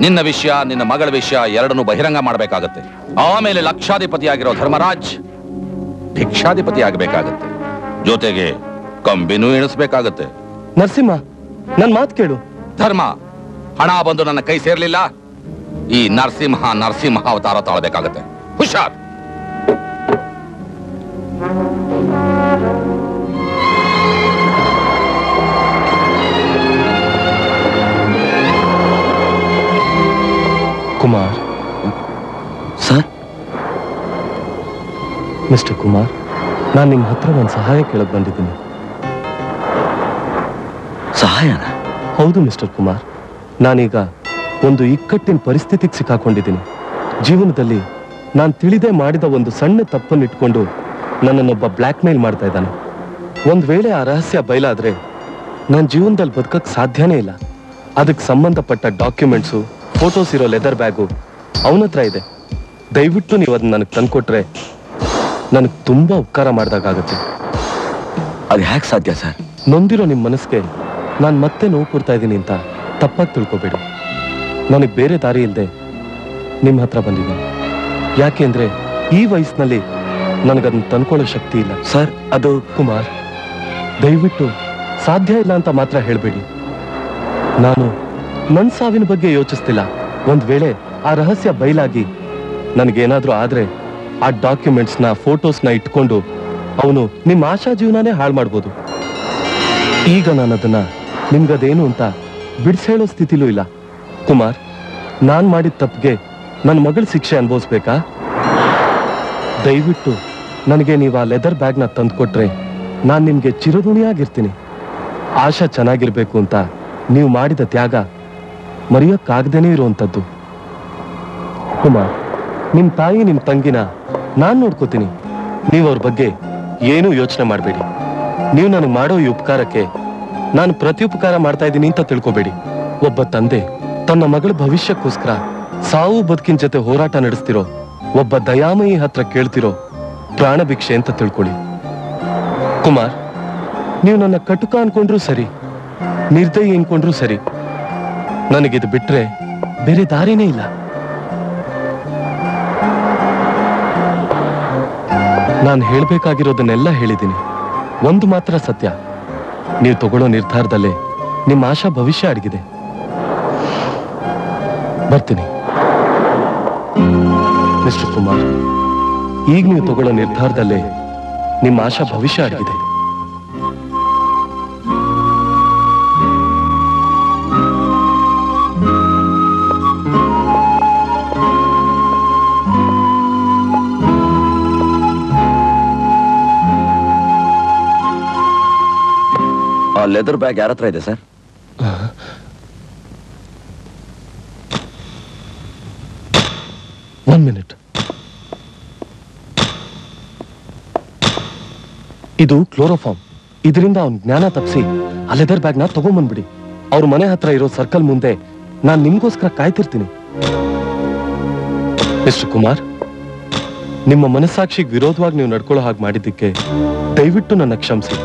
ನಿನ್ನ ವಿಷಯ ನಿನ್ನ ಮಗಳ ವಿಷಯ ಎರಡನ್ನು ಬಹಿರಂಗ ಮಾಡಬೇಕಾಗತ್ತೆ. ಆಮೇಲೆ ಲಕ್ಷಾಧಿಪತಿ ಆಗಿರೋ ಧರ್ಮರಾಜ್ ಭಿಕ್ಷಾಧಿಪತಿ ಆಗಬೇಕಾಗತ್ತೆ. ಜೊತೆಗೆ ಕಂಬಿನೂ ಎಣಿಸಬೇಕಾಗತ್ತೆ. ನರಸಿಂಹ ನನ್ನ ಮಾತು ಕೇಳು. ಧರ್ಮ ಹಣ ಬಂದು ನನ್ನ ಕೈ ಸೇರ್ಲಿಲ್ಲ. ಈ ನರಸಿಂಹ ನರಸಿಂಹ ಅವತಾರ ತಾಳಬೇಕಾಗತ್ತೆ. ಹುಷಾರ್. ಕುಮಾರ್. ಸರ್? ಮಿಸ್ಟರ್ ಕುಮಾರ್ ನಾನು ನಿಮ್ಮ ಹತ್ರ ಒಂದು ಸಹಾಯ ಕೇಳಕ್ ಬಂದಿದ್ದೀನಿ. ಸಹಾಯನ? ಹೌದು ಮಿಸ್ಟರ್ ಕುಮಾರ್. ನಾನೀಗ ಒಂದು ಇಕ್ಕಟ್ಟಿನ ಪರಿಸ್ಥಿತಿಗೆ ಸಿಕ್ಕಾಕೊಂಡಿದ್ದೀನಿ. ಜೀವನದಲ್ಲಿ ನಾನು ತಿಳಿದೇ ಮಾಡಿದ ಒಂದು ಸಣ್ಣ ತಪ್ಪನ್ನು ಇಟ್ಕೊಂಡು ನನ್ನನ್ನೊಬ್ಬ ಬ್ಲ್ಯಾಕ್ ಮೇಲ್ ಮಾಡ್ತಾ ಇದ್ದಾನೆ. ಒಂದು ವೇಳೆ ಆ ರಹಸ್ಯ ಬಯಲಾದ್ರೆ ನನ್ನ ಜೀವನದಲ್ಲಿ ಬದುಕಕ್ಕೆ ಸಾಧ್ಯನೇ ಇಲ್ಲ. ಅದಕ್ಕೆ ಸಂಬಂಧಪಟ್ಟ ಡಾಕ್ಯುಮೆಂಟ್ಸು ಫೋಟೋಸ್ ಇರೋ ಲೆದರ್ ಬ್ಯಾಗು ಅವನ ಹತ್ರ ಇದೆ. ದಯವಿಟ್ಟು ನೀವು ಅದನ್ನ ನನಗೆ ತಂದುಕೊಟ್ರೆ ನನಗೆ ತುಂಬ ಉಪಕಾರ ಮಾಡಿದಾಗುತ್ತೆ ಅದು ಹೇಗೆ ಸಾಧ್ಯ ಸರ್? ನೊಂದಿರೋ ನಿಮ್ಮ ಮನಸ್ಸಿಗೆ ನಾನು ಮತ್ತೆ ನೋವು ಕೊಡ್ತಾ ಇದ್ದೀನಿ ಅಂತ ತಪ್ಪಾಗಿ ತಿಳ್ಕೊಬೇಡಿ. ನನಗೆ ಬೇರೆ ದಾರಿ ಇಲ್ಲದೆ ನಿಮ್ಮ ಹತ್ರ ಬಂದಿದ್ದೀನಿ. ಯಾಕೆಂದ್ರೆ ಈ ವಯಸ್ಸಿನಲ್ಲಿ ನನಗದನ್ನು ತಂದ್ಕೊಳ್ಳೋ ಶಕ್ತಿ ಇಲ್ಲ. ಸರ್ ಅದು ಕುಮಾರ್ ದಯವಿಟ್ಟು ಸಾಧ್ಯ ಇಲ್ಲ ಅಂತ ಮಾತ್ರ ಹೇಳಬೇಡಿ. ನಾನು ನನ್ನ ಸಾವಿನ ಬಗ್ಗೆ ಯೋಚಿಸ್ತಿಲ್ಲ. ಒಂದು ವೇಳೆ ಆ ರಹಸ್ಯ ಬಯಲಾಗಿ ನನಗೇನಾದರೂ ಆದರೆ ಆ ಡಾಕ್ಯುಮೆಂಟ್ಸ್ನ ಫೋಟೋಸ್ನ ಇಟ್ಕೊಂಡು ಅವನು ನಿಮ್ಮ ಆಶಾ ಜೀವನನೇ ಹಾಳು ಮಾಡ್ಬೋದು. ಈಗ ನಾನು ಅದನ್ನು ನಿಮ್ಗದೇನು ಅಂತ ಬಿಡಿಸೇಳೋ ಸ್ಥಿತಿಲೂ ಇಲ್ಲ. ಕುಮಾರ್, ನಾನ್ ಮಾಡಿದ ತಪ್ಪಿಗೆ ನನ್ನ ಮಗಳ ಶಿಕ್ಷೆ ಅನುಭವಿಸ್ಬೇಕಾ? ದಯವಿಟ್ಟು ನನಗೆ ನೀವು ಆ ಲೆದರ್ ಬ್ಯಾಗ್ನ ತಂದ್ಕೊಟ್ರೆ ನಾನು ನಿಮ್ಗೆ ಚಿರಋಣಿಯಾಗಿರ್ತೀನಿ. ಆಶಾ ಚೆನ್ನಾಗಿರ್ಬೇಕು ಅಂತ ನೀವು ಮಾಡಿದ ತ್ಯಾಗ ಮರೆಯೋಕ್ಕಾಗ್ದೇನೆ ಇರುವಂಥದ್ದು ಕುಮಾರ್, ನಿಮ್ ತಾಯಿ, ನಿಮ್ ತಂಗಿನ ನಾನ್ ನೋಡ್ಕೋತೀನಿ. ನೀವು ಅವ್ರ ಬಗ್ಗೆ ಏನೂ ಯೋಚನೆ ಮಾಡಬೇಡಿ. ನೀವು ನನಗೆ ಮಾಡೋ ಈ ಉಪಕಾರಕ್ಕೆ ನಾನು ಪ್ರತ್ಯುಪಕಾರ ಮಾಡ್ತಾ ಇದ್ದೀನಿ ಅಂತ ತಿಳ್ಕೊಬೇಡಿ. ಒಬ್ಬ ತಂದೆ ತನ್ನ ಮಗಳ ಭವಿಷ್ಯಕ್ಕೋಸ್ಕರ ಸಾವು ಬದುಕಿನ ಜೊತೆ ಹೋರಾಟ ನಡೆಸ್ತಿರೋ, ಒಬ್ಬ ದಯಾಮಯಿ ಹತ್ರ ಕೇಳ್ತಿರೋ ಪ್ರಾಣ ಭಿಕ್ಷೆ ಅಂತ ತಿಳ್ಕೊಳ್ಳಿ. ಕುಮಾರ್, ನೀವು ನನ್ನ ಕಟುಕ ಅನ್ಕೊಂಡ್ರು ಸರಿ, ನಿರ್ದಯಿ ಅನ್ಕೊಂಡ್ರು ಸರಿ. ನನಗಿದು ಬಿಟ್ರೆ ಬೇರೆ ದಾರಿನೇ ಇಲ್ಲ. ನಾನು ಹೇಳ್ಬೇಕಾಗಿರೋದನ್ನೆಲ್ಲ ಹೇಳಿದ್ದೀನಿ. ಒಂದು ಮಾತ್ರ ಸತ್ಯ. ನೀವು ತಗೊಳ್ಳೋ ನಿರ್ಧಾರದಲ್ಲೇ ನಿಮ್ಮ ಆಶಾ ಭವಿಷ್ಯ ಅಡಗಿದೆ. ಬರ್ತೀನಿ. ಮಿಸ್ಟರ್ ಕುಮಾರ್, ಈಗ ನೀವು ತಗೊಳ್ಳೋ ನಿರ್ಧಾರದಲ್ಲೇ ನಿಮ್ಮ ಆಶಾ ಭವಿಷ್ಯ ಅಡಗಿದೆ. ಲೆದರ್ ಬ್ಯಾಗ್ ಯಾರ ಹತ್ರ ಇದೆ ಸರ್ ಒನ್ ಮಿನಿಟ್ ಇದು ಕ್ಲೋರೋಫಾರ್ಮ್ ಇದರಿಂದ ಅವ್ನ ಜ್ಞಾನ ತಪ್ಪಿಸಿ ಆ ಲೆದರ್ ಬ್ಯಾಗ್ನ ತಗೊಂಬಂದ್ಬಿಡಿ. ಅವ್ರ ಮನೆ ಹತ್ರ ಇರೋ ಸರ್ಕಲ್ ಮುಂದೆ ನಾನು ನಿಮ್ಗೋಸ್ಕರ ಕಾಯ್ತಿರ್ತೀನಿ. ಮಿಸ್ಟರ್ ಕುಮಾರ್, ನಿಮ್ಮ ಮನಸ್ಸಾಕ್ಷಿಗೆ ವಿರೋಧವಾಗಿ ನೀವು ನಡ್ಕೊಳ್ಳೋ ಹಾಗೆ ಮಾಡಿದ್ದಕ್ಕೆ ದಯವಿಟ್ಟು ನನ್ನ ಕ್ಷಮಿಸಿ.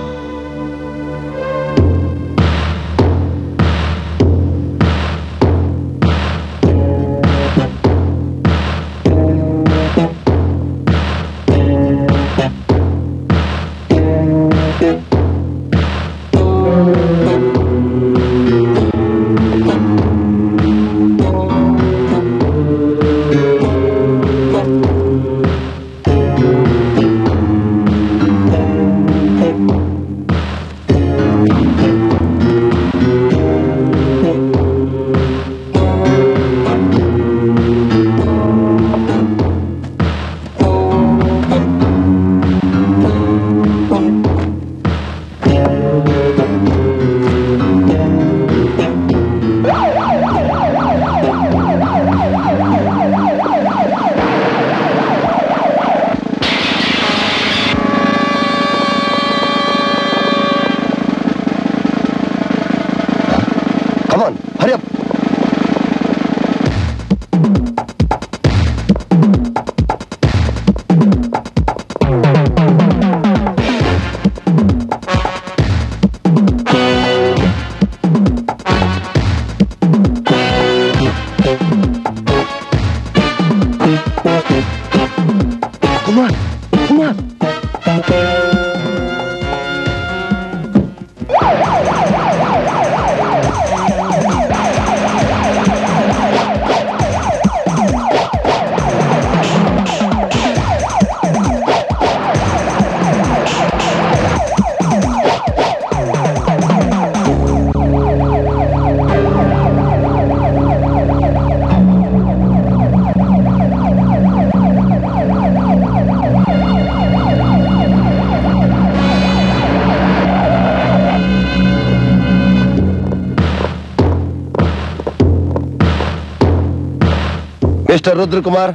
ಮಿಸ್ಟರ್ ರುದ್ರಕುಮಾರ್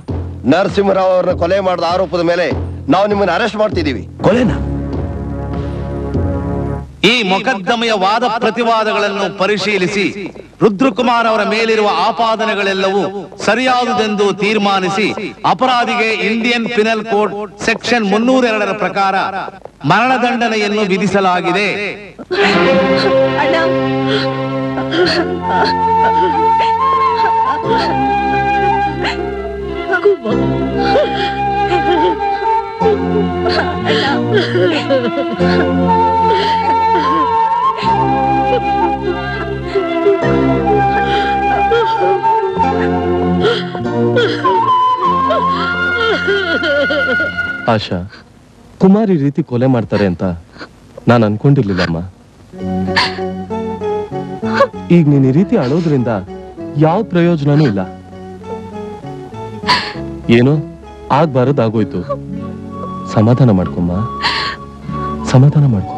ನರಸಿಂಹರಾವ್ ಅವರನ್ನ ಕೊಲೆ ಮಾಡಿದ ಆರೋಪದ ಮೇಲೆ ನಾವು ನಿಮ್ಮನ್ನ ಅರೆಸ್ಟ್ ಮಾಡ್ತಿದ್ದೀವಿ. ಕೊಲೆನಾ? ಈ ಮೊಕದ್ದಮೆಯ ವಾದ ಪ್ರತಿವಾದಗಳನ್ನು ಪರಿಶೀಲಿಸಿ ರುದ್ರಕುಮಾರ್ ಅವರ ಮೇಲಿರುವ ಆಪಾದನೆಗಳೆಲ್ಲವೂ ಸರಿಯಾದುದೆಂದು ತೀರ್ಮಾನಿಸಿ ಅಪರಾಧಿಗೆ ಇಂಡಿಯನ್ ಪಿನಲ್ ಕೋಡ್ ಸೆಕ್ಷನ್ ಮುನ್ನೂರೆರಡರ ಪ್ರಕಾರ ಮರಣದಂಡನೆಯನ್ನು ವಿಧಿಸಲಾಗಿದೆ. ಆಶಾ, ಕುಮಾರ್ ರೀತಿ ಕೊಲೆ ಮಾಡ್ತಾರೆ ಅಂತ ನಾನು ಅನ್ಕೊಂಡಿರ್ಲಿಲ್ಲಮ್ಮ. ಈಗ ನೀನ್ ಈ ರೀತಿ ಅಳೋದ್ರಿಂದ ಯಾವ ಪ್ರಯೋಜನನೂ ಇಲ್ಲ. ಏನೋ? ಆಗ್ಬಾರದಾಗೋಯ್ತು ಸಮಾಧಾನ ಮಾಡ್ಕೊಮ್ಮ ಸಮಾಧಾನ ಮಾಡ್ಕೊ.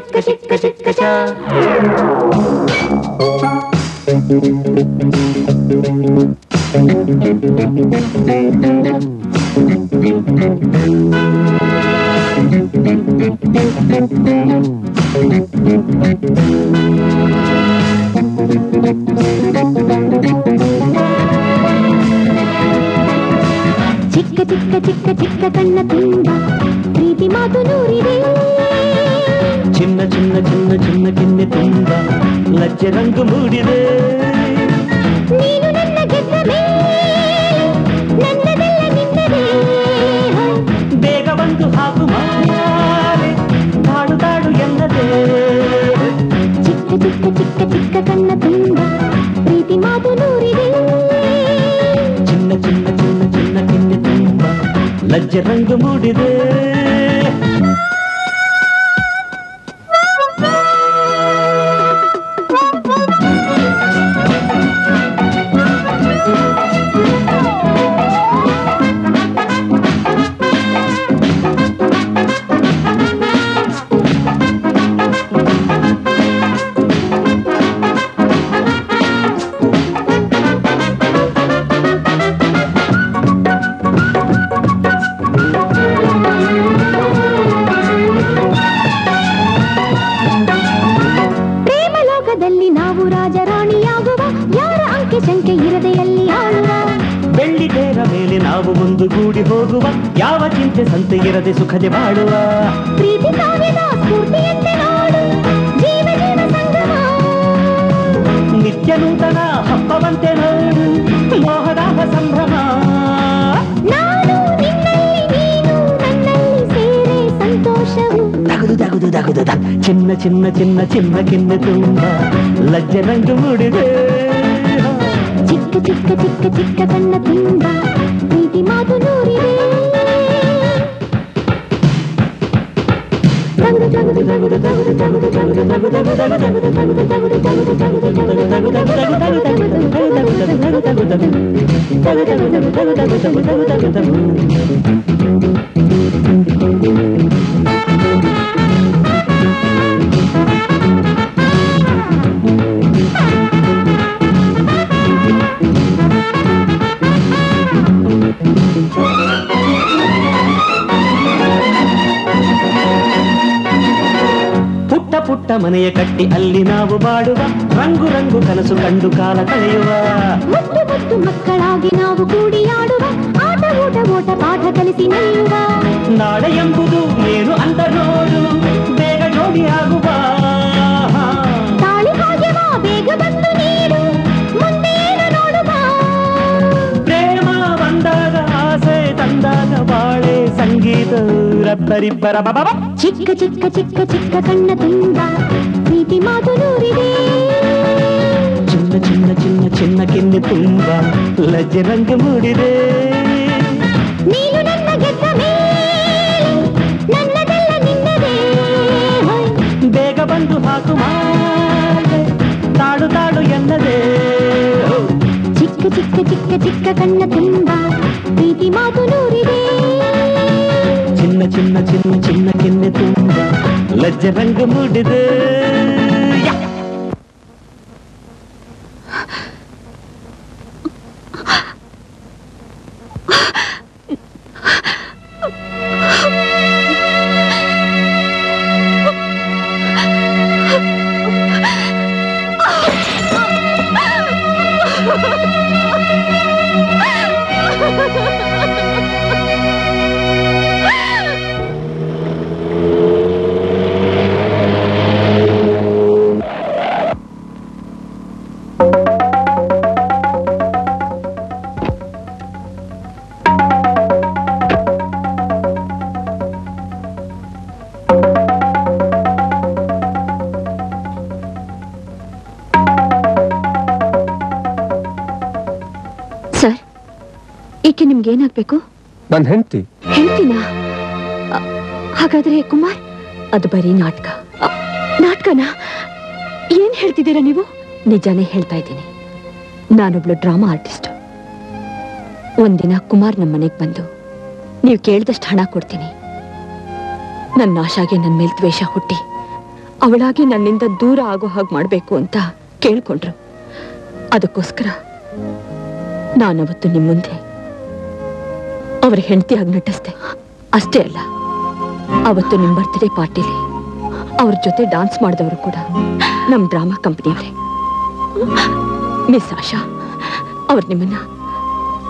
kasih kasih kasih Chikka chikka chikka chikka kanna timba, priti madu nuri de. చిన్న చిన్న చిన్న చిన్న కిన్నె తుంద లజ్జ రంగు మూడిదే. ಬೇಗವಂದು ಹಾಕು ಮಾರೆ ತಾಡು ತಾಡು ಎಲ್ಲದೆ ಚಿಕ್ಕ ಚಿಕ್ಕ ಚಿಕ್ಕ ಚಿಕ್ಕ ಕಣ್ಣ ತುಂಬ ಪ್ರೀತಿ ಮಾತು ನೂರಿದೆ చిన్న చిన్న చిన్న చిన్న కిన్నె తుంబ లజ్జ రంగు మూడిదే. ಇರದೆ ಸುಖದೆ ಮಾಡುವ ಪ್ರೀತಿ ನಿತ್ಯ ನೂತನ ಹಬ್ಬವಂತೆ ನೋಡು ಮೋಹದಾಹ ಸಂಭ್ರಮ ನಾನು ನಿನ್ನಲ್ಲಿ ನೀನು ನನ್ನಲ್ಲಿ ಸೇರೆ ಸಂತೋಷವು దగుదు దగుదు దగుదు చిన్న చిన్న ಚಿಕ್ಕ చిన్న కింద తుంబ Thank you. ಪುಟ್ಟ ಮನೆಯ ಕಟ್ಟಿ ಅಲ್ಲಿ ನಾವು ಬಾಡುವ ರಂಗು ರಂಗು ಕನಸು ಕಂಡು ಕಾಲ ಕಳೆಯುವ. ಮುತ್ತು ಮುತ್ತು ಮಕ್ಕಳಾಗಿ ನಾವು ಕೂಡಿಯಾಡುವ ಆಟ ಊಟ ಓಟ ಪಾಠ ಕಲಿಸಿ ನಿಲ್ಲುವ ನಾಳೆ ಎಂಬುದು ಏನು ಅಂತ ನೋಡು ಬೇಗ ಜೋಡಿಯಾಗುವ ತಾಳಿ ಹಾಗೆ ಬೇಗ ಬಂದು ನೀಡು. ಸಂಗೀತ ರಬ್ಬರಿಬ್ಬರ ಬಬ ಚಿಕ್ಕ ಚಿಕ್ಕ ಚಿಕ್ಕ ಚಿಕ್ಕ ಕಣ್ಣ ತುಂಬ ಪ್ರೀತಿ ಮಾತು ನೂರಿದೆ ಚಿನ್ನ ಚಿನ್ನ ಚಿನ್ನ ಚಿನ್ನ ಕೆನ್ನೆ ತುಂಬ ಲಜ್ಜೆ ರಂಗು ಮೂಡಿದೆ ನೀನು ನನ್ನ ಗೆದ್ದ ಮೇಲೆ ನನ್ನದೆಲ್ಲ ನಿನ್ನದೇ ಬೇಗ ಬಂದು ಹಾಕು ಮಾಡೆ ತಾಡು ತಾಡು ಎನ್ನದೆ ಚಿಕ್ಕ ಚಿಕ್ಕ ಚಿಕ್ಕ ಚಿಕ್ಕ ಕಣ್ಣ ತುಂಬ ಪ್ರೀತಿ ಮಾತು ನೂರಿದೆ చిన్న చిన్న చిన్న చిన్న గిన్నె తుంబ లజ్జ రంగు ముడిదే. ನನ್ನ ಹೆಂಡತಿ. ಹೇಳ್ತೀನಾ ಹಾಗಾದ್ರೆ ಕುಮಾರ್, ಅದು ಬರೀ ನಾಟಕ. ನಾಟಕನಾ? ಏನ್ ಹೇಳ್ತಿದ್ದೀರಾ ನೀವು? ನಿಜಾನೇ ಹೇಳ್ತಾ ಇದ್ದೀನಿ. ನಾನೊಬ್ಳು ಡ್ರಾಮಾ ಆರ್ಟಿಸ್ಟ್. ಒಂದಿನ ಕುಮಾರ್ ನಮ್ಮ ಮನೆಗೆ ಬಂದು, ನೀವು ಕೇಳಿದಷ್ಟು ಹಣ ಕೊಡ್ತೀನಿ. ನನ್ನ ಆಶಾಗೆ ನನ್ನ ಮೇಲೆ ದ್ವೇಷ ಹುಟ್ಟಿ. ಅವಳಾಗಿ ನನ್ನಿಂದ ದೂರ ಆಗೋ ಹಾಗೆ ಮಾಡಬೇಕು ಅಂತ ಕೇಳ್ಕೊಂಡ್ರು. ಅದಕ್ಕೋಸ್ಕರ ನಾನವತ್ತು ನಿಮ್ಮ ಮುಂದೆ ಅವ್ರ ಹೆಂಡತಿಯಾಗಿ ನಟಿಸ್ತೆ ಅಷ್ಟೇ ಅಲ್ಲ, ಅವತ್ತು ನಿಮ್ಮ ಬರ್ತ್ಡೇ ಪಾರ್ಟಿಲಿ ಅವ್ರ ಜೊತೆ ಡಾನ್ಸ್ ಮಾಡಿದವರು ಕೂಡ ನಮ್ಮ ಡ್ರಾಮಾ ಕಂಪನಿಯವರೇ ಮಿಸ್ ಆಶಾ, ಅವ್ರು ನಿಮ್ಮನ್ನ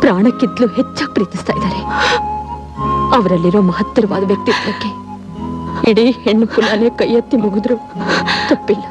ಪ್ರಾಣಕ್ಕಿಂತಲೂ ಹೆಚ್ಚಾಗಿ ಪ್ರೀತಿಸ್ತಾ ಇದ್ದಾರೆ ಅವರಲ್ಲಿರೋ ಮಹತ್ತರವಾದ ವ್ಯಕ್ತಿತ್ವಕ್ಕೆ ಇಡೀ ಹೆಣ್ಣು ಕುಲಾನೇ ಕೈ ಎತ್ತಿ ಮುಗಿದ್ರು ತಪ್ಪಿಲ್ಲ.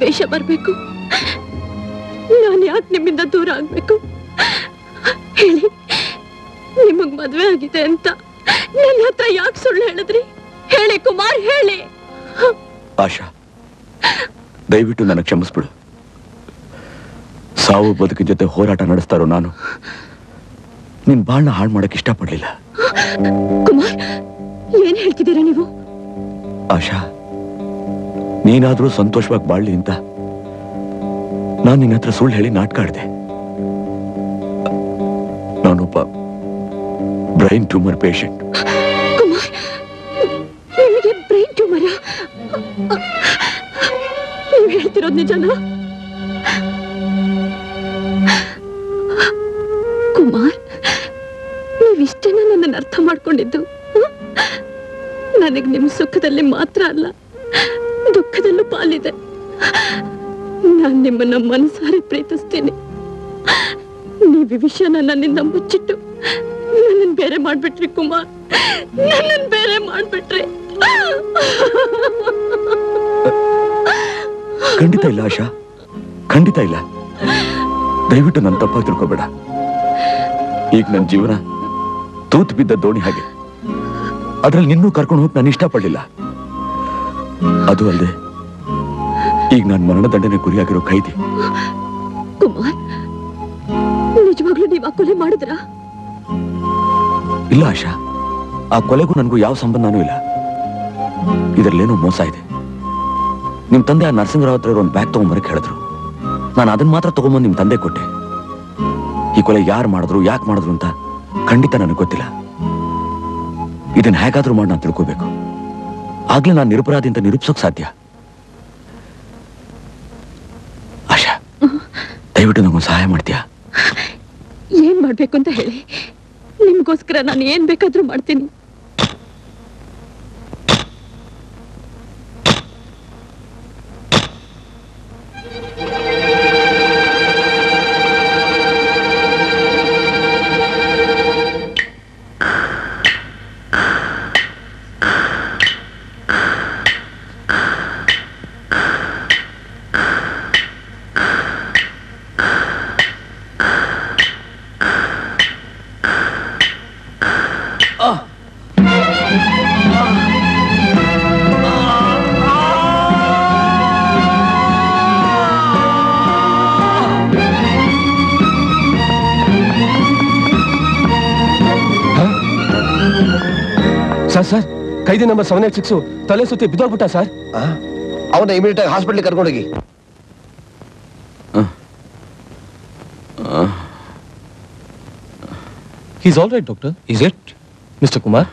ದ್ವೇಷ ಬರಬೇಕು. ನಾನು ಯಾಕೆ ನಿಮ್ಮಿಂದ ದೂರ ಆಗ್ಬೇಕು? ಹೇಳಿ ನಿಮಗ್ ಮದ್ವೆ ಆಗಿದೆ ಅಂತ ನನ್ನ ಹತ್ರ ಯಾಕೆ ಸುಳ್ಳು ಹೇಳಿದ್ರಿ? ಹೇಳಿ ಕುಮಾರ್ ಹೇಳಿ. ಆಶಾ ದಯವಿಟ್ಟು ನನಗೆ ಕ್ಷಮಿಸ್ಬಿಡು. ಸಾವು ಬದುಕಿನ ಜೊತೆ ಹೋರಾಟ ನಡೆಸ್ತಾರೋ ನಾನು ನಿನ್ ಬಾಳ್ನ ಹಾಳು ಮಾಡಕ್ ಇಷ್ಟಪಡ್ಲಿಲ್ಲ. ಕುಮಾರ್ ಏನ್ ಹೇಳ್ತಿದ್ದೀರಾ ನೀವು? ಆಶಾ ನೀನಾದ್ರೂ ಸಂತೋಷವಾಗಿ ಬಾಳ್ಲಿ ಅಂತ. ನಾನು ನಿನ್ನ ಹತ್ರ ಸುಳ್ಳು ಹೇಳಿ ನಾಟಕ ಆಡಿದೆ. ನಾನೊಬ್ಬ brain tumour patient. Brain tumour? ನೀವು ಹೇಳ್ತಿರೋದು ನಿಜನಾ? ಕುಮಾರ್ ನೀವಿಷ್ಟೇನ ನನ್ನನ್ನು ಅರ್ಥ ಮಾಡ್ಕೊಂಡಿದ್ದು ನನಗೆ ನಿಮ್ಮ ಸುಖದಲ್ಲಿ ಮಾತ್ರ ಅಲ್ಲ. ದುಃಖದಲ್ಲೂ ಪಾಲಿದೆ. ನಾನು ನಿಮ್ಮನ್ನ ಮನಸಾರೆ ಪ್ರೀತಿಸ್ತೀನಿ. ನೀವು ವಿಷಯ ವಿಷಯನ ನನ್ನಿಂದ ಮುಚ್ಚಿಟ್ಟು ನನ್ನನ್ನು ಬೇರೆ ಮಾಡ್ಬಿಟ್ರಿ ಕುಮಾರ್. ನನ್ನನ್ನು ಬೇರೆ ಮಾಡ್ಬಿಟ್ರಿ. ಖಂಡಿತ ಇಲ್ಲ ಆಶಾ. ಖಂಡಿತ ಇಲ್ಲ. ದಯವಿಟ್ಟು ನನ್ನ ತಪ್ಪಾಗಿ ತಿಳ್ಕೊಬೇಡ. ಈಗ ನನ್ನ ಜೀವನ ತೂತು ಬಿದ್ದ ದೋಣಿ ಹಾಗೆ. ಅದ್ರಲ್ಲಿ ನಿನ್ನೂ ಕರ್ಕೊಂಡು ಹೋಗಿ ನಾನು ಇಷ್ಟಪಡಲಿಲ್ಲ. ಅದು ಅಲ್ಲದೆ ಈಗ ನಾನು ಮರಣದಂಡನೆ ಗುರಿಯಾಗಿರೋ ಕೈದಿ ಕುಮಾರ್ ನಿಜವಾಗ್ಲೂ ನೀವು ಆ ಕೊಲೆ ಮಾಡಿದ್ರಾ? ಇಲ್ಲ ಆಶಾ ಆ ಕೊಲೆಗೂ ನನಗೂ ಯಾವ ಸಂಬಂಧನೂ ಇಲ್ಲ. ಇದರಲ್ಲೇನೋ ಮೋಸ ಇದೆ. ನಿಮ್ ತಂದೆ ಆ ನರಸಿಂಹರಾವ್ ಹತ್ರ ಒಂದು ಬ್ಯಾಗ್ ತಗೊಂಬರಕ್ಕೆ ಹೇಳಿದ್ರು. ನಾನು ಅದನ್ನ ಮಾತ್ರ ತಗೊಂಬಂದು ನಿಮ್ ತಂದೆ ಕೊಟ್ಟೆ. ಈ ಕೊಲೆ ಯಾರು ಮಾಡಿದ್ರು ಯಾಕೆ ಮಾಡಿದ್ರು ಅಂತ ಖಂಡಿತ ನನಗೆ ಗೊತ್ತಿಲ್ಲ. ಇದನ್ನ ಹೇಗಾದ್ರೂ ಮಾಡಿ ನಾನು ತಿಳ್ಕೋಬೇಕು. ಆಗ್ಲೇ ನಾನು ನಿರಪರಾಧಿ ಅಂತ ನಿರೂಪಿಸೋಕ್ ಸಾಧ್ಯ? ಆಶಾ, ದಯವಿಟ್ಟು ನಂಗೊಂದು ಸಹಾಯ ಮಾಡ್ತೀಯಾ? ಏನ್ ಮಾಡ್ಬೇಕು ಅಂತ ಹೇಳಿ? ನಿಮ್ಗೋಸ್ಕರ ನಾನು ಏನ್ ಬೇಕಾದ್ರೂ ಮಾಡ್ತೀನಿ. ಕೈದಿ ನಂಬರ್ ಸೆವೆನ್ ಏಟ್ ಸಿಕ್ಸ್ ತಲೆ ಸುತ್ತಿ ಬಿದ್ದೋಗ್ಬಿಟ್ಟ ಸರ್. ಅವನ ಇಮಿಡಿಯೇಟ್ ಆಗಿ ಹಾಸ್ಪಿಟ್ಲಿಗೆ ಕರ್ಕೊಂಡೋಗಿ. Is all right doctor is it mister Kumar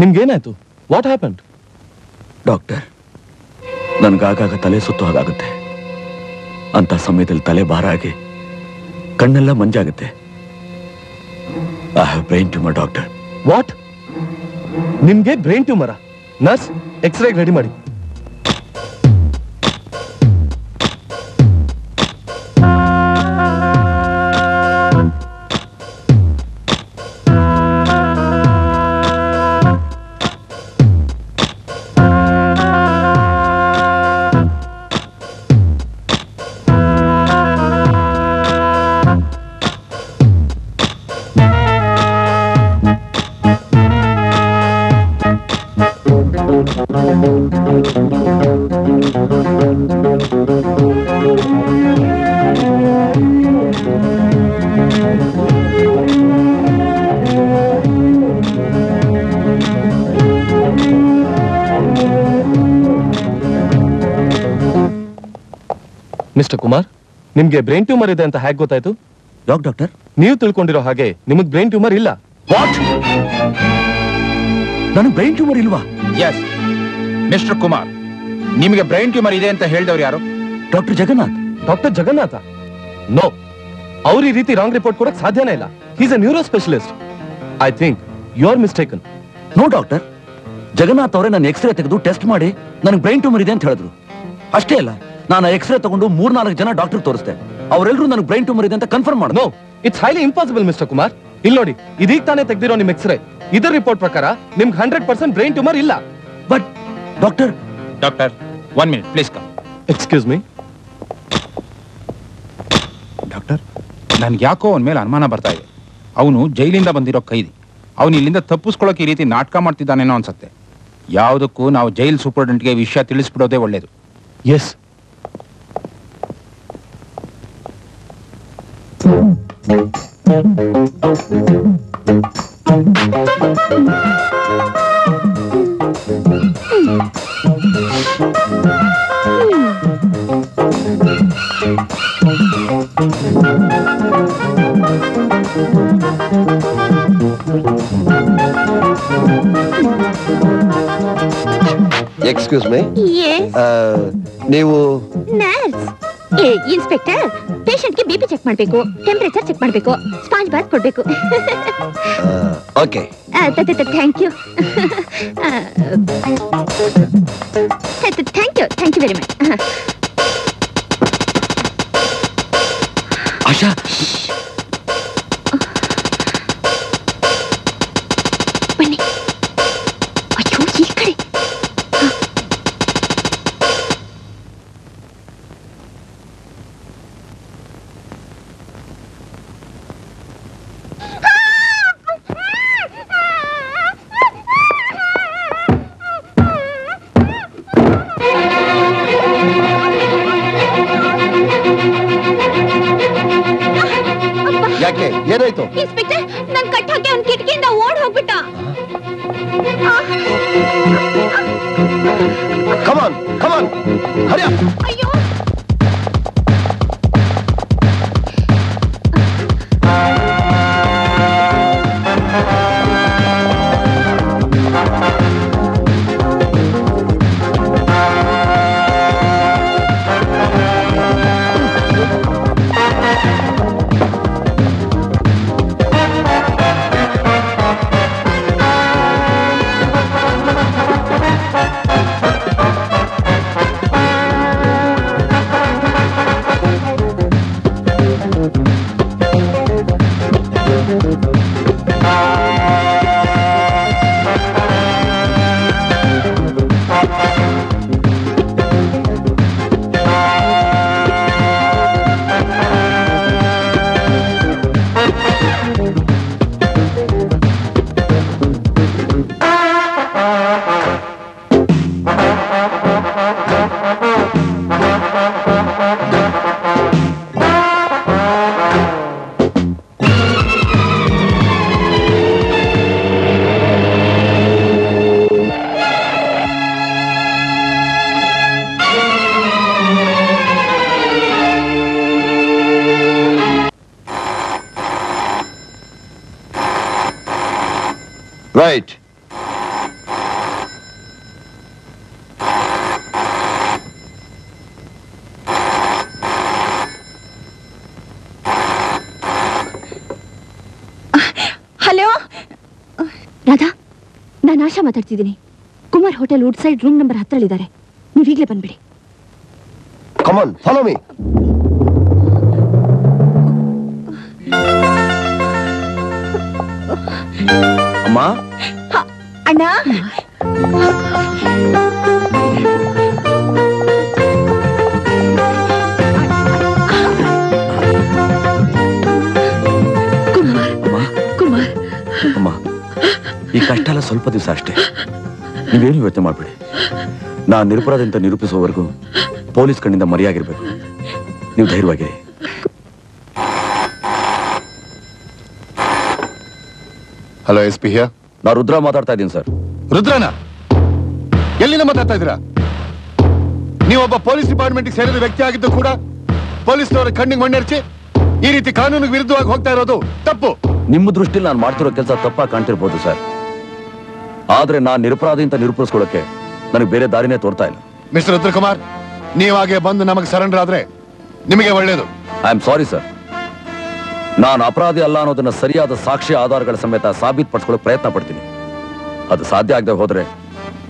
ನಿಮ್ಗೇನಾಯ್ತು what happen doctor ನನಗಾಗಾಗ ತಲೆ ಸುತ್ತು ಹಾಗಾಗುತ್ತೆ. ಅಂತ ಸಮಯದಲ್ಲಿ ತಲೆ ಭಾರ ಆಗಿ ಕಣ್ಣೆಲ್ಲ ಮಂಜಾಗುತ್ತೆ. I have brain tumour doctor what ನಿಮ್ಗೆ brain tumour nurse x ray ready ಮಾಡಿ. ನಿಮ್ಗೆ ಬ್ರೈನ್ ಟ್ಯೂಮರ್ ಇದೆ ಅಂತ ಹೇಗೆ ಗೊತ್ತಾಯ್ತು? ಯಾಕೆ ಡಾಕ್ಟರ್ ನೀವು ತಿಳ್ಕೊಂಡಿರೋ ಹಾಗೆ ನಿಮಗ್ ಬ್ರೈನ್ ಟ್ಯೂಮರ್ ಇಲ್ಲ. ವಾಟ್ ನನಗೆ ಬ್ರೈನ್ ಟ್ಯೂಮರ್ ಇಲ್ವಾ? ಎಸ್ ಮಿಸ್ಟರ್ ಕುಮಾರ್ ನಿಮಗೆ ಬ್ರೈನ್ ಟ್ಯೂಮರ್ ಇದೆ ಅಂತ ಹೇಳಿದವ್ರು ಯಾರು? Doctor Jagannath doctor Jagannath no ಅವ್ರ ಈ ರೀತಿ ರಾಂಗ್ ರಿಪೋರ್ಟ್ ಕೊಡಕ್ ಸಾಧ್ಯನೇ ಇಲ್ಲ. Is a neuro specialist I think you are mistaken no doctor Jagannath ಅವರೇ ನನ್ನ ಎಕ್ಸ್ರೇ ತೆಗೆದು ಟೆಸ್ಟ್ ಮಾಡಿ ನನಗೆ ಬ್ರೈನ್ ಟ್ಯೂಮರ್ ಇದೆ ಅಂತ ಹೇಳಿದ್ರು. ಅಷ್ಟೇ ಅಲ್ಲ. ನಾನು ಎಕ್ಸ್ರೇ ತಗೊಂಡು ಮೂರ್ನಾಲ್ಕು ಜನ ಡಾಕ್ಟರ್ ತೋರಿಸ್ದೆ. ಅವರೆಲ್ಲರೂ ನನಗೆ ಬ್ರೈನ್ ಟ್ಯೂಮರ್ ಇದೆ ಅಂತ ಕನ್ಫರ್ಮ್ ಮಾಡಿದ್ರು. No it's highly impossible mister Kumar ಇಲ್ಲಿ ನೋಡಿ ಇದೀಗ ತಾನೇ ತೆಗ್ದಿರೋ ನಿಮ್ ಎಕ್ಸ್ರೇ ಇದರ ರಿಪೋರ್ಟ್ ಪ್ರಕಾರ ನಿಮ್ಗೆ ಹಂಡ್ರೆಡ್ ಪರ್ಸೆಂಟ್ ಬ್ರೈನ್ ಟ್ಯೂಮರ್ ಇಲ್ಲ. But doctor doctor one minute please come excuse me doctor ನನ್ಗೆ ಯಾಕೋ ಅವನ ಮೇಲೆ ಅನುಮಾನ ಬರ್ತಾ ಇದೆ. ಅವನು ಜೈಲಿಂದ ಬಂದಿರೋ ಕೈದಿ. ಅವನು ಇಲ್ಲಿಂದ ತಪ್ಪಿಸ್ಕೊಳ್ಳೋಕೆ ಈ ರೀತಿ ನಾಟಕ ಮಾಡ್ತಿದ್ದಾನೇನೋ ಅನ್ಸತ್ತೆ. ಯಾವುದಕ್ಕೂ ನಾವು ಜೈಲ್ ಸೂಪರ್ಡೆಂಟ್ಗೆ ವಿಷಯ ತಿಳಿಸ್ಬಿಡೋದೇ ಒಳ್ಳೇದು. Yes excuse my Yes. ನೀವು ನರ್ಸ್ ಏ ಇನ್ಸ್ಪೆಕ್ಟರ್ ಪೇಷಂಟ್ಗೆ ಬಿ ಪಿ ಚೆಕ್ ಮಾಡಬೇಕು ಟೆಂಪರೇಚರ್ ಚೆಕ್ ಮಾಡಬೇಕು ಸ್ಪಾಂಜ್ ಬಾತ್ ಕೊಡಬೇಕು okay thank you thank you thank you very much ಮಾತಾಡ್ತಿದ್ದೀನಿ. Kumar hotel Woodside room number ಹತ್ತರಲ್ಲಿದ್ದಾರೆ. ನೀವು ಈಗಲೇ ಬಂದ್ಬಿಡಿ. ಕಮಾನ್ ಫಾಲೋ ಮೀ ಸ್ವಲ್ಪ ದಿವಸ ಅಷ್ಟೇ. ನೀವೇನು ಯೋಚನೆ ಮಾಡ್ಬೇಡಿ. ನಾ ನಿರಪರಾಧ ಅಂತ ನಿರೂಪಿಸುವವರೆಗೂ ಪೊಲೀಸ್ ಕಣ್ಣಿಂದ ಮರೆಯಾಗಿರ್ಬೇಕು. ನೀವು ಧೈರ್ಯವಾಗಿರಿ. ಹಲೋ ಎಸ್ ಪಿ ಹಿಯರ್ ನಾ ರುದ್ರ ಮಾತಾಡ್ತಾ ಇದ್ದೀನಿ ಸರ್ ರುದ್ರನ? ಎಲ್ಲಿಂದ ಮಾತಾಡ್ತಾ ಇದ್ದೀರಾ? ನೀವೊಬ್ಬ ಪೊಲೀಸ್ ಡಿಪಾರ್ಟ್ಮೆಂಟ್ ಸೇರಿದ ವ್ಯಕ್ತಿ ಆಗಿದ್ದು ಕೂಡ ಪೊಲೀಸ್ನವರ ಕಣ್ಣಿಗೆ ಮಣ್ಣೆರ್ಚಿ ಈ ರೀತಿ ಕಾನೂನಿಗೆ ವಿರುದ್ಧವಾಗಿ ಹೋಗ್ತಾ ಇರೋದು ತಪ್ಪು. ನಿಮ್ಮ ದೃಷ್ಟಿಲಿ ನಾನು ಮಾಡ್ತಿರೋ ಕೆಲಸ ತಪ್ಪಾಗಿ ಕಾಣ್ತಿರ್ಬೋದು ಸರ್ ಆದ್ರೆ ನಾನು ನಿರಪರಾಧಿ ಅಂತ ನಿರೂಪಿಸ್ಕೊಳ್ಳೋಕೆ ನನಗೆ ಬೇರೆ ದಾರಿನೇ ತೋರ್ತಾ ಇಲ್ಲ. ಮಿಸ್ಟರ್ ರುದ್ರಕುಮಾರ್ ನೀವಾಗೆ ಬಂದು ನಮಗೆ ಸರೆಂಡರ್ ಆದ್ರೆ ನಿಮಗೆ ಒಳ್ಳೇದು. ಐ ಆಮ್ ಸಾರಿ ಸರ್ ನಾನು ಅಪರಾಧಿ ಅಲ್ಲ ಅನ್ನೋದನ್ನ ಸರಿಯಾದ ಸಾಕ್ಷಿ ಆಧಾರಗಳ ಸಮೇತ ಸಾಬೀತುಪಡಿಸ್ಕೊಳ್ಳೋ ಪ್ರಯತ್ನ ಪಡ್ತೀನಿ. ಅದು ಸಾಧ್ಯ ಆಗದೆ ಹೋದ್ರೆ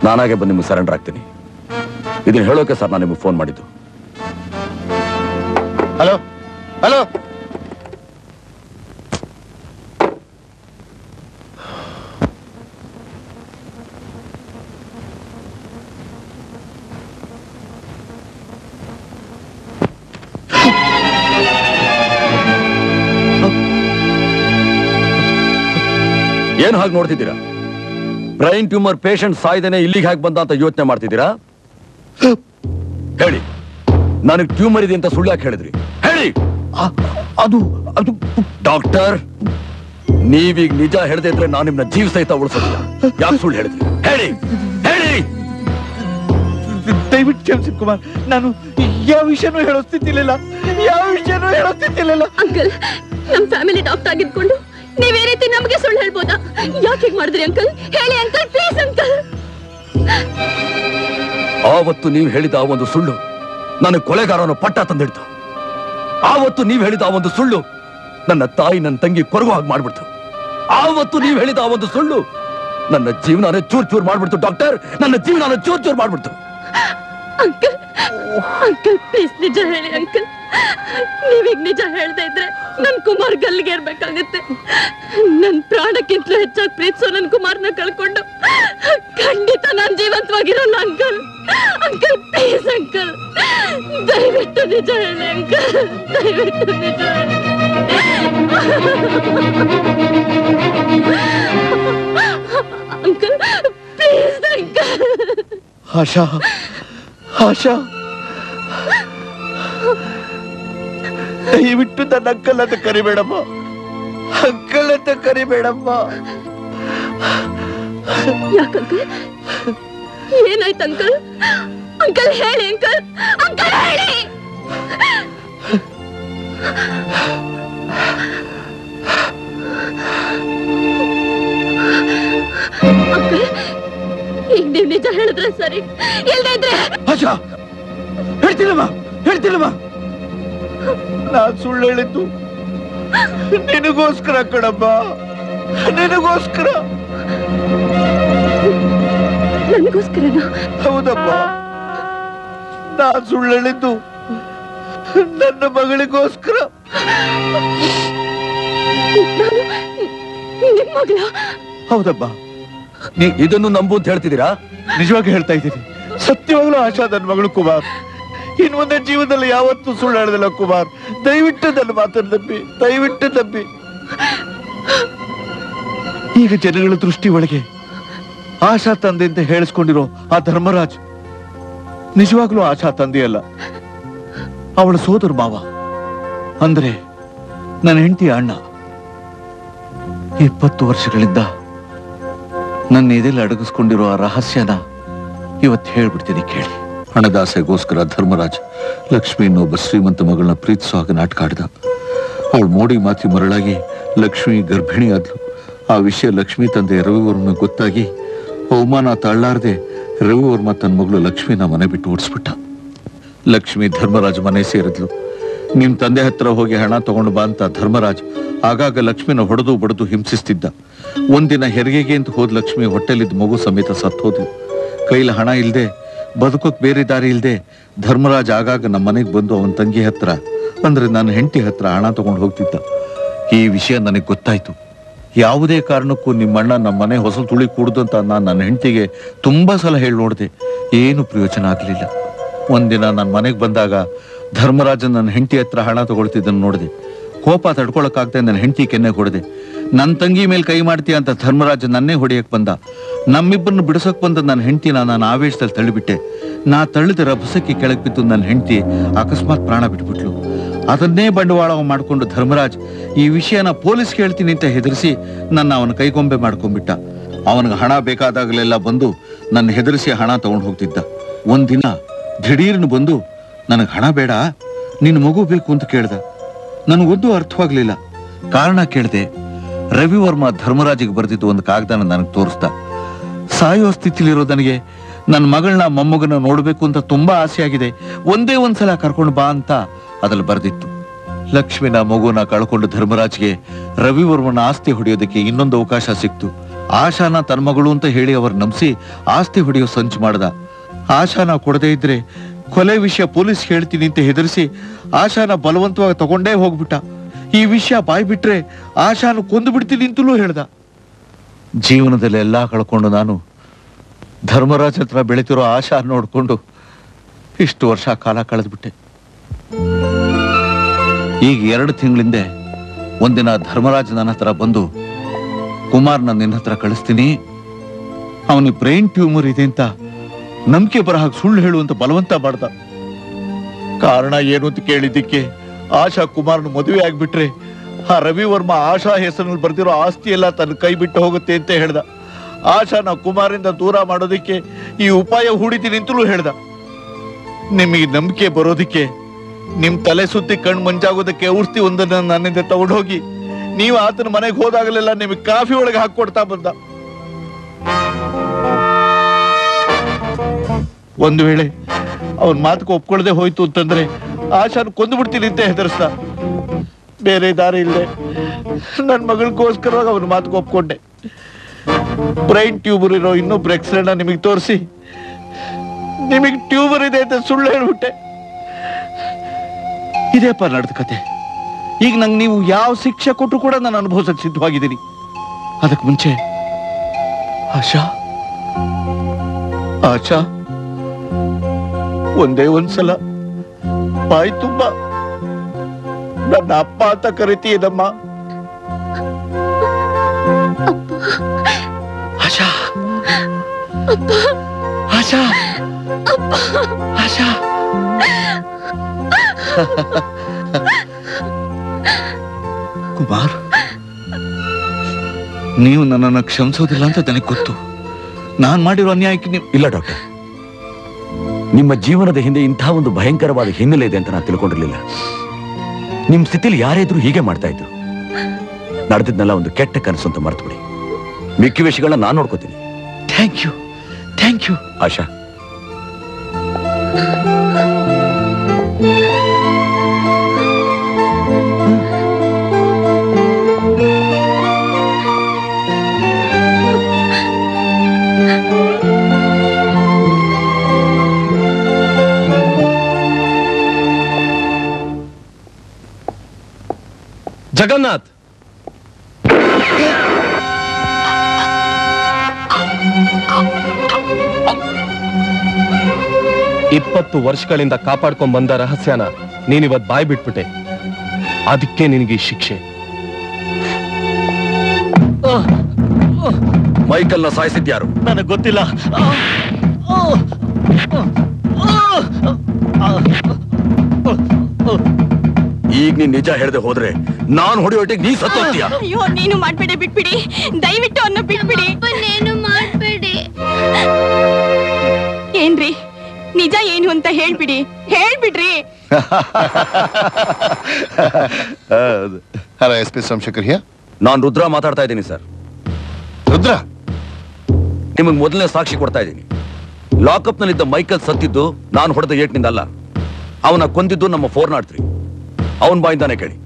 ನಾನಾಗೆ ಬಂದು ನಿಮಗೆ ಸರೆಂಡರ್ ಆಗ್ತೀನಿ. ಇದನ್ನ ಹೇಳೋಕೆ ಸರ್ ನಾನು ನಿಮಗೆ ಫೋನ್ ಮಾಡಿದ್ದು. ಹಲೋ ಹಲೋ ಹಾಗೆ ನೋಡ್ತಿದ್ದೀರಾ? ಬ್ರೈನ್ ಟ್ಯೂಮರ್ ಪೇಷಂಟ್ ಸಾಯ್ದೇನೆ ಇಲ್ಲಿಗೆ ಹಾಗೆ ಬಂದ ಅಂತ ಯೋಚನೆ ಮಾಡ್ತಿದ್ದೀರಾ? ಹೇಳಿ. ನನಗೆ ಟ್ಯೂಮರ್ ಇದೆ ಅಂತ ಸುಳ್ಳು ಯಾಕೆ ಹೇಳಿದ್ರಿ. ಹೇಳಿ. ಅದು ಅದು ಡಾಕ್ಟರ್ ನೀವೀಗ ನಿಜ ಹೇಳದೆ ಇದ್ರೆ ನಾನು ನಿಮ್ನ ಜೀವ ಸಹಿತ ಉಳಿಸೋದಿಲ್ಲ. ಯಾಕೆ ಸುಳ್ಳು ಹೇಳಿದ್ರಿ? ಹೇಳಿ. ಹೇಳಿ. ದಯವಿಟ್ಟು ಕ್ಷಮಿಸಿ ಕುಮಾರ್ ನಾನು ಯಾವ ವಿಷಯನೂ ಹೇಳೋ ಸ್ಥಿತಿಲಿಲ್ಲ. ಯಾವ ವಿಷಯನೂ ಹೇಳೋ ಸ್ಥಿತಿಲಿಲ್ಲ. ಅಂಕಲ್ ನಮ್ಮ ಫ್ಯಾಮಿಲಿ ಡಾಕ್ಟರ್ ಆಗಿದ್ಕೊಂಡು ನೀವೇ ರೀತಿ ನಮಗೆ ಸುಳ್ಳು ಹೇಳ್ಬೋದಾ? ಯಾಕೆ ಹೀಗ್ ಮಾಡಿದ್ರಿ ಅಂಕಲ್? ಹೇಳಿ ಅಂಕಲ್ ಪ್ಲೀಸ್ ಅಂಕಲ್. ಆವತ್ತು ನೀವು ಹೇಳಿದ ಆ ಒಂದು ಸುಳ್ಳು ನನ್ನ ಕೊಲೆಗಾರನ ಪಟ್ಟ ತಂದಿಡ್ತು. ಆವತ್ತು ನೀವು ಹೇಳಿದ ಆ ಒಂದು ಸುಳ್ಳು ನನ್ನ ತಾಯಿ ನನ್ನ ತಂಗಿ ಕೊರಗು ಹಾಗೆ ಮಾಡ್ಬಿಡ್ತು. ಆವತ್ತು ನೀವು ಹೇಳಿದ ಆ ಒಂದು ಸುಳ್ಳು ನನ್ನ ಜೀವನನೇ ಚೂರ್ ಚೂರ್ ಮಾಡ್ಬಿಡ್ತು ಡಾಕ್ಟರ್. ನನ್ನ ಜೀವನನ ಚೂರ್ ಚೂರ್ ಮಾಡ್ಬಿಡ್ತು. ಅಂಕಲ್ ಅಂಕಲ್ ಪ್ಲೀಸ್ ನಿಜ ಹೇಳಿ ಅಂಕಲ್. ನೀವೀಗ ನಿಜ ಹೇಳ್ದೆ ಇದ್ರೆ ನನ್ ಕುಮಾರ್ ಗಲ್ಲಿಗೆ ಇರ್ಬೇಕಾಗತ್ತೆ ನನ್ ಪ್ರಾಣಕ್ಕಿಂತಲೂ ಹೆಚ್ಚಾಗಿ ಪ್ರೀತಿಸೋ ನನ್ ಕುಮಾರ್ನ ಕಳ್ಕೊಂಡು ಖಂಡಿತ ನಾನ್ ಜೀವಂತವಾಗಿರಲ್ಲ ಅಂಕಲ್. Uncle please uncle. ದಯವಿಟ್ಟು ನಿಜ ಹೇಳಿ, ಅಂಕಲ್. ದಯವಿಟ್ಟು ನಿಜ uncle please uncle. Asha Asha. ದಯವಿಟ್ಟು ನನ್ನ ಅಂಕಲ್ ಅಂತ ಕರಿಬೇಡಮ್ಮ. ಅಂಕಲ್ ಅಂತ ಕರಿಬೇಡಮ್ಮ. ಯಾಕಂಕಲ್? ಏನಾಯ್ತು ಅಂಕಲ್? ಅಂಕಲ್ ಹೇಳಿ ಅಂಕಲ್. ಅಂಕಲ್ ಹೇಳಿ. ಅಂಕಲ್ ಈಗ ನೀವ್ ನಿಜ ಹೇಳಿದ್ರೆ ಸರಿ. ಇಲ್ದೇ ಇದ್ರೆ ಆಶಾ ಹೇಳ್ತಿಲ್ಲಮ್ಮ! ಹೇಳ್ತಿಲ್ಲಮ್ಮ! ನಾನ್ ಸುಳ್ಳು ಹೇಳಿದ್ದು? ನಿನಗೋಸ್ಕರ ಕಣಪ್ಪ. ನಿನಗೋಸ್ಕರ. ನನಗೋಸ್ಕರನಾ? ಹೌದಪ್ಪ. ನಾನ್ ಸುಳ್ಳು ಹೇಳಿದ್ದು ನನ್ನ ಮಗಳಿಗೋಸ್ಕರ. ಹೌದಪ್ಪ. ನೀ ಇದನ್ನು ನಂಬು ಅಂತ ಹೇಳ್ತಿದ್ದೀರಾ? ನಿಜವಾಗಿ ಹೇಳ್ತಾ ಇದ್ದೀನಿ. ಸತ್ಯವಾಗ್ಲೂ ಆಶಾ ನನ್ನ ಮಗಳು ಕುಮಾರ್. ಇನ್ ಮುಂದೆ ಜೀವನದಲ್ಲಿ ಯಾವತ್ತೂ ಸುಳ್ಳು ಹೇಳದಿಲ್ಲ ಕುಮಾರ್. ದಯವಿಟ್ಟು ನನ್ನ ಮಾತನ್ನು ತಪ್ಪಿ ದಯವಿಟ್ಟು ತಪ್ಪಿ ಈಗ ಜನಗಳ ದೃಷ್ಟಿ ಒಳಗೆ ಆಶಾ ತಂದೆ ಅಂತ ಹೇಳಿಸ್ಕೊಂಡಿರೋ ಆ ಧರ್ಮರಾಜ್ ನಿಜವಾಗ್ಲೂ ಆಶಾ ತಂದೆಯಲ್ಲ. ಅವಳ ಸೋದರ ಮಾವ. ಅಂದ್ರೆ ನನ್ನ ಹೆಂಡತಿ ಅಣ್ಣ. ಇಪ್ಪತ್ತು ವರ್ಷಗಳಿಂದ ನನ್ನ ಎದೆಯಲ್ಲಿ ಅಡಗಿಸ್ಕೊಂಡಿರೋ ಆ ರಹಸ್ಯನ ಇವತ್ತು ಹೇಳ್ಬಿಡ್ತೀನಿ ಕೇಳಿ. ಹಣದಾಸೆಗೋಸ್ಕರ ಧರ್ಮರಾಜ್ ಲಕ್ಷ್ಮಿಯನ್ನು ಒಬ್ಬ ಶ್ರೀಮಂತ ಮಗಳನ್ನ ಪ್ರೀತಿಸೋ ಹಾಗೆ ನಾಟಕ ಆಡಿದ. ಅವಳು ಮೋಡಿ ಮಾತಿ ಮರಳಾಗಿ ಲಕ್ಷ್ಮಿ ಗರ್ಭಿಣಿ ಆದ್ಲು. ಆ ವಿಷಯ ಲಕ್ಷ್ಮಿ ತಂದೆ ರವಿವರ್ಮ ಗೊತ್ತಾಗಿ ಅವಮಾನ ತಳ್ಳಾರದೆ ರವಿವರ್ಮ ತನ್ನ ಮಗಳು ಲಕ್ಷ್ಮಿನ ಮನೆ ಬಿಟ್ಟು ಓಡಿಸ್ಬಿಟ್ಟ. ಲಕ್ಷ್ಮಿ ಧರ್ಮರಾಜ್ ಮನೆ ಸೇರಿದ್ಲು. ನಿಮ್ ತಂದೆ ಹತ್ರ ಹೋಗಿ ಹಣ ತಗೊಂಡು ಬಾ ಅಂತ ಧರ್ಮರಾಜ್ ಆಗಾಗ ಲಕ್ಷ್ಮಿನ ಹೊಡೆದು ಬಡದು ಹಿಂಸಿಸ್ತಿದ್ದ. ಒಂದಿನ ಹೆರಿಗೆಗೆ ಅಂತ ಹೋದ ಲಕ್ಷ್ಮಿ ಹೊಟ್ಟೆಲಿದ್ದ ಮಗು ಸಮೇತ ಸತ್ತೋದ್ಲು. ಕೈಲಿ ಹಣ ಇಲ್ದೆ ಬದುಕೋಕ್ ಬೇರೆ ದಾರಿ ಇಲ್ಲದೆ ಧರ್ಮರಾಜ್ ಆಗಾಗ ನಮ್ಮ ಮನೆಗೆ ಬಂದು ಅವನ ತಂಗಿ ಹತ್ರ, ಅಂದ್ರೆ ನನ್ನ ಹೆಂಡತಿ ಹತ್ರ ಹಣ ತಗೊಂಡು ಹೋಗ್ತಿದ್ದ. ಈ ವಿಷಯ ನನಗೆ ಗೊತ್ತಾಯ್ತು. ಯಾವುದೇ ಕಾರಣಕ್ಕೂ ನಿಮ್ಮಣ್ಣ ನಮ್ಮ ಮನೆ ಹೊಸ ತುಳಿ ಕೂಡುದು ಅಂತ ನಾನು ನನ್ನ ಹೆಂಡತಿಗೆ ತುಂಬಾ ಸಲ ಹೇಳಿ ನೋಡಿದೆ. ಏನು ಪ್ರಯೋಜನ ಆಗಲಿಲ್ಲ. ಒಂದಿನ ನನ್ನ ಮನೆಗೆ ಬಂದಾಗ ಧರ್ಮರಾಜ ನನ್ನ ಹೆಂಡತಿ ಹತ್ರ ಹಣ ತಗೊಳ್ತಿದ್ದನ್ನು ನೋಡಿದೆ. ಕೋಪ ತಡ್ಕೊಳಕ್ಕಾಗದೆ ನನ್ನ ಹೆಂಡತಿ ಕೆನ್ನೆ ಹೊಡೆದೆ. ನನ್ನ ತಂಗಿ ಮೇಲೆ ಕೈ ಮಾಡ್ತೀಯ ಅಂತ ಧರ್ಮರಾಜ ನನ್ನೇ ಹೊಡೆಯಕ್ಕೆ ಬಂದ. ನಮ್ಮಿಬ್ಬರನ್ನು ಬಿಡಿಸಕ್ ಬಂದ ನನ್ನ ಹೆಂಡತಿನ ನಾನು ಆವೇಶದಲ್ಲಿ ತಳ್ಳಿಬಿಟ್ಟೆ. ನಾ ತಳ್ಳಿದ ರಭಸಕ್ಕೆ ಕೆಳಗೆ ಬಿದ್ದು ನನ್ನ ಹೆಂಡತಿ ಅಕಸ್ಮಾತ್ ಪ್ರಾಣ ಬಿಟ್ಬಿಟ್ಲು. ಅದನ್ನೇ ಬಂಡವಾಳ ಮಾಡ್ಕೊಂಡು ಧರ್ಮರಾಜ್, ಈ ವಿಷಯನ ಪೊಲೀಸ್ ಹೇಳ್ತೀನಿ ಅಂತ ಹೆದರಿಸಿ ನನ್ನ ಅವನ ಕೈಗೊಂಬೆ ಮಾಡ್ಕೊಂಡ್ಬಿಟ್ಟ. ಅವನಿಗೆ ಹಣ ಬೇಕಾದಾಗಲೆಲ್ಲ ಬಂದು ನನ್ನ ಹೆದರಿಸಿ ಹಣ ತಗೊಂಡು ಹೋಗ್ತಿದ್ದ. ಒಂದಿನ ದಿಢೀರ್ನು ಬಂದು, ನನಗೆ ಹಣ ಬೇಡ ನಿನ್ನ ಮಗು ಬೇಕು ಅಂತ ಕೇಳ್ದ. ನನಗೊಂದು ಅರ್ಥವಾಗಲಿಲ್ಲ. ಕಾರಣ ಕೇಳ್ದೆ ರವಿವರ್ಮ ಧರ್ಮರಾಜಿಗೆ ಬರೆದಿದ್ದು ಒಂದು ಕಾಗದನ ನನಗೆ ತೋರಿಸ್ದ. ಸಾಯೋ ಸ್ಥಿತಿಲಿರೋ ನನಗೆ ನನ್ನ ಮಗಳನ್ನ ಮೊಮ್ಮಗನ ನೋಡಬೇಕು ಅಂತ ತುಂಬಾ ಆಸೆಯಾಗಿದೆ. ಒಂದೇ ಒಂದ್ಸಲ ಕರ್ಕೊಂಡು ಬಾ ಅಂತ ಅದ್ರಲ್ಲಿ ಬರೆದಿತ್ತು. ಲಕ್ಷ್ಮಿನ ಮಗುನ ಕಳ್ಕೊಂಡು ಧರ್ಮರಾಜ್ಗೆ ರವಿವರ್ಮನ ಆಸ್ತಿ ಹೊಡೆಯೋದಕ್ಕೆ ಇನ್ನೊಂದು ಅವಕಾಶ ಸಿಕ್ತು. ಆಶಾನ ತನ್ನ ಮಗಳು ಅಂತ ಹೇಳಿ ಅವ್ರ ನಂಬಿಸಿ ಆಸ್ತಿ ಹೊಡೆಯೋ ಸಂಚು ಮಾಡ್ದ. ಆಶಾನ ಕೊಡದೇ ಇದ್ರೆ ಕೊಲೆ ವಿಷಯ ಪೊಲೀಸ್ ಹೇಳ್ತೀನಿ ಅಂತ ಹೆದರಿಸಿ ಆಶಾನ ಬಲವಂತವಾಗಿ ತಗೊಂಡೇ ಹೋಗ್ಬಿಟ್ಟ. ಈ ವಿಷಯ ಬಾಯ್ಬಿಟ್ರೆ ಆಶಾನು ಕೊಂದು ಬಿಡ್ತೀನಿ ಅಂತಲೂ ಹೇಳ್ದ. ಜೀವನದಲ್ಲಿ ಎಲ್ಲ ಕಳ್ಕೊಂಡು ನಾನು ಧರ್ಮರಾಜ ಹತ್ರ ಬೆಳಿತಿರೋ ಆಶಾ ನೋಡಿಕೊಂಡು ಇಷ್ಟು ವರ್ಷ ಕಾಲ ಕಳೆದ್ಬಿಟ್ಟೆ. ಈಗ ಎರಡು ತಿಂಗಳಿಂದೆ ಒಂದಿನ ಧರ್ಮರಾಜ ನನ್ನ ಹತ್ರ ಬಂದು ಕುಮಾರ್ನ ನಿನ್ನ ಹತ್ರ ಕಳಿಸ್ತೀನಿ. ಅವನಿಗೆ ಬ್ರೈನ್ ಟ್ಯೂಮರ್ ಇದೆ ಅಂತ ನಂಬಿಕೆ ಬರ ಹಾಗೆ ಸುಳ್ಳು ಹೇಳುವಂತ ಬಲವಂತ ಮಾಡ್ದ. ಕಾರಣ ಏನು ಅಂತ ಕೇಳಿದ್ದಕ್ಕೆ ಆಶಾ ಕುಮಾರ್ನ ಮದುವೆ ಆಗ್ಬಿಟ್ರೆ ಆ ರವಿವರ್ಮ ಆಶಾ ಹೆಸರಿನಲ್ಲಿ ಬರ್ತಿರೋ ಆಸ್ತಿ ಎಲ್ಲ ತನ್ನ ಕೈ ಬಿಟ್ಟು ಹೋಗುತ್ತೆ ಅಂತ ಹೇಳ್ದ. ಆಶಾನ ಕುಮಾರಿಂದ ದೂರ ಮಾಡೋದಕ್ಕೆ ಈ ಉಪಾಯ ಹೂಡಿತೀನಿ ಅಂತಲೂ ಹೇಳ್ದ. ನಿಮಗೆ ನಂಬಿಕೆ ಬರೋದಕ್ಕೆ ನಿಮ್ ತಲೆ ಸುತ್ತಿ ಕಣ್ ಮಂಜಾಗೋದಕ್ಕೆ ಔಷಧಿ ಒಂದನ್ನ ನನ್ನಿಂದ ತಗೊಂಡೋಗಿ ನೀವು ಆತನ ಮನೆಗೆ ಹೋದಾಗಲೆಲ್ಲ ನಿಮಗೆ ಕಾಫಿ ಒಳಗೆ ಹಾಕೊಡ್ತಾ ಬಂದ. ಒಂದು ವೇಳೆ ಅವನ್ ಮಾತಕ್ಕೆ ಒಪ್ಕೊಳ್ಳದೆ ಹೋಯ್ತು ಅಂತಂದ್ರೆ ಆಶಾನ್ ಕೊಂದು ಬಿಡ್ತೀನಿ ಅಂತ ಹೆದರ್ಸ್ದ. ಬೇರೆ ದಾರಿ ಇಲ್ಲದೆ ನನ್ನ ಮಗಳಿಗೋಸ್ಕರವಾಗಿ ಅವನ ಮಾತು ಒಪ್ಕೊಂಡೆ. ಬ್ರೈನ್ ಟ್ಯೂಬರ್ ಇರೋ ಇನ್ನೊಬ್ರು ಎಕ್ಸ್ರೇನ ನಿಮಗೆ ತೋರಿಸಿ. ನಿಮಗೆ ಟ್ಯೂಬರ್ ಇದೆ ಅಂತ ಸುಳ್ಳು ಹೇಳ್ಬಿಟ್ಟೆ. ಇದೇಪ್ಪ ನಡೆದ ಕತೆ. ಈಗ ನಂಗೆ ನೀವು ಯಾವ ಶಿಕ್ಷೆ ಕೊಟ್ಟರು ಕೂಡ ನಾನು ಅನುಭವಿಸಕ್ಕೆ ಸಿದ್ಧವಾಗಿದ್ದೀನಿ. ಅದಕ್ಕೆ ಮುಂಚೆ, ಆಶಾ? ಆಶಾ? ಒಂದೇ ಒಂದ್ಸಲ. ಬಾಯಿ ತುಂಬ ನನ್ನ ಅಪ್ಪ ಅಂತ ಆಶಾ. ಕುಮಾರ್, ನೀವು ನನ್ನನ್ನು ಕ್ಷಮಿಸೋದಿಲ್ಲ ಅಂತ ನನಗೆ ಗೊತ್ತು. ನಾನು ಮಾಡಿರೋ ಅನ್ಯಾಯಕ್ಕೆ ನೀವು ಇಲ್ಲ, ಡಾಕ್ಟರ್. ನಿಮ್ಮ ಜೀವನದ ಹಿಂದೆ ಇಂಥ ಒಂದು ಭಯಂಕರವಾದ ಹಿನ್ನೆಲೆ ಇದೆ ಅಂತ ನಾನು ತಿಳ್ಕೊಂಡಿರ್ಲಿಲ್ಲ. ನಿಮ್ಮ ಸ್ಥಿತಿಲಿ ಯಾರೇ ಇದ್ರು ಹೀಗೆ ಮಾಡ್ತಾ ಇದ್ರು. ನಡೆದಿದ್ನೆಲ್ಲ ಒಂದು ಕೆಟ್ಟ ಕನಸು ಅಂತ ಮರ್ತುಬಿಡಿ. ಮಿಕ್ಕಿ ವಿಷಯಗಳನ್ನ ನಾನು ನೋಡ್ಕೋತೀನಿ. Thank you. Thank you. Asha. Jagannath. ಇಪ್ಪತ್ತು ವರ್ಷಗಳಿಂದ ಕಾಪಾಡ್ಕೊಂಡ್ ಬಂದ ರಹಸ್ಯನ ನೀನಿವತ್ ಬಾಯ್ ಬಿಟ್ಬಿಟ್ಟೆ. ಅದಕ್ಕೆ ನಿನಗೆ ಈ ಶಿಕ್ಷೆ. ಮೈಕಲ್ನ ಸಾಯಿಸಿದ್ಯಾರು? ನನಗೆ ಗೊತ್ತಿಲ್ಲ. ಈಗ ನೀನ್ ನಿಜ ಹೇಳ್ದೆ ಹೋದ್ರೆ ನಾನ್ ಹೊಡೆಯೋಟಿಗೆ ನೀ ಸತ್ತೋಗ್ತೀಯ ಅಯ್ಯೋ ನೀನು ಮಾಡ್ಬೇಡಿ ಬಿಟ್ಬಿಡಿ. ದಯವಿಟ್ಟು ಅನ್ನ ಬಿಟ್ಬಿಡಿ. ನೀನು ಮಾಡ್ಬೇಡಿ. ಏನ್ರಿ? ನಿಜ ಏನು ಅಂತ ಹೇಳ್ಬಿಡಿ. ಹೇಳ್ಬಿಡ್ರಿ. Hello S P Somashekhar here ನಾನ್ ರುದ್ರ ಮಾತಾಡ್ತಾ ಇದ್ದೀನಿ ಸರ್. ರುದ್ರ? ನಿಮಗೆ ಮೊದಲನೇ ಸಾಕ್ಷಿ ಕೊಡ್ತಾ ಇದ್ದೀನಿ. ಲಾಕಪ್ ನಲ್ಲಿದ್ದ ಮೈಕಲ್ ಸತ್ತಿದ್ದು ನಾನು ಹೊಡೆದ ಏಟ್ನಿಂದ ಅಲ್ಲ. ಅವನ ಕೊಂದಿದ್ದು ನಮ್ಮ ಫೋರ್ ನಾಟ್ ತ್ರೀ ಅವನ್ ಬಾಯಿಂದಾನೆ ಕೇಳಿ.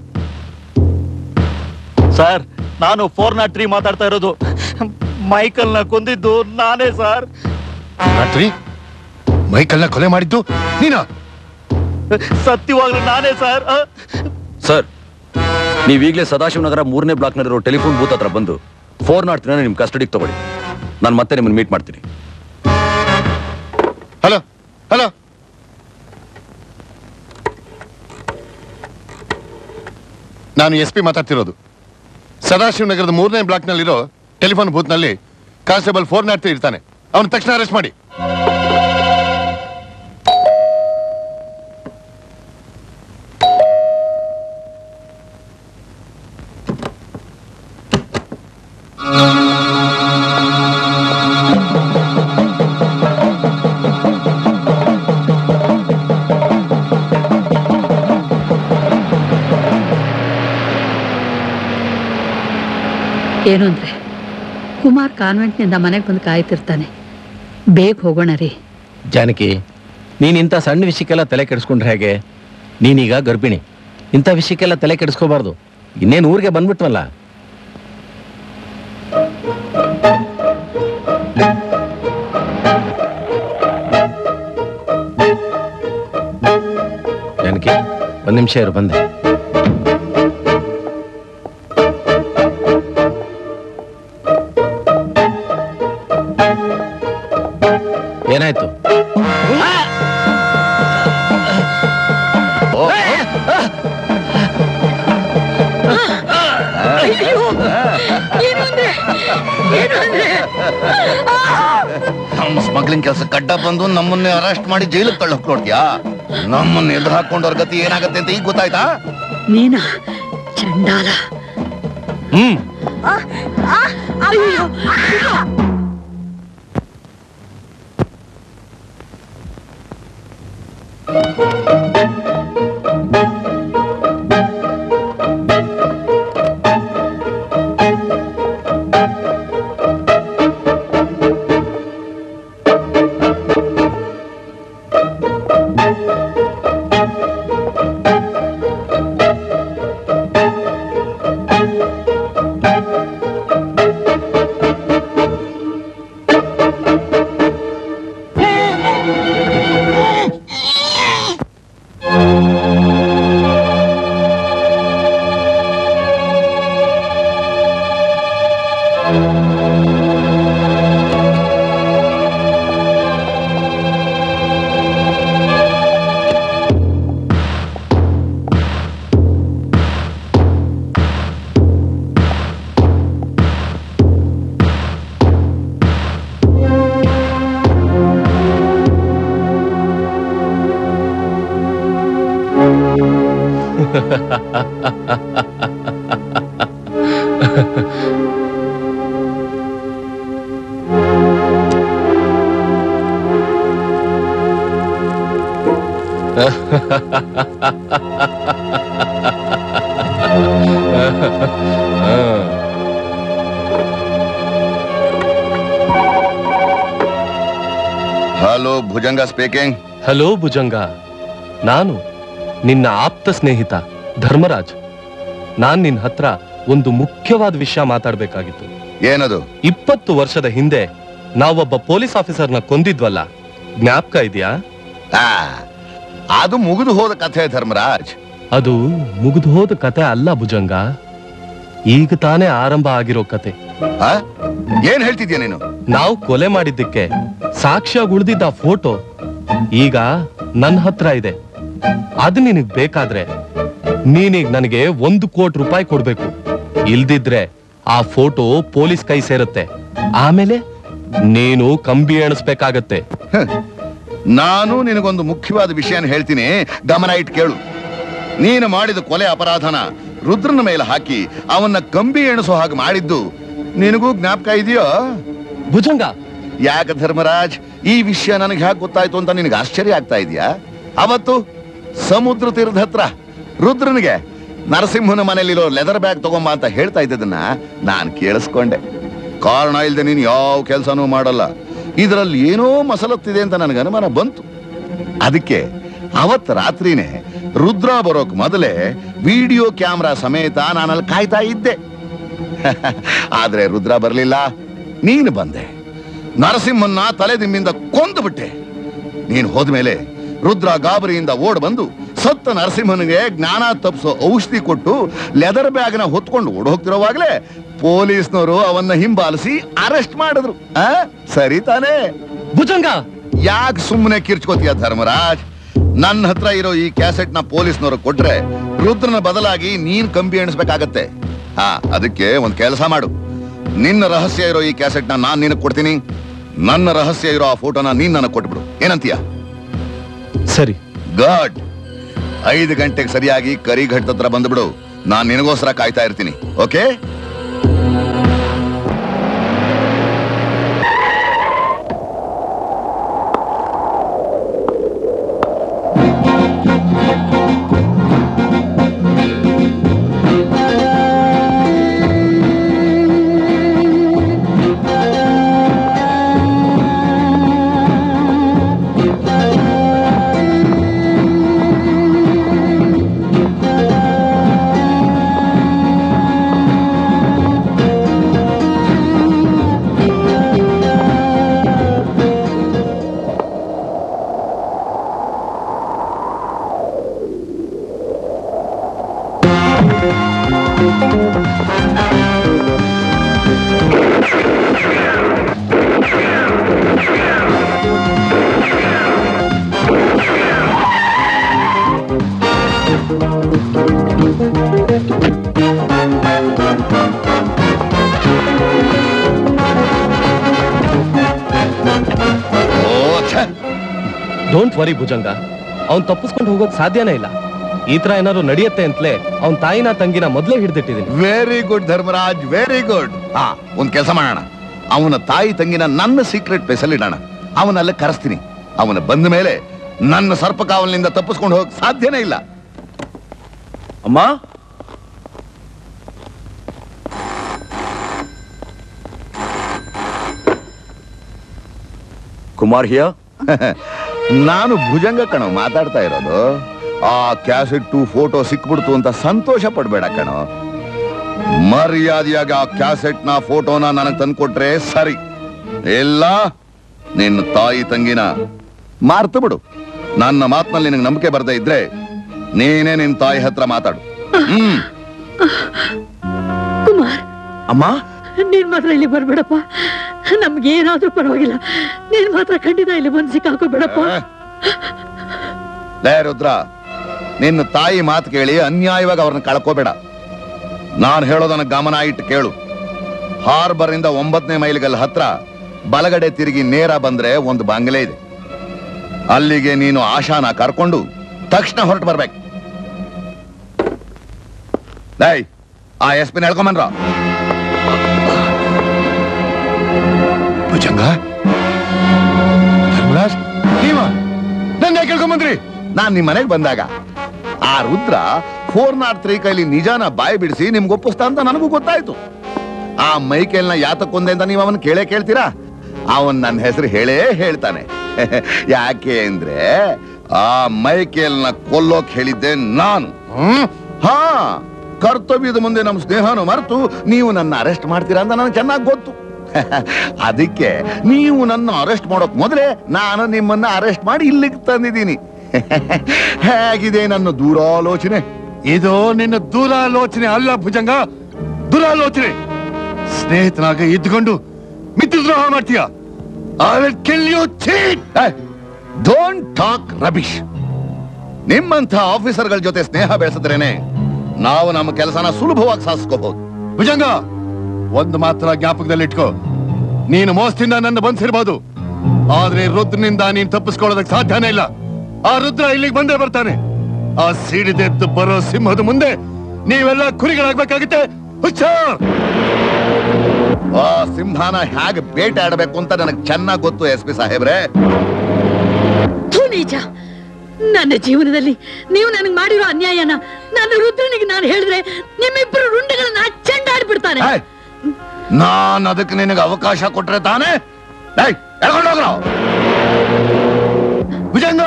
ಸರ್ ನಾನು ಫೋರ್ ನಾಟ್ ತ್ರೀ ಮಾತಾಡ್ತಾ ಇರೋದು ಮೈಕಲ್ನ ಕೊಂದಿದ್ದು ನಾನೇ ಸರ್ ರಾತ್ರಿ ಮೈಕಲ್ನ ಕೊಲೆ ಮಾಡಿದ್ದು ನೀನ? ಸತ್ಯವಾಗ್ಲೂ ನಾನೇ ಸರ್ ಸರ್ ನೀವೀಗಲೇ ಸದಾಶಿವನಗರ ಮೂರನೇ ಬ್ಲಾಕ್ನಲ್ಲಿರೋ ಟೆಲಿಫೋನ್ ಬೂತ್ ಹತ್ರ ಬಂದು ಫೋರ್ ನಾಟ್ ತ್ರೀನ ನಿಮ್ ಕಸ್ಟಡಿಗೆ ತಗೊಳ್ಳಿ. ನಾನು ಮತ್ತೆ ನಿಮ್ಮನ್ನು ಮೀಟ್ ಮಾಡ್ತೀನಿ. ಹಲೋ ಹಲೋ ನಾನು ಎಸ್ ಪಿ ಮಾತಾಡ್ತಿರೋದು. ಸದಾಶಿವನಗರದ ಮೂರನೇ ಬ್ಲಾಕ್ನಲ್ಲಿರೋ ಟೆಲಿಫೋನ್ ಬೂತ್ನಲ್ಲಿ ಕಾನ್ಸ್ಟೇಬಲ್ ಫೋರ್ ನಾಟ್ ಇರ್ತಾನೆ. ಅವನ ತಕ್ಷಣ ಅರೆಸ್ಟ್ ಮಾಡಿ. ಏನು ಅಂದ್ರೆ? ಕುಮಾರ್ ಕಾನ್ವೆಂಟ್ನಿಂದ ಮನೆಗೆ ಬಂದು ಕಾಯ್ತಿರ್ತಾನೆ. ಬೇಗ ಹೋಗೋಣ ರೀ. ಜಾನಕಿ, ನೀನು ಇಂಥ ಸಣ್ಣ ವಿಷಯಕ್ಕೆಲ್ಲ ತಲೆ ಕೆಡಿಸ್ಕೊಂಡ್ರೆ ಹೇಗೆ? ನೀನೀಗ ಗರ್ಭಿಣಿ. ಇಂಥ ವಿಷಯಕ್ಕೆಲ್ಲ ತಲೆ ಕೆಡಿಸ್ಕೋಬಾರ್ದು. ಇನ್ನೇನು ಊರಿಗೆ ಬಂದ್ಬಿಟ್ವಲ್ಲ? ಜಾನಕಿ, ಒಂದು ನಿಮಿಷ ಇರು, ಬಂದೆ. ಕೆಲಸ ಕಡ್ಡ ಬಂದು ನಮ್ಮನ್ನೇ ಅರೆಸ್ಟ್ ಮಾಡಿ ಜೈಲಿಗೆ ತಳ್ಳಕ್ ನೋಡ್ತೀಯಾ ನಮ್ಮನ್ನ ಎದುರು ಹಾಕೊಂಡವ್ರ ಗತಿ ಏನಾಗತ್ತೆ ಅಂತ ಈಗ ಗೊತ್ತಾಯ್ತಾ ನೀನ ಚಂಡಾಲ ಹ್ಮ್ ಹಲೋ ಭುಜಂಗ. ನಾನು ನಿನ್ನ ಆಪ್ತ ಸ್ನೇಹಿತ ಧರ್ಮರಾಜ್. ನಾನ್ ನಿನ್ನ ಹತ್ರ ಒಂದು ಮುಖ್ಯವಾದ ವಿಷಯ ಮಾತಾಡ್ಬೇಕಾಗಿತ್ತು. ಏನದು? ಇಪ್ಪತ್ತು ವರ್ಷದ ಹಿಂದೆ ನಾವೊಬ್ಬ ಪೊಲೀಸ್ ಆಫೀಸರ್ನ ಕೊಂದಿದ್ವಲ್ಲ. ಜ್ಞಾಪಕ ಇದೆಯಾ? ಅದು ಮುಗಿದು ಹೋದ ಕಥೆ ಧರ್ಮರಾಜ್. ಅದು ಮುಗಿದು ಹೋದ ಕತೆ ಅಲ್ಲ ಭುಜಂಗ. ಈಗ ತಾನೇ ಆರಂಭ ಆಗಿರೋ ಕತೆ ಏನ್ ಹೇಳ್ತಿದ್ಯಾ ನೀನು? ನಾವು ಕೊಲೆ ಮಾಡಿದ್ದಕ್ಕೆ ಸಾಕ್ಷ್ಯ ಉಳಿದಿದ್ದ ಫೋಟೋ ಈಗ ನನ್ನ ಹತ್ರ ಇದೆ. ಅದು ನಿನಗ್ ಬೇಕಾದ್ರೆ ನೀನೀಗ ನನಗೆ ಒಂದು ಕೋಟಿ ರೂಪಾಯಿ ಕೊಡ್ಬೇಕು. ಇಲ್ದಿದ್ರೆ ಆ ಫೋಟೋ ಪೊಲೀಸ್ ಕೈ ಸೇರುತ್ತೆ. ಆಮೇಲೆ ನೀನು ಕಂಬಿ ಎಣಿಸ್ಬೇಕಾಗತ್ತೆ. ನಾನು ನಿನಗೊಂದು ಮುಖ್ಯವಾದ ವಿಷಯನ ಹೇಳ್ತೀನಿ. ಗಮನ ಇಟ್ಟು ಕೇಳು. ನೀನು ಮಾಡಿದ ಕೊಲೆ ಅಪರಾಧನ ರುದ್ರನ ಮೇಲೆ ಹಾಕಿ ಅವನ್ನ ಕಂಬಿ ಎಣಿಸೋ ಹಾಗೆ ಮಾಡಿದ್ದು ನಿನಗೂ ಜ್ಞಾಪಕ ಇದೆಯೋ? ಭುಜಂಗ. ಯಾಕ ಧರ್ಮರಾಜ್ ಈ ವಿಷಯ ನನಗೆ ಹ್ಯಾಕ್ ಗೊತ್ತಾಯ್ತು ಅಂತ ನಿನಗೆ ಆಶ್ಚರ್ಯ ಆಗ್ತಾ ಇದೆಯಾ? ಅವತ್ತು ಸಮುದ್ರ ತೀರದ ಹತ್ರ ರುದ್ರನಿಗೆ ನರಸಿಂಹನ ಮನೆಯಲ್ಲಿರೋ ಲೆದರ್ ಬ್ಯಾಗ್ ತಗೊಂಬ ಅಂತ ಹೇಳ್ತಾ ಇದ್ದದನ್ನ ನಾನು ಕೇಳಿಸ್ಕೊಂಡೆ. ಕಾರಣ ಇಲ್ಲದೆ ನೀನು ಯಾವ ಕೆಲಸನೂ ಮಾಡಲ್ಲ. ಇದರಲ್ಲಿ ಏನೋ ಮಸಲತ್ತಿದೆ ಅಂತ ನನಗೆ ಅನುಮಾನ ಬಂತು. ಅದಕ್ಕೆ ಅವತ್ ರಾತ್ರಿನೇ ರುದ್ರ ಬರೋಕ್ ಮೊದಲೇ ವಿಡಿಯೋ ಕ್ಯಾಮ್ರಾ ಸಮೇತ ನಾನಲ್ಲಿ ಕಾಯ್ತಾ ಇದ್ದೆ. <laughs> ಆದ್ರೆ ರುದ್ರ ಬರಲಿಲ್ಲ, ನೀನು ಬಂದೆ. ನರಸಿಂಹನ್ನ ತಲೆದಿಂಬಿಂದ ಕೊಂದು ಬಿಟ್ಟೆ. ನೀನು ಹೋದ್ಮೇಲೆ ರುದ್ರ ಗಾಬರಿಯಿಂದ ಓಡ್ ಬಂದು ಸತ್ತ ನರಸಿಂಹನಿಗೆ ಜ್ಞಾನ ತಪ್ಪಿಸೋ ಔಷಧಿ ಕೊಟ್ಟು ಲೆದರ್ ಬ್ಯಾಗ್ನ ಹೊತ್ಕೊಂಡು ಓಡ್ ಹೋಗ್ತಿರೋವಾಗ್ಲೇ ಪೊಲೀಸ್ನವರು ಅವನ್ನ ಹಿಂಬಾಲಿಸಿ ಅರೆಸ್ಟ್ ಮಾಡಿದ್ರು. ಆ? ಸರಿ ತಾನೇ. ಭುಜಂಗ! ಯಾಕೆ ಸುಮ್ಮನೆ ಕಿರ್ಚ್ಕೋತೀಯ ಧರ್ಮರಾಜ್? ನನ್ನ ಹತ್ರ ಇರೋ ಈ ಕ್ಯಾಸೆಟ್ನ ಪೊಲೀಸ್ನವರು ಕೊಟ್ರೆ ರುದ್ರನ ಬದಲಾಗಿ ನೀನ್ ಕಂಬಿ ಎಣಿಸ್ಬೇಕಾಗತ್ತೆ. ಹಾ ಅದಕ್ಕೆ ಒಂದ್ ಕೆಲಸ ಮಾಡು. ನಿನ್ನ ರಹಸ್ಯ ಇರೋ ಈ ಕ್ಯಾಸೆಟ್ನ ನಾನ್ ನಿನಗ್ ಕೊಡ್ತೀನಿ. ನನ್ನ ರಹಸ್ಯ ಇರೋ ಆ ಫೋಟೋನ ನೀನ್ ನನಗೆ ಕೊಟ್ಬಿಡು. ಏನಂತೀಯ? ಸರಿ. ಗಾಡ್ ಐದು ಗಂಟೆಗೆ ಸರಿಯಾಗಿ ಕರಿಘಟ್ಟ ಹತ್ರ ಬಂದ್ಬಿಡು. ನಾನ್ ನಿನಗೋಸ್ಕರ ಕಾಯ್ತಾ ಇರ್ತೀನಿ. ಓಕೆ ಭುಜಂಗ. ಅವ್ನು ತಪ್ಪಿಸ್ಕೊಂಡು ಹೋಗೋಕ್ ಸಾಧ್ಯನೇ ಇಲ್ಲ. ಈ ತರ ಏನಾದ್ರು ನಡೆಯುತ್ತೆ ಅಂತಲೇ ಅವ್ನ ತಾಯಿನ ತಂಗಿನ ಮೊದಲೇ ಹಿಡ್ದಿಟ್ಟಿದ್ದೀನಿ very good Dharmaraj very good ಹಾ ಒಂದ್ ಕೆಲಸ ಮಾಡೋಣ. ಅವನ ತಾಯಿ ತಂಗಿನ ನನ್ನ ಸೀಕ್ರೆಟ್ ಪ್ಲೇಸಲ್ಲಿ ಇಡೋಣ. ಅವನಲ್ಲೇ ಕರೆಸ್ತೀನಿ. ಅವನ ಬಂದ ಮೇಲೆ ನನ್ನ ಸರ್ಪಕಾವಲಿನಿಂದ ತಪ್ಪಿಸ್ಕೊಂಡು ಹೋಗಕ್ ಸಾಧ್ಯನೇ ಇಲ್ಲ. ಅಮ್ಮ? ಕುಮಾರ್ ಹಿಯ? <laughs> ನಾನು ಭುಜಂಗ ಕಣ ಮಾತಾಡ್ತಾ ಇರೋದು. ಆ ಕ್ಯಾಸೆಟ್ಟು ಫೋಟೋ ಸಿಕ್ಬಿಡ್ತು ಅಂತ ಸಂತೋಷ ಪಡ್ಬೇಡ ಕಣೋ. ಮರ್ಯಾದೆಯಾಗಿ ಆ ಕ್ಯಾಸೆಟ್ನ ಫೋಟೋನ ನನಗೆ ತಂದ್ಕೊಟ್ರೆ ಸರಿ. ಎಲ್ಲ ನಿನ್ನ ತಾಯಿ ತಂಗಿನ ಮಾರ್ತು ಬಿಡು. ನನ್ನ ಮಾತಿನಲ್ಲಿ ನಿನಗೆ ನಂಬಿಕೆ ಬರ್ದೇ ಇದ್ರೆ ನೀನೇ ನಿನ್ ತಾಯಿ ಹತ್ರ ಮಾತಾಡು. ಹ್ಮ್. ಕುಮಾರ್ ಅಮ್ಮ? ನೀನ್ ಮಾತ್ರ ಇಲ್ಲಿ ಬರ್ಬೇಡಪ್ಪ. ನಮ್ಗೆ ಏನಾದ್ರೂ ಪರವಾಗಿಲ್ಲ. ನೀನ್ ಮಾತ್ರ ಖಂಡಿತ ಇಲ್ಲಿ ಬಂದು ಸಿಕ್ಕಾಕೋಬೇಡಪ್ಪ. ಲೇ ರುದ್ರ ನಿನ್ನ ತಾಯಿ ಮಾತು ಕೇಳಿ ಅನ್ಯಾಯವಾಗಿ ಅವ್ರನ್ನ ಕಳ್ಕೋಬೇಡ. ನಾನು ಹೇಳೋದನ್ನ ಗಮನ ಇಟ್ಟು ಕೇಳು. ಹಾರ್ಬರ್ ಇಂದ ಒಂಬತ್ತನೇ ಮೈಲಿಗಲ್ ಹತ್ರ ಬಲಗಡೆ ತಿರುಗಿ ನೇರ ಬಂದ್ರೆ ಒಂದು ಬಂಗ್ಲೆ ಇದೆ. ಅಲ್ಲಿಗೆ ನೀನು ಆಶಾನ ಕರ್ಕೊಂಡು ತಕ್ಷಣ ಹೊರಟು ಬರ್ಬೇಕು. ಲೈ ಆ ಎಸ್ ಪಿನ ಹೇಳ್ಕೊಂಬನ್ರ ಭುಜಂಗ? ನಾನ್ ನಿಮ್ ಮನೆಗೆ ಬಂದಾಗ. ಆ ರುದ್ರ ಫೋರ್ ನಾಟ್ ತ್ರೀ ಕೈಲಿ ನಿಜಾನ ಬಾಯಿ ಬಿಡಿಸಿ ನಿಮ್ಗೆ ಒಪ್ಪಿಸ್ತಾ ಅಂತ ನನಗೂ ಗೊತ್ತಾಯ್ತು. ಆ ಮೈಕೇಲ್ನ ಯಾತಕ್ಕೊಂದೆ ಅಂತ ನೀವು ಅವನ್ ಕೇಳೇ ಕೇಳ್ತೀರಾ? ಅವನ್ ನನ್ನ ಹೆಸರು ಹೇಳೇ ಹೇಳ್ತಾನೆ. <laughs> ಯಾಕೆ ಅಂದ್ರೆ ಆ ಮೈಕೇಲ್ನ ಕೊಲ್ಲೋಕ್ ಹೇಳಿದ್ದೆ ನಾನು. ಹ ಕರ್ತವ್ಯದ ಮುಂದೆ ನಮ್ಮ ಸ್ನೇಹನು ಮರೆತು ನೀವು ನನ್ನ ಅರೆಸ್ಟ್ ಮಾಡ್ತೀರಾ ಅಂತ ನನಗೆ ಚೆನ್ನಾಗಿ ಗೊತ್ತು. <laughs> ಅದಕ್ಕೆ ನೀವು ನನ್ನ ಅರೆಸ್ಟ್ ಮಾಡೋಕ್ ಮೊದಲೇ ನಾನು ನಿಮ್ಮನ್ನ ಅರೆಸ್ಟ್ ಮಾಡಿ ಇಲ್ಲಿಗೆ ತಂದಿದ್ದೀನಿ. ಹೇಗಿದೆ ನನ್ನ ದೂರಾಲೋಚನೆ? ಇದು ನಿನ್ನ ದೂರಾಲೋಚನೆ ಅಲ್ಲ ಭುಜಂಗ. ದುರಾಲೋಚನೆ. ಸ್ನೇಹಿತನಾಗ ಇದ್ಕೊಂಡು ಮಿತ್ರದ್ರೋಹ ಮಾಡ್ತೀಯ? I will kill don't talk rubbish ನಿಮ್ಮಂಥ ಆಫೀಸರ್ಗಳ ಜೊತೆ ಸ್ನೇಹ ಬೆಳೆಸಿದ್ರೇನೆ ನಾವು ನಮ್ಮ ಕೆಲಸನ ಸುಲಭವಾಗಿ ಸಾಧಿಸ್ಕೋಬಹುದು. ಭುಜಂಗ, ಒಂದು ಮಾತ್ರ ಜ್ಞಾಪಕದಲ್ಲಿ ಇಟ್ಕೋ. ನೀನು ಮೋಸದಿಂದ ನನ್ನ ಬಂಧಿಸಿರ್ಬೋದು. ಆದ್ರೆ ರುದ್ರನಿಂದ ನೀನ್ ತಪ್ಪಿಸ್ಕೊಳ್ಳೋದಕ್ಕೆ ಸಾಧ್ಯನೇ ಇಲ್ಲ. ಆ ರುದ್ರ ಇಲ್ಲಿಗೆ ಬಂದೇ ಬರ್ತಾನೆ. ಆ ಸೀಡಿದೆದ್ದು ಬರೋ ಸಿಂಹದ ಮುಂದೆ ನೀವೆಲ್ಲ ಕುರಿಗಳಾಗ್ಬೇಕಾಗುತ್ತೆ. ಹುಚ್ಚ ಆ ಸಿಂಹನ ಹೇಗೆ ಬೇಟೆ ಆಡಬೇಕು ಅಂತ ನನಗೆ ಚೆನ್ನಾಗಿ ಗೊತ್ತು ಎಸ್ ಪಿ ಸಾಹೇಬ್ರೆ. ಥು, ನೀಚ ನನ್ನ ಜೀವನದಲ್ಲಿ ನೀವು ನನಗೆ ಮಾಡಿರೋ ಅನ್ಯಾಯನ ನನ್ನ ರುದ್ರನಿಗೆ ನಾನು ಹೇಳಿದ್ರೆ ನಿಮ್ಮಿಬ್ಬರು ರುಂಡಗಳನ್ನ ಚೆಂಡಾಡ್ಬಿಡ್ತಾನೆ ನಾನ್ ಅದಕ್ಕೆ ನಿನಗೆ ಅವಕಾಶ ಕೊಟ್ರೆ ತಾನೆ? ಏಯ್, ಎಳ್ಕೊಂಡ್ ಹೋಗ್ರೋ. ಭುಜಂಗ!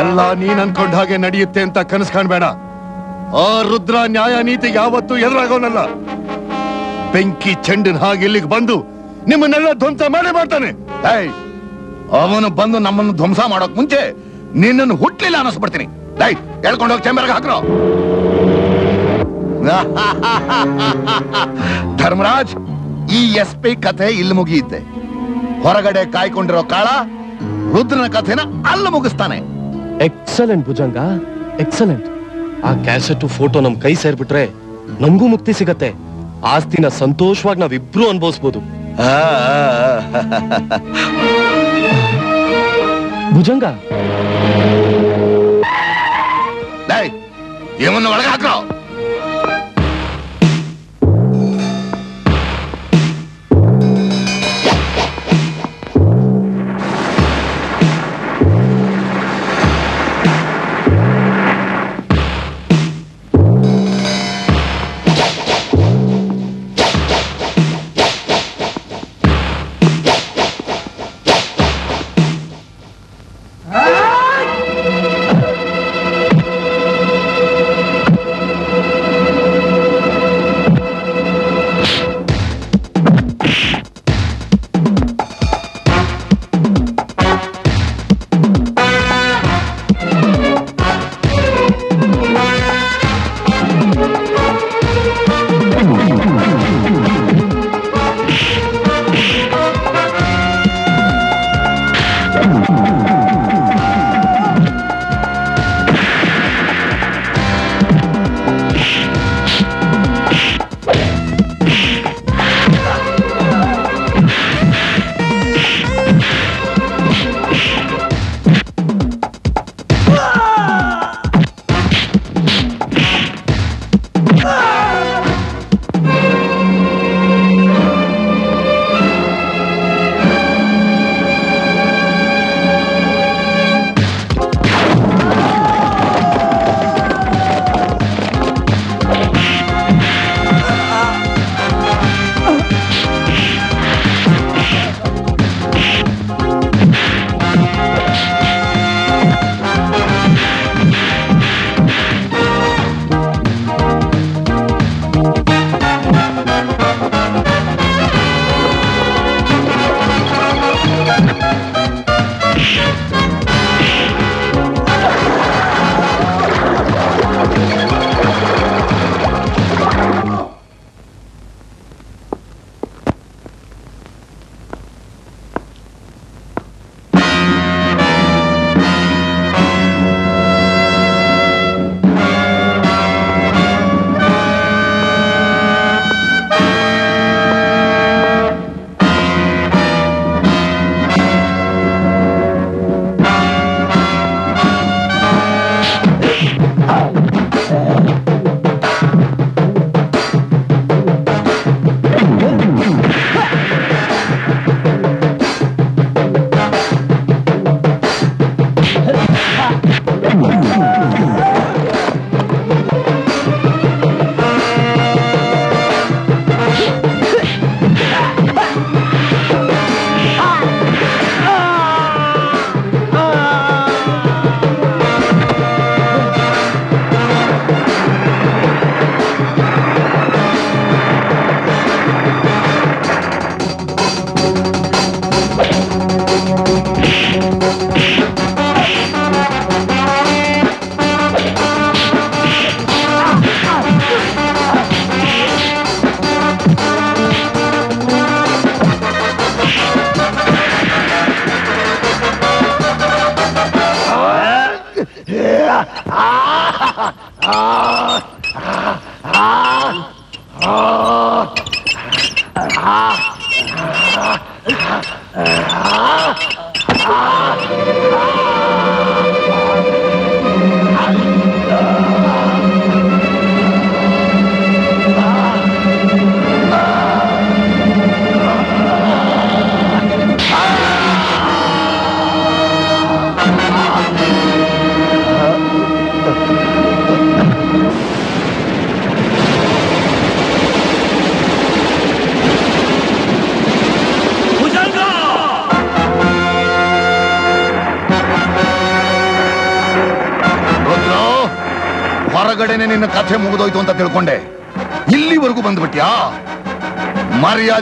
ಎಲ್ಲ ನೀನ್ ಅನ್ಕೊಂಡ ಹಾಗೆ ನಡೆಯುತ್ತೆ ಅಂತ ಕನಸು ಕಾಣ್ಬೇಡ. ಆ ರುದ್ರ ನ್ಯಾಯ ನೀತಿ ಯಾವತ್ತೂ ಎದುರಾಗೋನಲ್ಲ. ಬೆಂಕಿ ಚೆಂಡಿನ ಹಾಗೆ ಇಲ್ಲಿಗೆ ಬಂದು ನಿಮ್ಮನ್ನೆಲ್ಲ ಧ್ವಂಸ ಮಾಡಿ ಮಾಡ್ತಾನೆ. ಏಯ್, ಅವನು ಬಂದು ನಮ್ಮನ್ನು ಧ್ವಂಸ ಮಾಡೋಕ್ ಮುಂಚೆ ನಿನ್ನನ್ನು ಹುಟ್ಲಿಲ್ಲ ಅನ್ನಿಸ್ಬಿಡ್ತೀನಿ ಡೈ ಹೇಳ್ಕೊಂಡು ಹೋಗಿ ಚೇಂಬರ್ಗೆ ಹಾಕ್ರೋ. <laughs> ಧರ್ಮರಾಜ್ ಈ ಎಸ್ ಪಿ ಕಥೆ ಇಲ್ಲಿ ಮುಗಿಯುತ್ತೆ. ಹೊರಗಡೆ ಕಾಯ್ಕೊಂಡಿರೋ ಕಾಳ ರುದ್ರನ ಕಥೆನ ಅಲ್ಲಿ ಮುಗಿಸ್ತಾನೆ. ಎಕ್ಸಲೆಂಟ್ ಭುಜಂಗ. ಎಕ್ಸಲೆಂಟ್ ಆ ಕ್ಯಾಸೆಟ್ ಫೋಟೋ ನಮ್ ಕೈ ಸೇರ್ಬಿಟ್ರೆ ನಮಗೂ ಮುಕ್ತಿ ಸಿಗತ್ತೆ. ಆಸ್ತಿನ ಸಂತೋಷವಾಗಿ ನಾವಿಬ್ರು ಅನ್ಭವಿಸ್ಬೋದು. ಭುಜಂಗ. ಏಮನ್ನು ಒಳಗೆ ಹಾಕ್ರೋ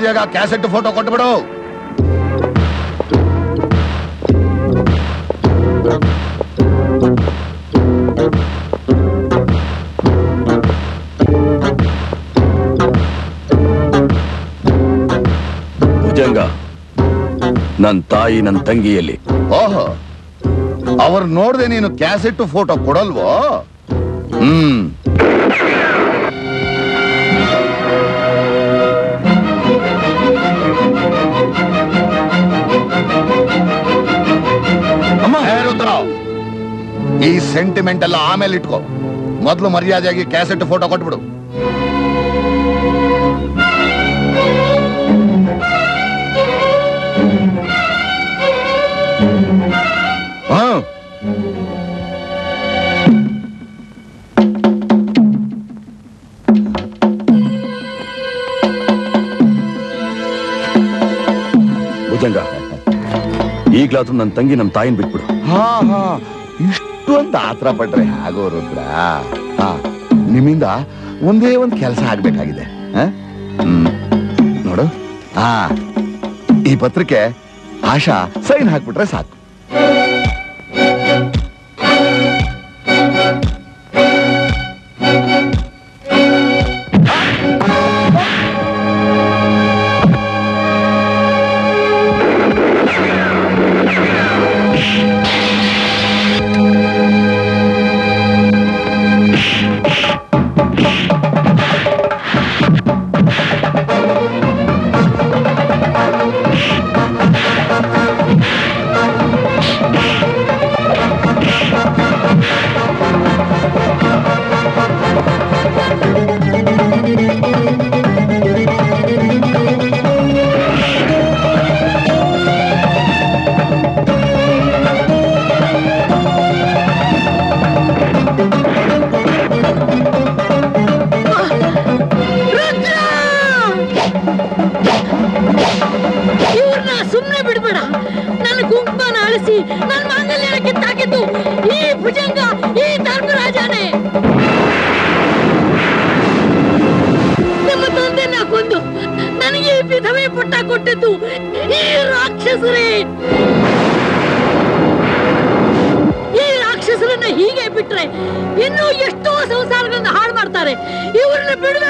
ಮರ್ಯಾದೆಯಾಗ ಕ್ಯಾಸೆಟ್ ಫೋಟೋ ಕೊಟ್ಬಿಡು. ಭುಜಂಗ ನನ್ನ ತಾಯಿ ನನ್ನ ತಂಗಿಯಲ್ಲಿ. ಓಹೋ ಅವ್ರು ನೋಡ್ದೆ ನೀನು ಕ್ಯಾಸೆಟ್ ಫೋಟೋ ಕೊಡಲ್ವೋ? ಹ್ಮ್. ಈ ಸೆಂಟಿಮೆಂಟ್ ಎಲ್ಲ ಆಮೇಲೆ ಇಟ್ಕೋ ಮೊದ್ಲು ಮರ್ಯಾದೆಯಾಗಿ ಕ್ಯಾಸೆಟ್ ಫೋಟೋ ಕೊಟ್ಬಿಡು ಹಾ ಭುಜಂಗ ಈಗ್ಲಾದ್ರೂ ನನ್ ತಂಗಿ ನಮ್ ತಾಯಿನ ಬಿಟ್ಬಿಡು ಹಾ ಹಾ ಇಷ್ಟೊಂದು ಆತರ ಪಟ್ರೆ ಹಾಗೋ ರುದ್ರ. ಹಾ ನಿಮ್ಮಿಂದ ಒಂದೇ ಒಂದು ಕೆಲಸ ಆಗ್ಬೇಕಾಗಿದೆ. ನೋಡು. ಹಾ ಈ ಪತ್ರಿಕೆ ಆಶಾ ಸೈನ್ ಹಾಕ್ಬಿಟ್ರೆ ಸಾಕು. ಸುಮ್ನೆ ಬಿಡ್ಬೇಡ. ನನ್ನ ಕುಂಕುಮನ ಅಳಿಸಿ, ನನ್ನ ಮಾಂಗಲ್ಯನ ಕಿತ್ತಾಕಿದ್ದು ಈ ಭುಜಂಗ, ಈ ಧರ್ಮರಾಜನೇ. ನಮ್ಮ ತಂದೆನ ಕೊಂದು ನನಗೆ ಈ ವಿಧವೆ ಪುಟ್ಟ ಕೊಟ್ಟಿದ್ದು ಈ ರಾಕ್ಷಸರೇ. ಈ ರಾಕ್ಷಸರನ್ನ ಹೀಗೆ ಬಿಟ್ರೆ ಇನ್ನೂ ಎಷ್ಟೋ ಸಂಸಾರಗಳನ್ನ ಹಾಳು ಮಾಡ್ತಾರೆ. ಇವ್ರನ್ನ ಬಿಡು